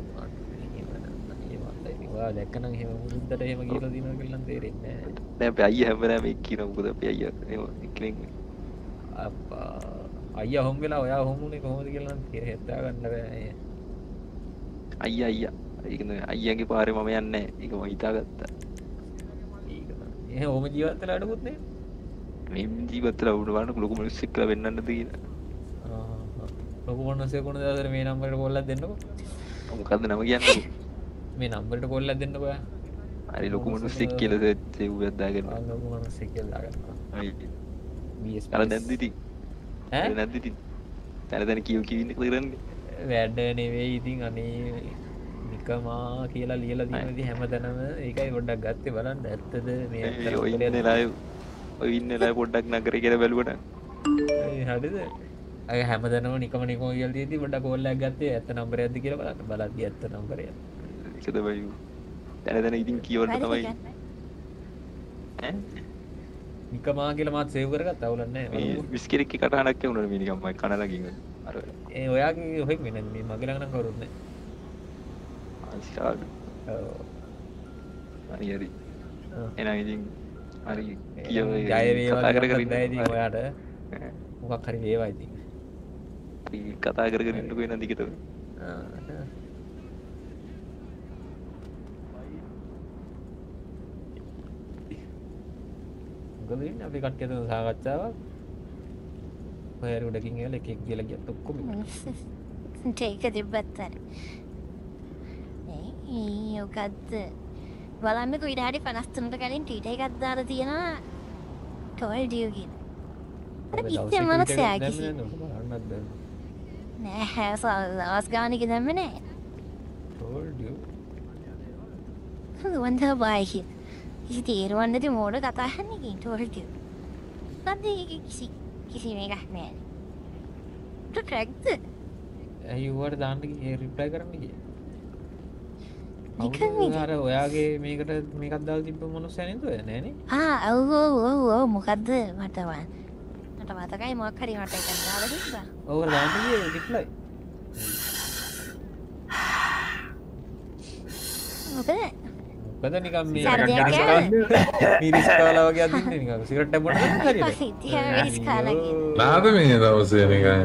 ඔයා දැක්කනම් එහෙම පුරුද්දට එහෙම කියලා තියෙනවා කියලා නම් තේරෙන්නේ. නෑ. අපේ අයියා එහෙම එක්කෙනෙක් අප්පා. අයියා හොම් වෙලා ඔයා හොම් උනේ කොහොමද කියලා නම් තේර හිතා ගන්න බෑ. අයියා. අයියා ඒක නෙවෙයි අයියාගේ පාරේ මම යන්නේ නෑ. ඒක මම හිතාගත්තා එහෙනම් ඔහොම ජීවත් වෙලා අඩුකුත් නේ. මේ ජීවත් වෙලා වුණ වන්න ලොකු මිනිස්සෙක් කියලා වෙන්නන්නද කියලා. ලොකු මොනසේ කොන දාතර මේ නම්බරට කොල්ලක් දෙන්නකෝ. මොකද්ද නම කියන්නේ? මේ නම්බරට කොල්ලක් දෙන්නකෝ ඔයා. හරි ලොකු මිනිස්සෙක් කියලා සෙව්වක් දාගෙන ආ ලොකු මිනිස්සෙක් කියලා දාගන්නවා. BS අර නැද්ද ඉතින්? තැන තැන කියව ඉන්න කරන්නේ වැඩ නෙවෙයි ඉතින් අනේ නිකමා කියලා ලියලා තියෙනවා ඉතින් හැමතැනම ඒකයි පොඩ්ඩක් ගත්තේ බලන්න. ඇත්තද මේ ඔය ඔය ලාය පොඩ්ඩක් නගරේ කියලා බැලුවට. ඒ හරිද? අය හැමතැනම නිකම නිකම කියලා තියෙද්දි පොඩ්ඩක් කෝල්ලක් ගත්තේ ඇත්ත නම්බරයක්ද කියලා බලන්න. බලද්දි ඇත්ත නම්බරය ඒකද බයි තැන තැන ඉතින් කියවන්න තමයි. නිකමා කියලා මාත් සේව් කරගත්තා අවුලක් නැහැ මේ බිස්කිරික් කටහනක් වුණා මේ නිකන් මම කනලකින් අර ඒ ඔයාගේ ඔහෙක් වෙන මේ මගේ ස්ටාඩ් අනිරි එනඉතින් හරි. ජයර කරන්න ඔයාට මොකක් හරි ඒවායිති කතා කරග ඉටුක වෙන දිකට ගලින් අපි කට්යතු සාකච්ඡාවක්. හයර උඩකින් එල එකක් කියල ගැත්තක්කොම ඒක තිබ්බත්තර හරි ඒ ඔකත්ද බලන්නක ඉඩහටි පනස්තුනට කලින් ටීට එකත් දාලා තියෙනවා ටොල් ඉත්‍ය මනක්ෂයා කිසි. නෑ හැ දවස් ගානික දැම්ම නෑ. වන්ද බායකි කිසි තේරුවන්නති මෝඩ කතාහන්නකින් ටෝල්ටිය නද කිසි කිසි මේකක් නෑ. ට්‍රැක්ද ඇයිවට දාන්න රිප්ලයි කරන්න කිය අර ඔයාගේ මේකට මේකත් දල් තිබ මොනු සැනතු නෑන ආ අවෝ ඕ මොකක්ද මටවන් මට මතකයි මොක් හරි මට දාන්න රිප්ලයි මොකද මොකද නිකම් මේ සර්දයක් යන්නේ? මිරිස් කාලා වගේ අදින්නේ නිකන් සිගරට් එකක් බොන්න හරියට. නාද මේ දවසේ නිකන්.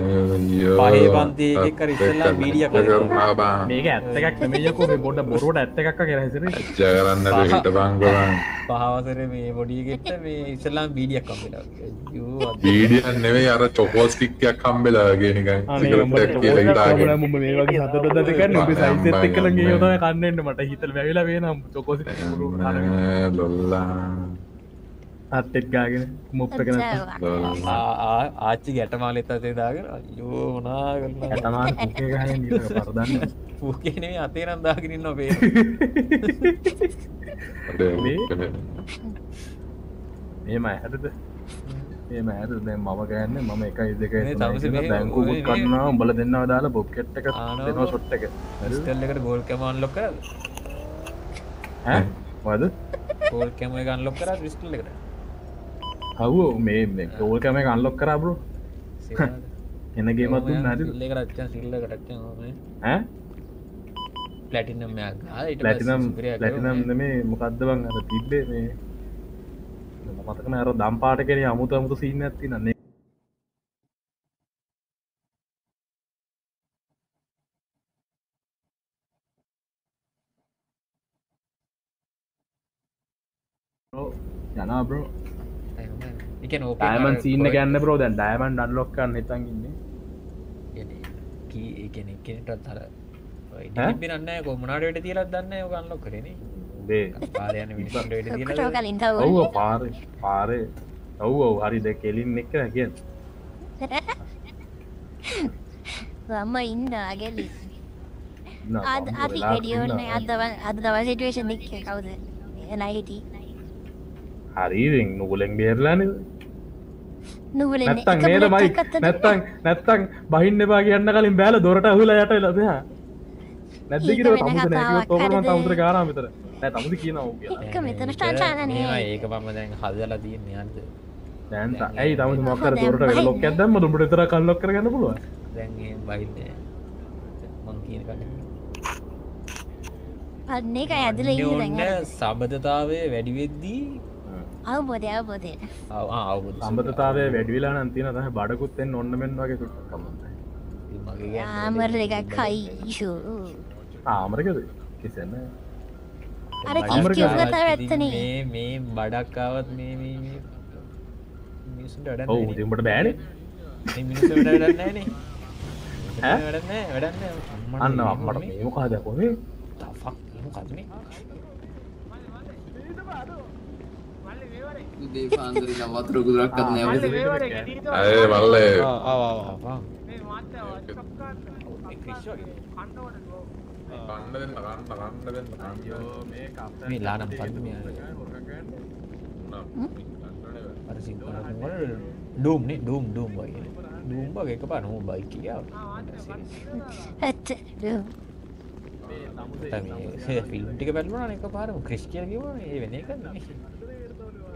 පහේ පන්ති එකෙක් හරි ඉස්සෙල්ලා මීඩියා. බා. මේක ඇත්ත එකක් නෙමෙයිකෝ මේ පොඩ්ඩ බොරුවට ඇත්ත එකක් කියලා හිතන්නේ අච්චා කරන්නට හිටපන් කොලන්. පහවසරේ මේ පොඩි එකෙක්ට මේ ඉස්සෙල්ලාම බීඩියක් හම්බෙලා. අයියෝ වීඩියන් නෙවෙයි අර චොකෝ ස්ටික් එකක් හම්බෙලා වගේ නිකන් සිගරට් එකක් කියලා හිතාගෙන. උඹ මේ වගේ හතර දත කරන උඹ සයිස් එකත් එක්ක ළඟ ඒව තමයි කන්න එන්න මට හිතල වැවිලා වේනම් චොකෝස් නෑ. අත්තෙක් ගාගෙන මොප් එක ආ- ආ- ආච්චි ගැට මාලෙත් අතේ දාගෙන අයියෝ මොනා ඉන්නක පරදන්නේ. පුකේ නෙමෙයි අතේ නම් දාගෙන ඉන්නවා පේ මේම ඇහැටද මේම ඇහැට දැන් මම ගෑන්නේ මම එකයි බැංකුවකුත් මේ- කන්නවා උඹල දෙන්නවා දාලා පොකට් එක දෙනවා ෂොට් එක. ක්‍රිස්ටල් එකට ගෝල් කැම අන්ලොක් මොකද ගෝල් කැම එක අන්ලොක් කරා ක්‍රිස්ටල් එකට. හවෝ මේ මේ ගෝල් කැම එක අන්ලොක් කරා බ්‍රෝ එන ගේමත් දුන්න හරිද සිල්ල එකට අච්චන් සිල්ල එකට අච්චන් ඕනේ ඈ? ප්ලැටිනම් එකක් ගහලා ඊට ප්ලැටිනම් පස්සේ සුපිරියක් ප්ලැටිනම් කරනවා. නෙමේ මොකද්ද බං අර තිබ්බේ මේ. මම මතක නෑ අර දම් පාට කෙනේ අමුතු අමුතු සීන් එකක් තියෙනවා නේ බ්‍රෝ යනවා බ්‍රෝ ඒ කියන්නේ ඕපන් ඩයමන්ඩ් සීන් එක යන්න බ්‍රෝ දැන් ඩයමන්ඩ් අන්ලොක් කරන්න හිතන් ඉන්නේ කී ඒ කියන්නේ කෙනෙක්ටත් අර ඔය ඈ? ඩිපින් නැහැ කො මොනාට වෙඩ තියලාද දන්නේ නැහැ ඔක අන්ලොක් කරේනේ දේ පාරේ යන මිනිස්සුන්ට වෙඩ ඔක්කොට තියලා කලින් තව ඔව් ඔව් පාරේ පාරේ ඔව් ඔව් හරි දැන් කෙලින් එක කියන්නේ අම්ම ඉන්න අගෙලි නෑ, අද අම්ම අපි වෙලා ගෙඩියෝන්න ඉන්නවා. අද දව- අද දව සිටුවේෂන් දෙක්ක කවුද නයිටි හරි ඉතින් නුගලෙන් බේරලානේ නුවලෙන් නැත්තම් නේද මයි නැත්තම් නැත්තම් බහින්න එපා කියන්න කලින් බෑලා දොරට අහුලා යට එලා බෑ නැද්ද ඒක කියලා වෙන තමුද නෑ. තමුද කියනවා මෙතන ඒක මම දැන් හදලා තියන්නේ අද දැන් ඇයි තමුද මොකක් කර දැන් දොරට බහින්න. ලොක්කයක් දැම්මද? උඹට විතර කල්ලොක් කරගන්න පුළුවන්? දැන් බයින්නේ මං කියන අන්න එක ඇදල සබඳතාවය වැඩි වෙද්දී අවබෝධය අවබෝධය. සම්බතතාවය වැඩිවෙලා නම් තියෙන තමයි බඩකුත් එන්න ඔන්න මෙන්න වගේ සුට්ටක් කමන්න මගේ ආමර එකක් කයිෂෝ ආමරකද කිසන්න අර කතාව ඇත්තනේ මේ බඩක්කාවත් මේ මේ මේ මිනිසුන්ට වැඩ ඔව් ඉතින් උඹට බෑනේ. අන්න අම්මට මේ මොකද කොහේ ෆක් මොකද මේ උදේ පාන්දර ඉඳන් වතුර කුදුරක්වත් නෑ අය මල්ලේ ආ ආ ආ ආ කන්න දෙන්න කන්න කන්න දෙන්න කන්න මේ ලානම් පද්ද මේ අර සිම්පල් වල ඩූම් නේ ඩූම් ඩූම් වගේ ඩූම් වගේ එකපාර නෝ බයික් කියාව ඇත්ත ඩෝ. මේ ෆිල්ම් ටික බැලුණා නේ එකපාරම ක්‍රිස් කියලා කිව්වනේ ඒ වෙන එක නෙමෙයි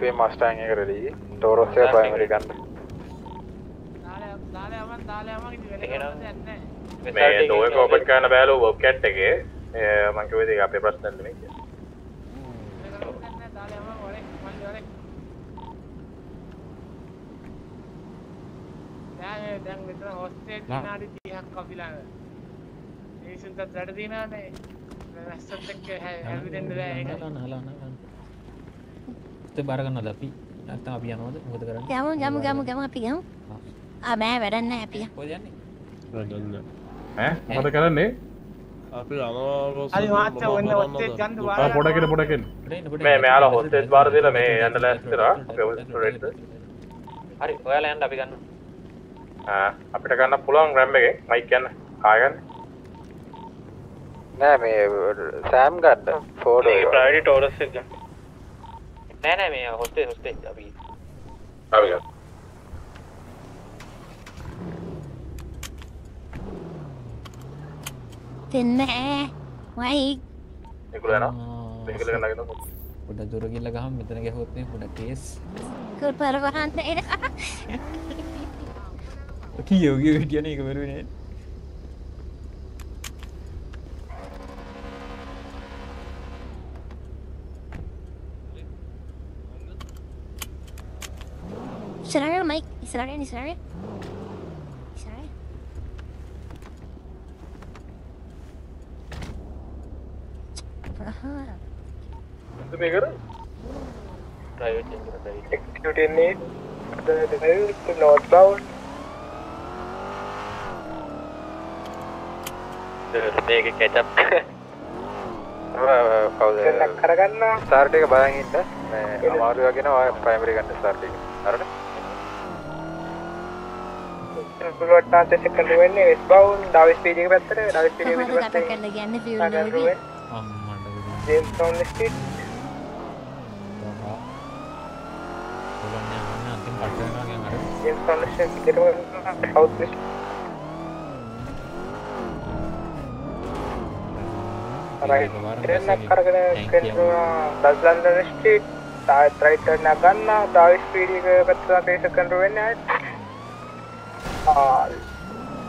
මේ මස්ටෑන් එක එක ප්‍රයිමරි ගන්න මේ ඩෝක ඕපන් කරන්න බෑලු වොබ්කැට් එකේ ඒ මං කිව්වේ ඒක අපේ ප්‍රශ්න නෙමෙයි කියලා. දැන් දැන් මෙතන හොස්ටේජ් විනාඩි 30ක් අපි ළඟ. මිනිසුන්ට රට දිනානේ. රැස්සත් එක්ක හැවිදෙන්න බෑ ඒක. හලන්න හලන්න හලන්න ඉත බාර ගන්නවද අපි? නැත්නම් අපි යනවද? මොකද කරන්නේ? යමු යමු යමු යමු අපි යමු. ආ බෑ වැඩක් නැහැ අපි යමු. කොහෙද යන්නේ? ඈ? මොකද කරන්නේ? අපි යනවා අද මාත්‍ය ඔන්න හොස්ටේජ් ගන්න ආ පොඩකින් පොඩකින් මේ මෙයාලා හොස්ටේජ් බාර දීලා මේ යන්න ලෑස්තිලා රෙස්ටෝරන්ට් හරි ඔයාලා යන්න අපි ගන්න. ආ අපිට ගන්න පුළුවන් රැම් එකේ මයික් ගන්න කාය ගන්න නෑ මේ සෑම් ගන්න. ෆෝඩෝ ප්‍රයිවටි ටෝරස් එක ගන්න. නෑ නෑ මේ හොස්ටේ හොස්ටේ අපි. අපි ගන්න. දෙන්නේ. වයි ඒගොල්ලෝ යනවා. මේකල ගන්න නගින්න පොඩ දුර ගිල්ල ගහම. මෙතන ගැහුවොත් මේ පොඩ කේස් කුල් පරවහන්න එන කීයෝ ගිය හිටියනේ ඒක බැලුවේ නෑ ඉස්සරහට මයික් ඉස්සරහට ඉස්සරහට ඉස්සරහට අහා මොකද මේ කරන්නේ ප්‍රයිවට් එක private executive need the drive to northbound මේක කැචප් කවුද? කරගන්න ස්ටාර්ට් එක බලන් ඉන්න. මේ අමාරු වගෙන ඔය ප්‍රයිමරි ගන්න හරිද පුළුවන් තාන්ත සෙකන්ඩ් වෙන්නේ වෙස් බවුන් ඩාවිස් ස්පීඩ් එක පැත්තට. ස්පීඩ් එක කොහොමද කතා කරන්න කියන්නේ fuel නෝවි James town street James town street ticket south west right turn කරගෙන කෙන්ට්‍රෝනා ඩස් ලන්ඩන් ස්ට්‍රීට් තාත් රයිට් ටර්න් එක ගන්න ඩාවිස් ස්පීඩ් එක පැත්තට අපේ සෙකන්ඩ් වෙන්නේ ආයෙත් ආ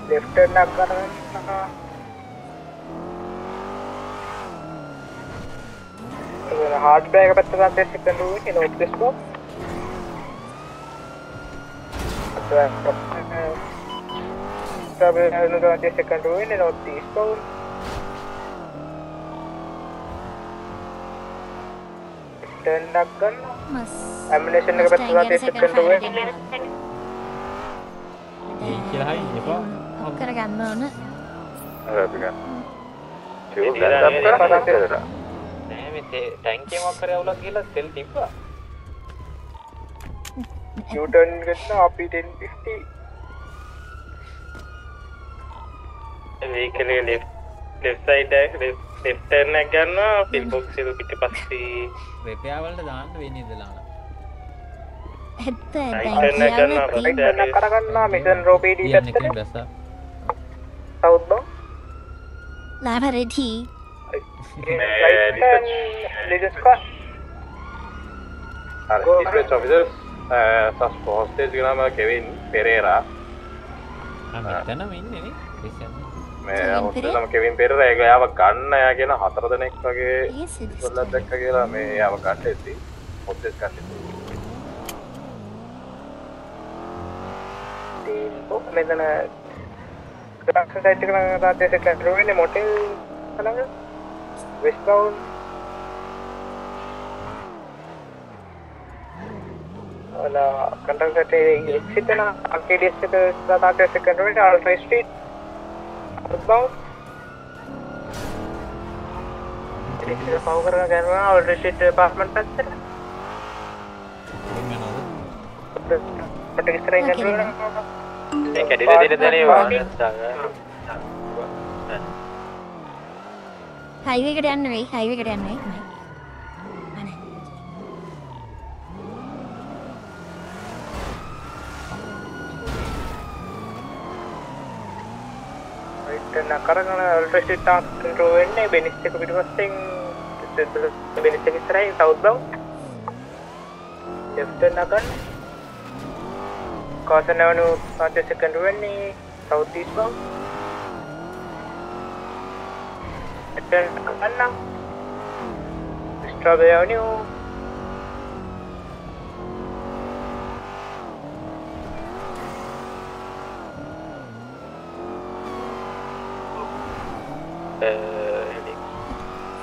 ලෙෆ්ට් ටර්න් එක කරගෙන හාඩ් බෑග පැත්තට අපේ සෙකන්ඩ් වෙන්නේ north west box Travel numerante second ruin in northeastbound. Turn na gun. Mas. Ammunition එක පැත්තට දාතේ second ruin. කියලා හයි එපා කරගන්න ඕන අපි ගන්න. ඒ ගන්න කරා නෑ මේ ටැංකිය මොකක් කරේ අවුලක් ගිහලා තෙල් තිබ්බා U-turn ගන්න අපි 1050 vehicle එක left left side එක left turn එක ගන්නවා pin box එක පිටිපස්සේ. රෙපයා වලට දාන්න වෙන්නේ ඉඳලාන ඇත්ත කරගන්න මිෂන් රෝ PD කියන්නේ පැත්තට කෙනෙක් දැස්සා south bound. ලාබරෙඩි Right turn Legends car. අර dispatch officer සස් හොස්ටේජ් ගනම කෙවින් පෙරේරා මෙතනම ඉන්නේ නේ ක්‍රිස්තියානි මේ හොස්ටේජ් නම කෙවින් පෙරේරා ඒක යාව ගන්න යා කියන හතර දෙනෙක් වගේ ඉස්සෙල්ලා දැක්ක කියලා මේ යාව ගන්න එද්දි හොස්ටේජ් ගන්න එද්දි. මෙතන ප්‍රඩක්ෂන් සයිට් එක ළඟ රාත්‍රියේ සෙකන්ඩ් වෙන්නේ මොටෙල් ළඟ? වෙස්ට් බවුන් වල කන්ට්‍රල් සයිට් එකේ එක්සිට් එක ආර්කේඩියස් එක රාත්‍රියේ සෙකන්ඩ් වෙන්නේ අල්ට්‍රා ස්ට්‍රීට් වෙස්ට් බවුන් ඒක පව කරගෙන යනවා අල්ට්‍රා ස්ට්‍රීට් ඩිපාර්ට්මන්ට් පැත්තට පොට ඉස්සරහින් යනවා ඒ කැඩිලා දෙන තැනේ වාහන හයිවේ එකට යන්න වෙයි හයිවේ එකට යන්න වෙයි එන්න කරගන අල්ට්‍රස්ටේට් ටාන්ස්කන්ට්‍රෝ වෙන්නේ බෙනිස් එක පිටිපස්සෙන් බෙනිස් එක ඉස්සරහින් සවුත් බවුන් ලෙෆ්ට් එන්න ගන්න කාසන් ඇවනු පාන්තිය සෙකන්ඩ් වෙන්නේ සවුත් ඊස්ට් බවුන් එටන් ගන්න strawberry avenue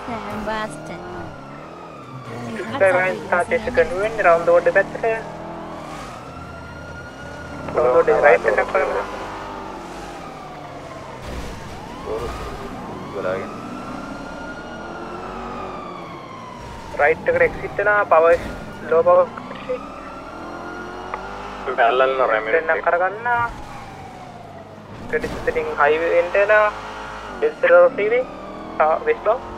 Sam Boston. Seven පාන්තිය සෙකන්ඩ් වෙන්නේ රවුන්ඩ් රෝඩ් පැත්තට රවුන්ඩ් රෝඩ් රයිට් එන්න කරමු බලාගෙන රයිට් එකට එක්සිට් වෙනවා පවර් ලෝ පවර් පැල්ලන්න රැමෙන්න එන්න කරගන්න ක්‍රෙඩිට් සෙටින් හයිවේ එන්ට එනවා ඩෙස්ටර් freeway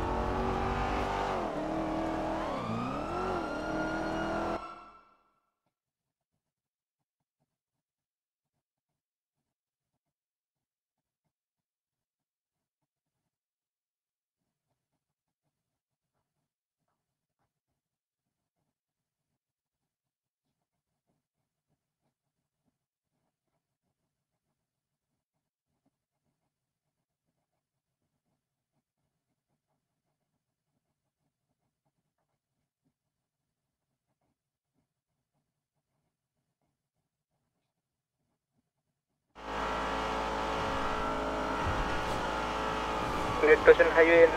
westbound Great Ocean Highway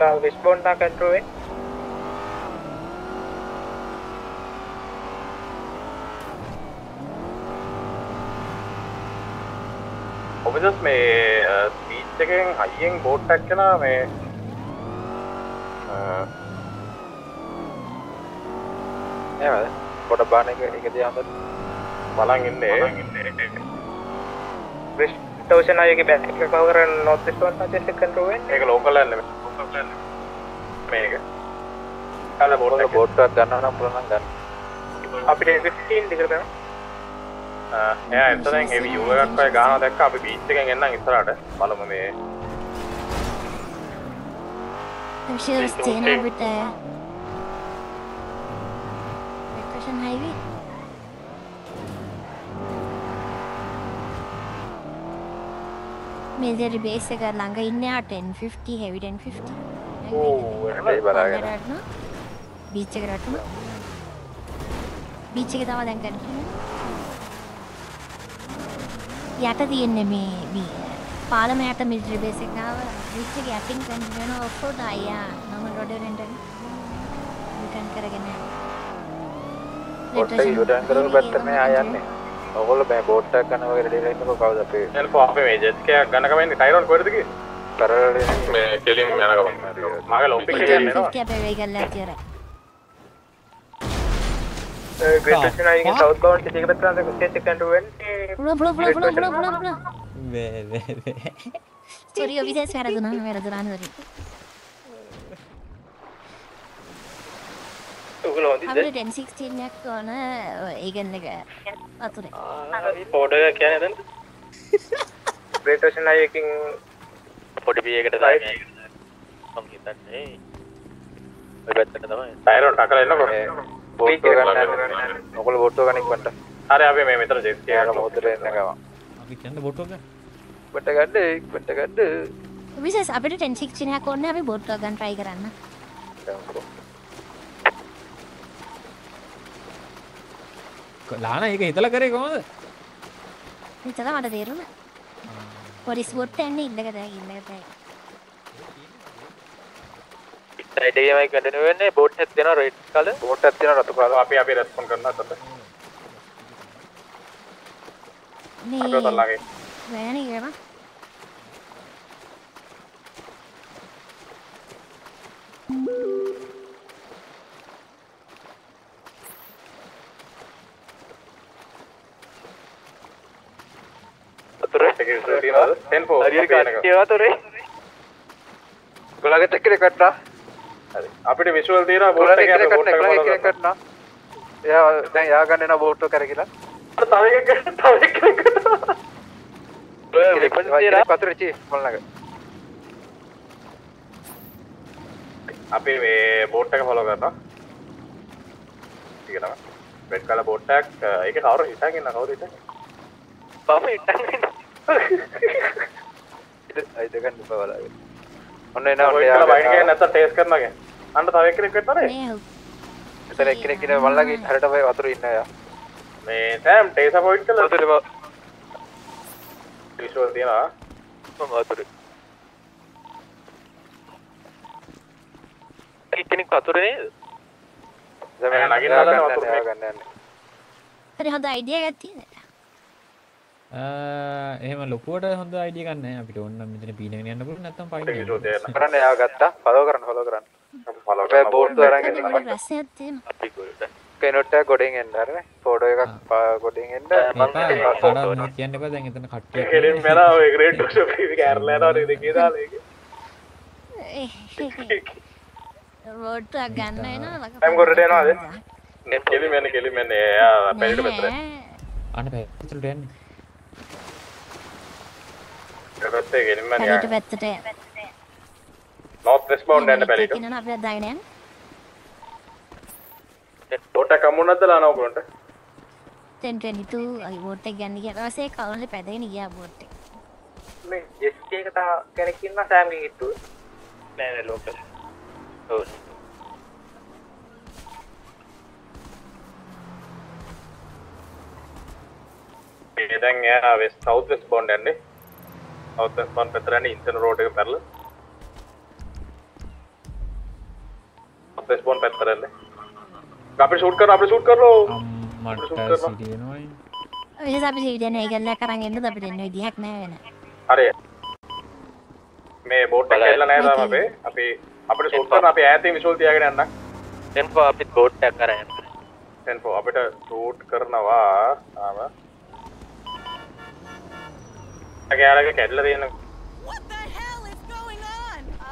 uh, westbound na control. ඔබදස් මේ ස්පීච් එකෙන් හයියෙන් බෝට් ටැක්කෙන මේ ඒවද පොට බාන එක එක දිහාම බලන් ඉන්නේ. Great Ocean Highway එක කවර් කරන north westbound path එක control වෙන්නේ. ඒක ලෝකල් යන්නේ ලෝකල් යන්නේ මේක අර බෝට් එක බෝට් එකක් ගන්නවා නම් පුළුවන් නම් ගන්න අපිට 15 දිගට කරනවා. එයා එතනින් හෙවි යූ එකක් වගේ ගහනවා දැක්ක අපි බීච් එකෙන් එන්නම් ඉස්සරහට බලමු මේ I'm sure it's staying over there. Recursion Highway. මේදරි බේස එක ළඟ 1050 heavy 1050 ඕ එන්නයි බලාගෙන බීච් එකට රටම බීච් එක තමයි දැන් ගන්න යට තියෙන්නේ මේ පාලම යට මිලිටරි බේස් එක ආව බීච් එක යටින් කන් ඔෆ්රෝඩ් අයියා නම රොඩ් රෙන්ටල් රිටර්න් කරගෙන. බෝට් එක යුටර්න් කරන පැත්තට මේ ඔයගොල්ලෝ මේ බෝට් එකක් ගන්න වගේ රෙඩි වෙලා ඉන්නකෝ කවුද අපේ? එල්පෝ අපේ මේ ජෙට් එකක් ගන්න කමන්නේ ටයිරෝන් කොහෙද ගියේ? කරවල මේ කෙලින් යන ගමන්. මගේ ලොප් එකේ යන්නේ නෝ 50 අපේ වේ කරලා තියරයි Great Ocean Highway එකේ southbound එක පැත්තට ස්ටේට් එක control වෙන්නේ. පුළ පුළ පුළ පුළ පුළ පුළ පුළ වේ වේ වේ සොරි ඔබිසස් වැරදුනා වැරදුනා සොරි ඔයගොල්ලෝ හොඳින්ද? අපිට 1016 එකක් ඕන. ඒගන් එක වතුරේ පෝඩ එක කියන්නේ දැන් Great Ocean Highway එකකින් පොඩි බියකට දාගෙන මම හිතන්නේ ඔය පැත්තට තමයි. ටයිරෝන් ටකලා එන්නකෝ බෝට් ගන්න ඔයගොල්ලෝ බෝට් එක ගන්න ඉක්මනට. හරි අපි මේ මෙතන ජෙට් එකක් මොහොතට එන්න ගම අපි කියන්න බොටෝ ගන්න. බට ගන්න ඉක්මනට ගන්න. ඔබිසස් අපිට 1016 එකක් ඕන අපි බෝට් එක ගන්න try කරන්න ලාන ඒක හිතලා කරේ කොහොමද? හිතලා මට තේරුණා. පොලිස් බෝට් යන්නේ ඉල්ලක දැන් ඉල්ලක දැන් සයිඩ් එකේමයි කඩන වෙන්නේ. බෝට් එකක් තියෙනවා රෙඩ් කලර් බෝට් එකක් තියෙනවා රතු කලර් අපි අපි රෙස්පොන්ඩ් කරනවා අතට. මේ අපේ තල්ලාගේ. වැණි ගේම අතුර security වතුර වතුරේ ගොලග තෙක්කර කට්ටා අපිට විශ්වල් තීර බොල කටන යා දැන් යාගන්නන බෝට්ටෝ කර කියලා පතුරචි මොල්ලග අපි මේ බෝට්ට එක හොලෝ කරන්න තියෙනවා වැඩ් කල බෝට්ටක් ඒක කවරු හිතාගන්න කවරු හිත පම ඉට ඉන්න අයිද ගන්න බවලාගෙන ඔන්න එනවා ඔන්න ඔය එයා බයින් ගෑ නැත්නම් ටේස්ට් කරනවා ගේ අන්න තව එක්කෙනෙක් වෙන්නනේ එතන එක්කෙනෙක් ඉන්න මල්ලගේ හරට ඔය වතුර ඉන්න අය මේ සෑම් ටේස් අපොයින්ට් කළා වතුර විෂුවල් තියනවා මම වතුර එක්කෙනෙක් වතුර නේද දැන් නගින්න හදන වතුර මේ. ගන්න යන්නේ හරි හොඳ අයිඩියා එකක් තියෙනවා එහෙම ලොකුවට හොඳ අයිඩිය ගන්න නැහැ. අපිට ඕන නම් මෙතන පීනගෙන යන්න පුළුවන්. නැත්නම් පයින් යන්න. කරන්න එයා ගත්තා ෆලෝ කරන්න ෆලෝ කරන්න. ගොඩට කෙනොට ගොඩෙන් එන්න හරිනේ ෆෝටෝ එකක් පා- ගොඩෙන් එන්න. කියන්න එපා. දැන් එතන කට්ටියක් කෙලින් මෙලා ඔය ග්‍රේඩ් ටු ෂොප් එක කැරලා යනවා නේද කියලා ඒක රෝඩ් එකක් ගන්න එනවා ටයිම් ගොඩට එනවාද කෙලින් මෙන්න කෙලින් මෙන්න එයා පැලිට පැත්තට අන්න පැත්තට යන්නේ. පැත්තේ කෙලින් මෙන්න පැලිට පැත්තට. නෝත් වෙස්ට් බවුන්ඩ් යන්න පැලිට. කියනවා අපිට දාගෙන යන්න එක කමුන්නද දානවා උගලන්ට 1022 අයි බෝට් එක ගන්න ගියා ඊට පස්සේ කවුරුහරි පැදගෙන ගියා බෝට් එක. මේ ජෙස්ටි එකට කෙනෙක් ඉන්න සෑම්ගේ කිට්ටුව නෑ නෑ ලෝකල් ඔව් ඒ දැන් එයා වෙස් සවුත් වෙස්ට් බවුන්ඩ් යන්නේ බවුන්ඩ් පැත්තට යන්නේ ඉන්ටර්න රෝඩ් එක පැරලා වෙස්ට් බවුන්ඩ් පැත්තට යන්නේ අපිට ෂූට් කරනවා අපිට ෂූට් කරනවා. මට සිටි වෙනවයි. විශේෂ අපි සීඩියන් එක ගල්ලා කරන් එන්නද අපිට එන්න විදිහක් නෑ වෙන. හරි. මේ බෝට් එක ඇවිල්ලා නැහැ තාම අපේ. අපි අපිට ෂූට් කරන අපි ඈතින් විෂුවල් තියාගෙන යන්න. ටෙන්ෆෝ අපිත් බෝට් අරන් යන්න ටෙන්ෆෝ අපිට ෂූට් කරනවා තාම අගයාලගේ කැඩලා තියෙන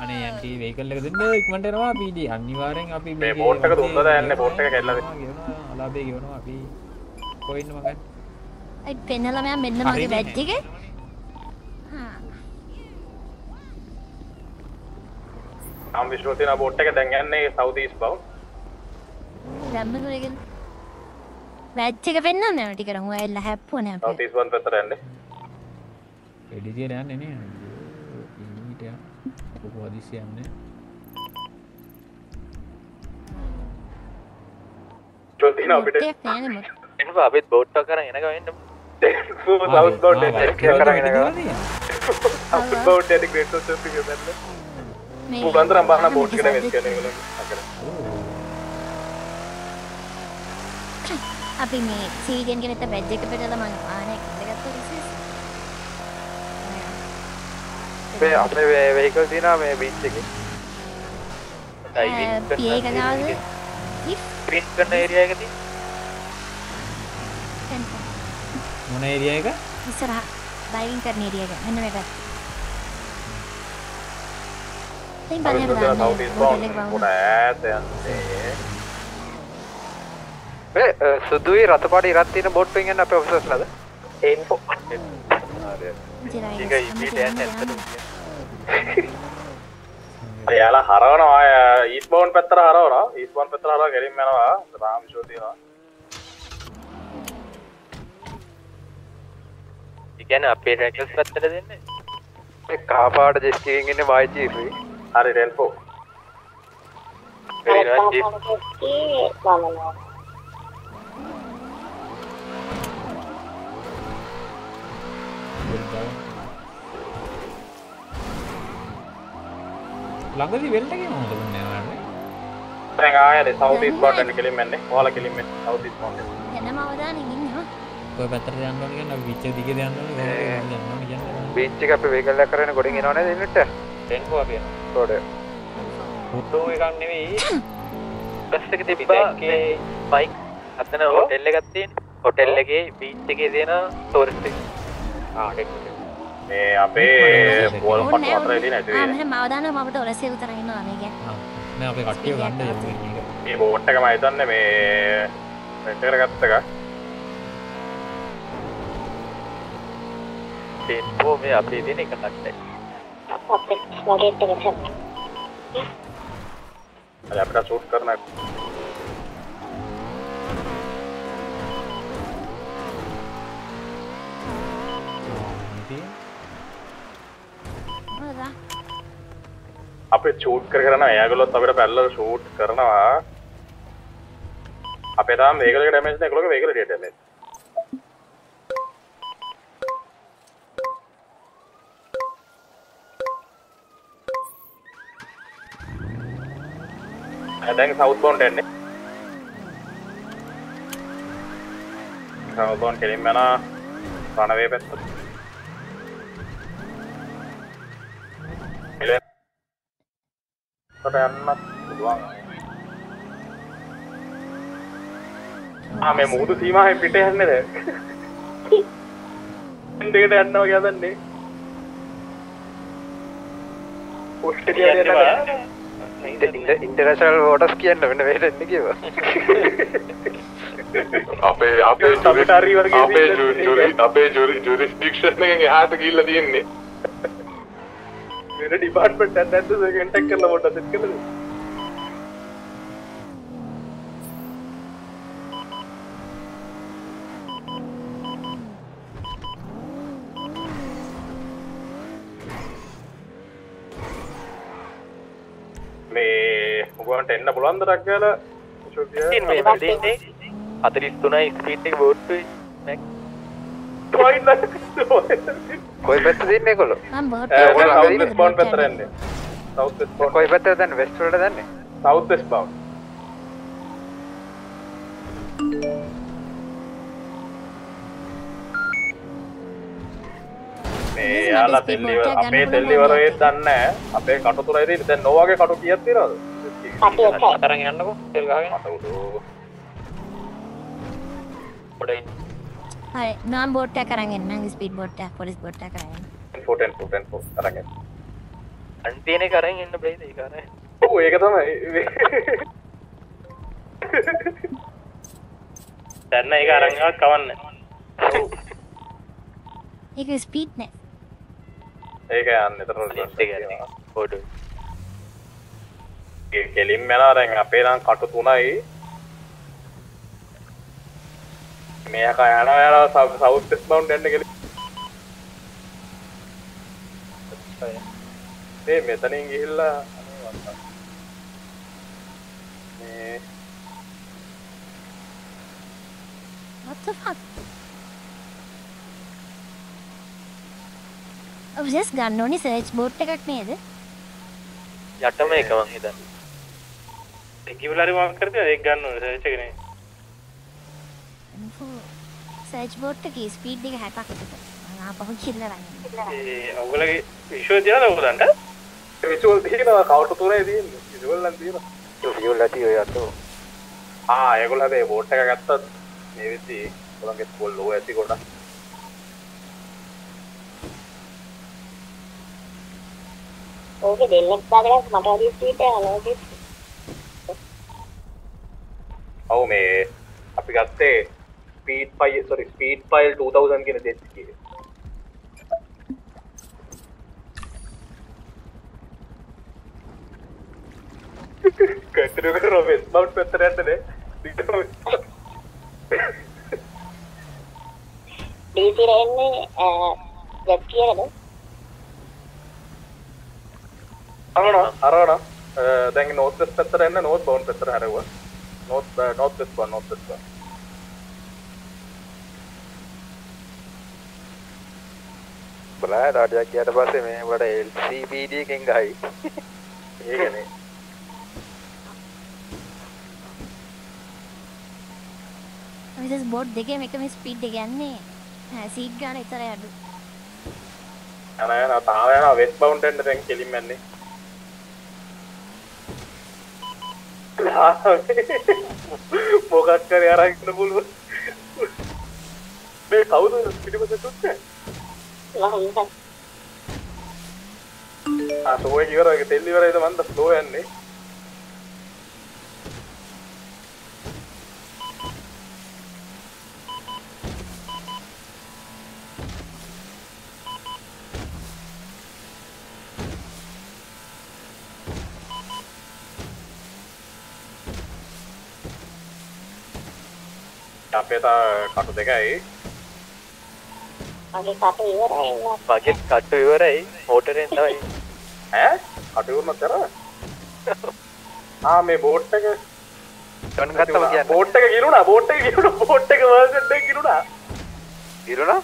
අනේ යන්ටි වෙහිකල් එක දෙන්න ඉක්මනට එනවා PD අනිවාර්යෙන් අපි මේ බෝට් එක දුන්නද යන්නේ? බෝට් එක කැඩලා ගෙවනවා අපි. කොහෙන්ද මගන්? අයි පෙන්නලා මම මෙන්න මගේ හරිනේ. බැජ් එක. නම් විෂුවල් තියෙන බෝට් එක දැන් යන්නේ සවුත් ඊස්ට් බවුන්ඩ් දැම්මකෝ ඒක බැජ් එක පෙන්නන්න යනවා ටිකට මම එල්ල හැප්පුවනේ අපි. සවුත් ඊස්ට් පැත්තට යන්නේ වෙඩි තියලා යන්නේ නේ ඊට කොහොම හදිස්සි යන්නේ ටෙන්ෆෝ අපිත් බෝට් එකක් අරන් එන ගමන් සවුත් බවුන්ඩ් ආ, එක වයිට් කරගෙන යනවා. සවුත් බවුන්ඩ් එක ග්‍රේට් සෝස් එක බැලුවා මේ උගන්තරම් බාන බෝට් එකට වෙස් කරන ඒගොල්ලෝ අකර අපි මේ සීඩියන් කෙනෙක්ට බැජ් එක පෙන්නලා මම වාහනයක් ඉඳගත්තා විශේෂ මේ අපේ වෙහිකල් තියෙනවා මේ බීච් එකේ. පිය එක ගාවද ග්‍රීන් කරන ඒරියා එක තියෙන මොන ඒරියා එක? ඉස්සරහ ඩයිවිං කරන ඒරියා එක. මෙන්න මේ පැත්ත ඉතින් බලන්න බලන්න පොඩ ඈත යන්නේ. මේ සුදුයි රතු පාට ඉරක් තියෙන බෝට් එකෙන් යන්න අපේ ඔෆිසර්ස්ලාද ටෙන්ෆෝ හරි ඒක ඉපීට යන්න ඇත්තට එයාලා හරවනවා. ඊස්ට් බවුන්ඩ් පැත්තට හරවනවා. ඊස්ට් බවුන්ඩ් පැත්තට හරවලා ගෙලින් යනවා. රාම් විෂුවල් තියෙනවා ඒ කියන්නේ අපේ රැකල්ස් පැත්තට දෙන්නේ. මේ කාපාට ජෙස් එකකින් ඉන්නේ මයි චීෆ් හරි ටෙන්ෆෝ වෙරිනවා චීෆ් මම ළඟදී වෙල්ට කියන හොඳ දුන්නේ නැහැ දැන් ආයෙත් සවුත් ඊස්ට් බවුන්ඩ් යන්න කෙලින් යන්නේ ඔයාලා කෙලින් යන්නේ සවුත් ඊස්ට් බවුන්ඩ් එනම අවදානෙන් ඉන්නවා කොයි පැත්තට යන්න ඕනේ කියන්නේ පිච්ච දිගේ බීච් එක අපේ එකක් කරගෙන ගොඩින් එනව නේද ඉන්නට? ටෙන්ෆෝ අපි රෝඩ් පුට්ටෝ එකක් නෙවෙයි. බස් එක තිබ්බා මේ බයික්. අතන හොටෙල් එකක් තියෙන හොටෙල් එකේ. බීච් අපේ බෝල් පත් වතුර එදී නැති අවදාන මමට ඔලසේ උතර ඉන්නවා මේක නෑ අපේ කට්ටිය ගන්න මේ බෝට් එක මම හිතන්නේ මේ රෙන්ට් එකට ගත්ත එක. ටෙන්ෆෝ මේ අපේ තියෙන එක සෙට් අද අපිට ෂූට් කරන අපේ ෂූට් කර කරන එයාගලොත් අපිට පැල්ල ෂූට් කරනවා. අපේ තාම මේකලක ඩැමේජ් නැහැ ඒගොල්ලෝගේ මේකල ඩැමේජ් දැන් සවුත් බෝන්ට එන්නේ. සවුත් බෝන් කෙලින්ම යන රණවේ යන්නත් පුළුවන්. ආ මේ මුහුදු සීමාවෙන් පිට යන්නේද දෙකට යන්නවා කියලා දන්නේ. ඉන්ටර්නශල් ෝටස් කියන්න වෙන වැටන්න කිව අපේ අපේ අපේ ජුරි- අපේ ජුරිස්ඩික්ෂන් එකෙන් එහාට ගිහිල්ලා තියෙන්නේ වෙන ඩිපාර්ට්මන්ට් එකක් නැද්ද කන්ටැක්ට් කරලා පොඩ්ඩක් සෙට් කරලා දෙන්න මේ උගන්ට එන්න පුළුවන්ද ටක් ගාලා හතලිස් තුනයි ස්පීට් එක බෝට්ටුයි කොයි පැත්ත දෙන්නේ කොල්ල මම බෝට් සවුත් වෙස්ට් බවුන්ඩ් පැත්තට යන්නේ. සවුත් වෙස්ට් බවුන්ඩ් කොයි පැත්තට දන්නේ වෙස්ට් වලට දන්නේ? සවුත් වෙස්ට් බවුන්ඩ් මේ යාලා තෙල්ලිවර අපේ තෙල්ලිවරේ දන්නේ අපේ කටු තුරයි දැන් නොවාගේ කටු කීයක් තියනවද? කටු එකයි අතරන් යන්නකෝ තෙල් ගහගෙන. පොඩයි හරි. මම බෝට් එක අරන් එන්නම් ස්පීඩ් බෝට් එක පොලිස් බෝට් එක අරන් 410 410 අරගෙන අන්තියන කරන් එන්න. බ්ලේද ඒ කරේ ඔව් ඒක තමයි. දැන් ඒක අරන් ආවත් කවන්නේ? ඒක ස්පීඩ් නෑ. ඒක යන්න එතන පොඩු කෙලින් යනවා. දැන් අපේ නම් කටු තුනයි මේක යනවා යනවා සවුත් වෙස්ට් බවුන්ඩ් යන්න කෙලින් මේ මෙතනින් ගිහිල්ලා. මේ what the fuck ඔබ ජස් ගන්න ඕනි සර්ච් බෝට් එකක් නේද? යටම එක මං හිතන්නේ. ගෙවලාරි මාක් කරද ඒක ගන්න ඕනේ සර්ච් එක නේ සර්ච් බෝට් එකේ ස්පීඩ් එක 60ක් විතර මම ආපහු කියලා රන් ඒ ඔයගොල්ලගේ විෂුවල් තියනද ඔයගොල්ලන්ට විෂුවල් තියෙනවා කවුට් තුනේ තියෙන්නේ විෂුවල් නම් තියෙනවා විෂුවල් ඇති ඔය අතෝ ආ ඒගොල්ලෝ හැබැයි බෝට් එක ගත්තත් මේ විදි ඔයගොල්ලන්ගේ ස්කෝල් ලෝ ඇති ගොඩක් ඕකේ දෙන්නෙක් දාගෙන මට වැඩි ස්පීඩ් එක යනවා ඔව් මේ අපි ගත්තේ speed file sorry speed file 2000 කියන දෙත් කියේ කන්ටිනියු කරලා වෙස් බවුට් පැත්තට යන්නනේ දිගටම ඩීසී රෙන්නේ ජෙට් කියලාද අරනවා අරනවා දැන් නෝත් වෙස්ට් පැත්තට යන්න නෝත් බවුන්ඩ් පැත්තට හැරෙවුවා north north west bound north west bound බලා රාඩියක් ගියට පස්සේ මේ වට LCPD එකෙන් ගහයි. ඒකනේ. අපි ජස් බෝට් දෙකේම එකම ස්පීඩ් එක යන්නේ. සීට් ගන්න විතර අඩු. යන යන තාම යනවා වෙස්ට් බවුන්ඩ් එන්න දැන් කෙලින්ම යන්නේ. මොකක් කරේ අරන් ඉන්න පුළුවන්. මේ කවුද මම ආ සෝය ඉවරගේ තෙල්ලිවරයිද මන්ද? සෝ යන්නේ. අපේ තා කටු දෙකයි. මගේ කට ඉවරයි. මගේ කට්ටු ඉවරයි. මෝටරෙන් තමයි. ඈ? කටු ඉවරන කර? ආ මේ බෝට් එක. ගන්න ගත්තම කියන්න. බෝට් එක ගිරුණා බෝට් එක ගිරුණා බෝට් එක වර්ෂන් එක ගිරුණා ගිරුණා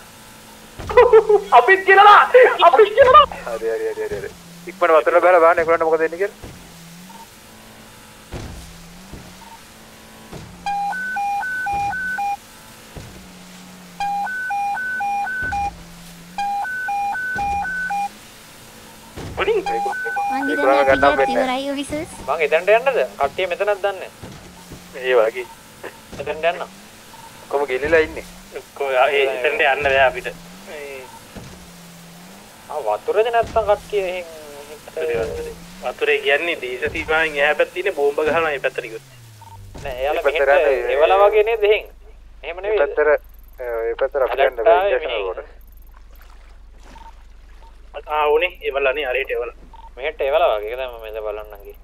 අපිත් ගිරලා අපිත් ගිරලා හරි හරි හරි හරි හරි. ඉක්මන වතුර බහලා බලන්න ඒගොල්ලන්ට මොකද වෙන්නේ කියලා මං එතනට යන්නද? කට්ටිය මෙතනක් දන්නේ. ඒ වගේ. එතනට යන්න. කොහොම ගිලිලා ඉන්නේ. එතනට යන්න බෑ අපිට. ආ වතුරද නැත්තම් කට්ටිය එහෙන් වතුරේ කියන්නේ දේශ සීමාවෙන් එහා පැත්තේ ඉන්නේ බෝම්බ ගහනවා මේ පැත්තට ගියොත් නෑ එයාලා මෙහෙට. එවලා වගේ නේද එහෙන්? එහෙම නෙවෙයි පැත්තට ඒ පැත්තට අපිට යන්න බෑ ඉන්ජෙක්ෂන් වලට ආ උනේ එවලානේ අරහෙට එවලා මෙහෙට එවලා වගේ. ඒක තමයි මම මෙතන බලන්නම් ගියේ.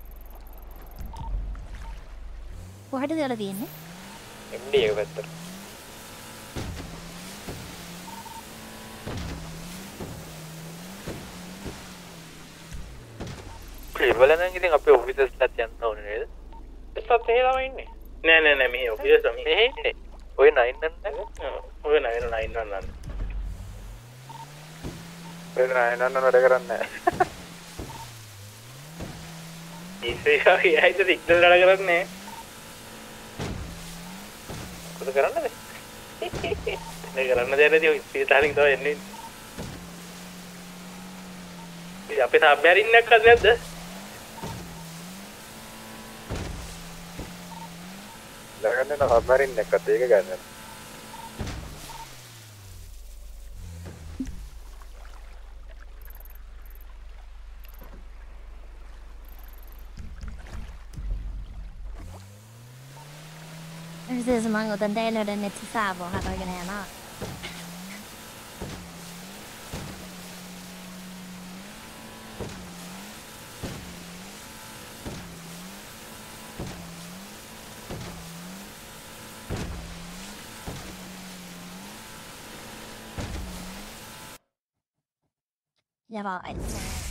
කොහටද යලා තියෙන්නේ? එක පැත්තට. ඉවල නම් ඉතින් අපේ ඔෆිසර්ස්ලාත් යන්න ඕනේ නේද? එහෙ තමයි ඉන්නේ. නෑ නෑ නෑ මෙහි ඔෆිස් ඉන්නේ. ඔය නයින් නන්නේ ඔය නයින නයින් නන්න ඔය නයින් නන්න වැඩ කරන්නේ ඉස්සෙල්ලා එයිද සිග්නල් වැඩ කරන්නේ? මොකද කරන්නද? නේ කරන්න දෙයක් නැති ඔය ඉස්පිරිතාලෙන් තමයි එන්නේ. ඉතින් අපේ සබ්මැරින්නක් අද නැද්ද? ලගන්න නම් සබ්මරින් එකත් ඒක ගන්න. precis som han åt en del och den är tillsammans här dagen ena. Jag var älskad.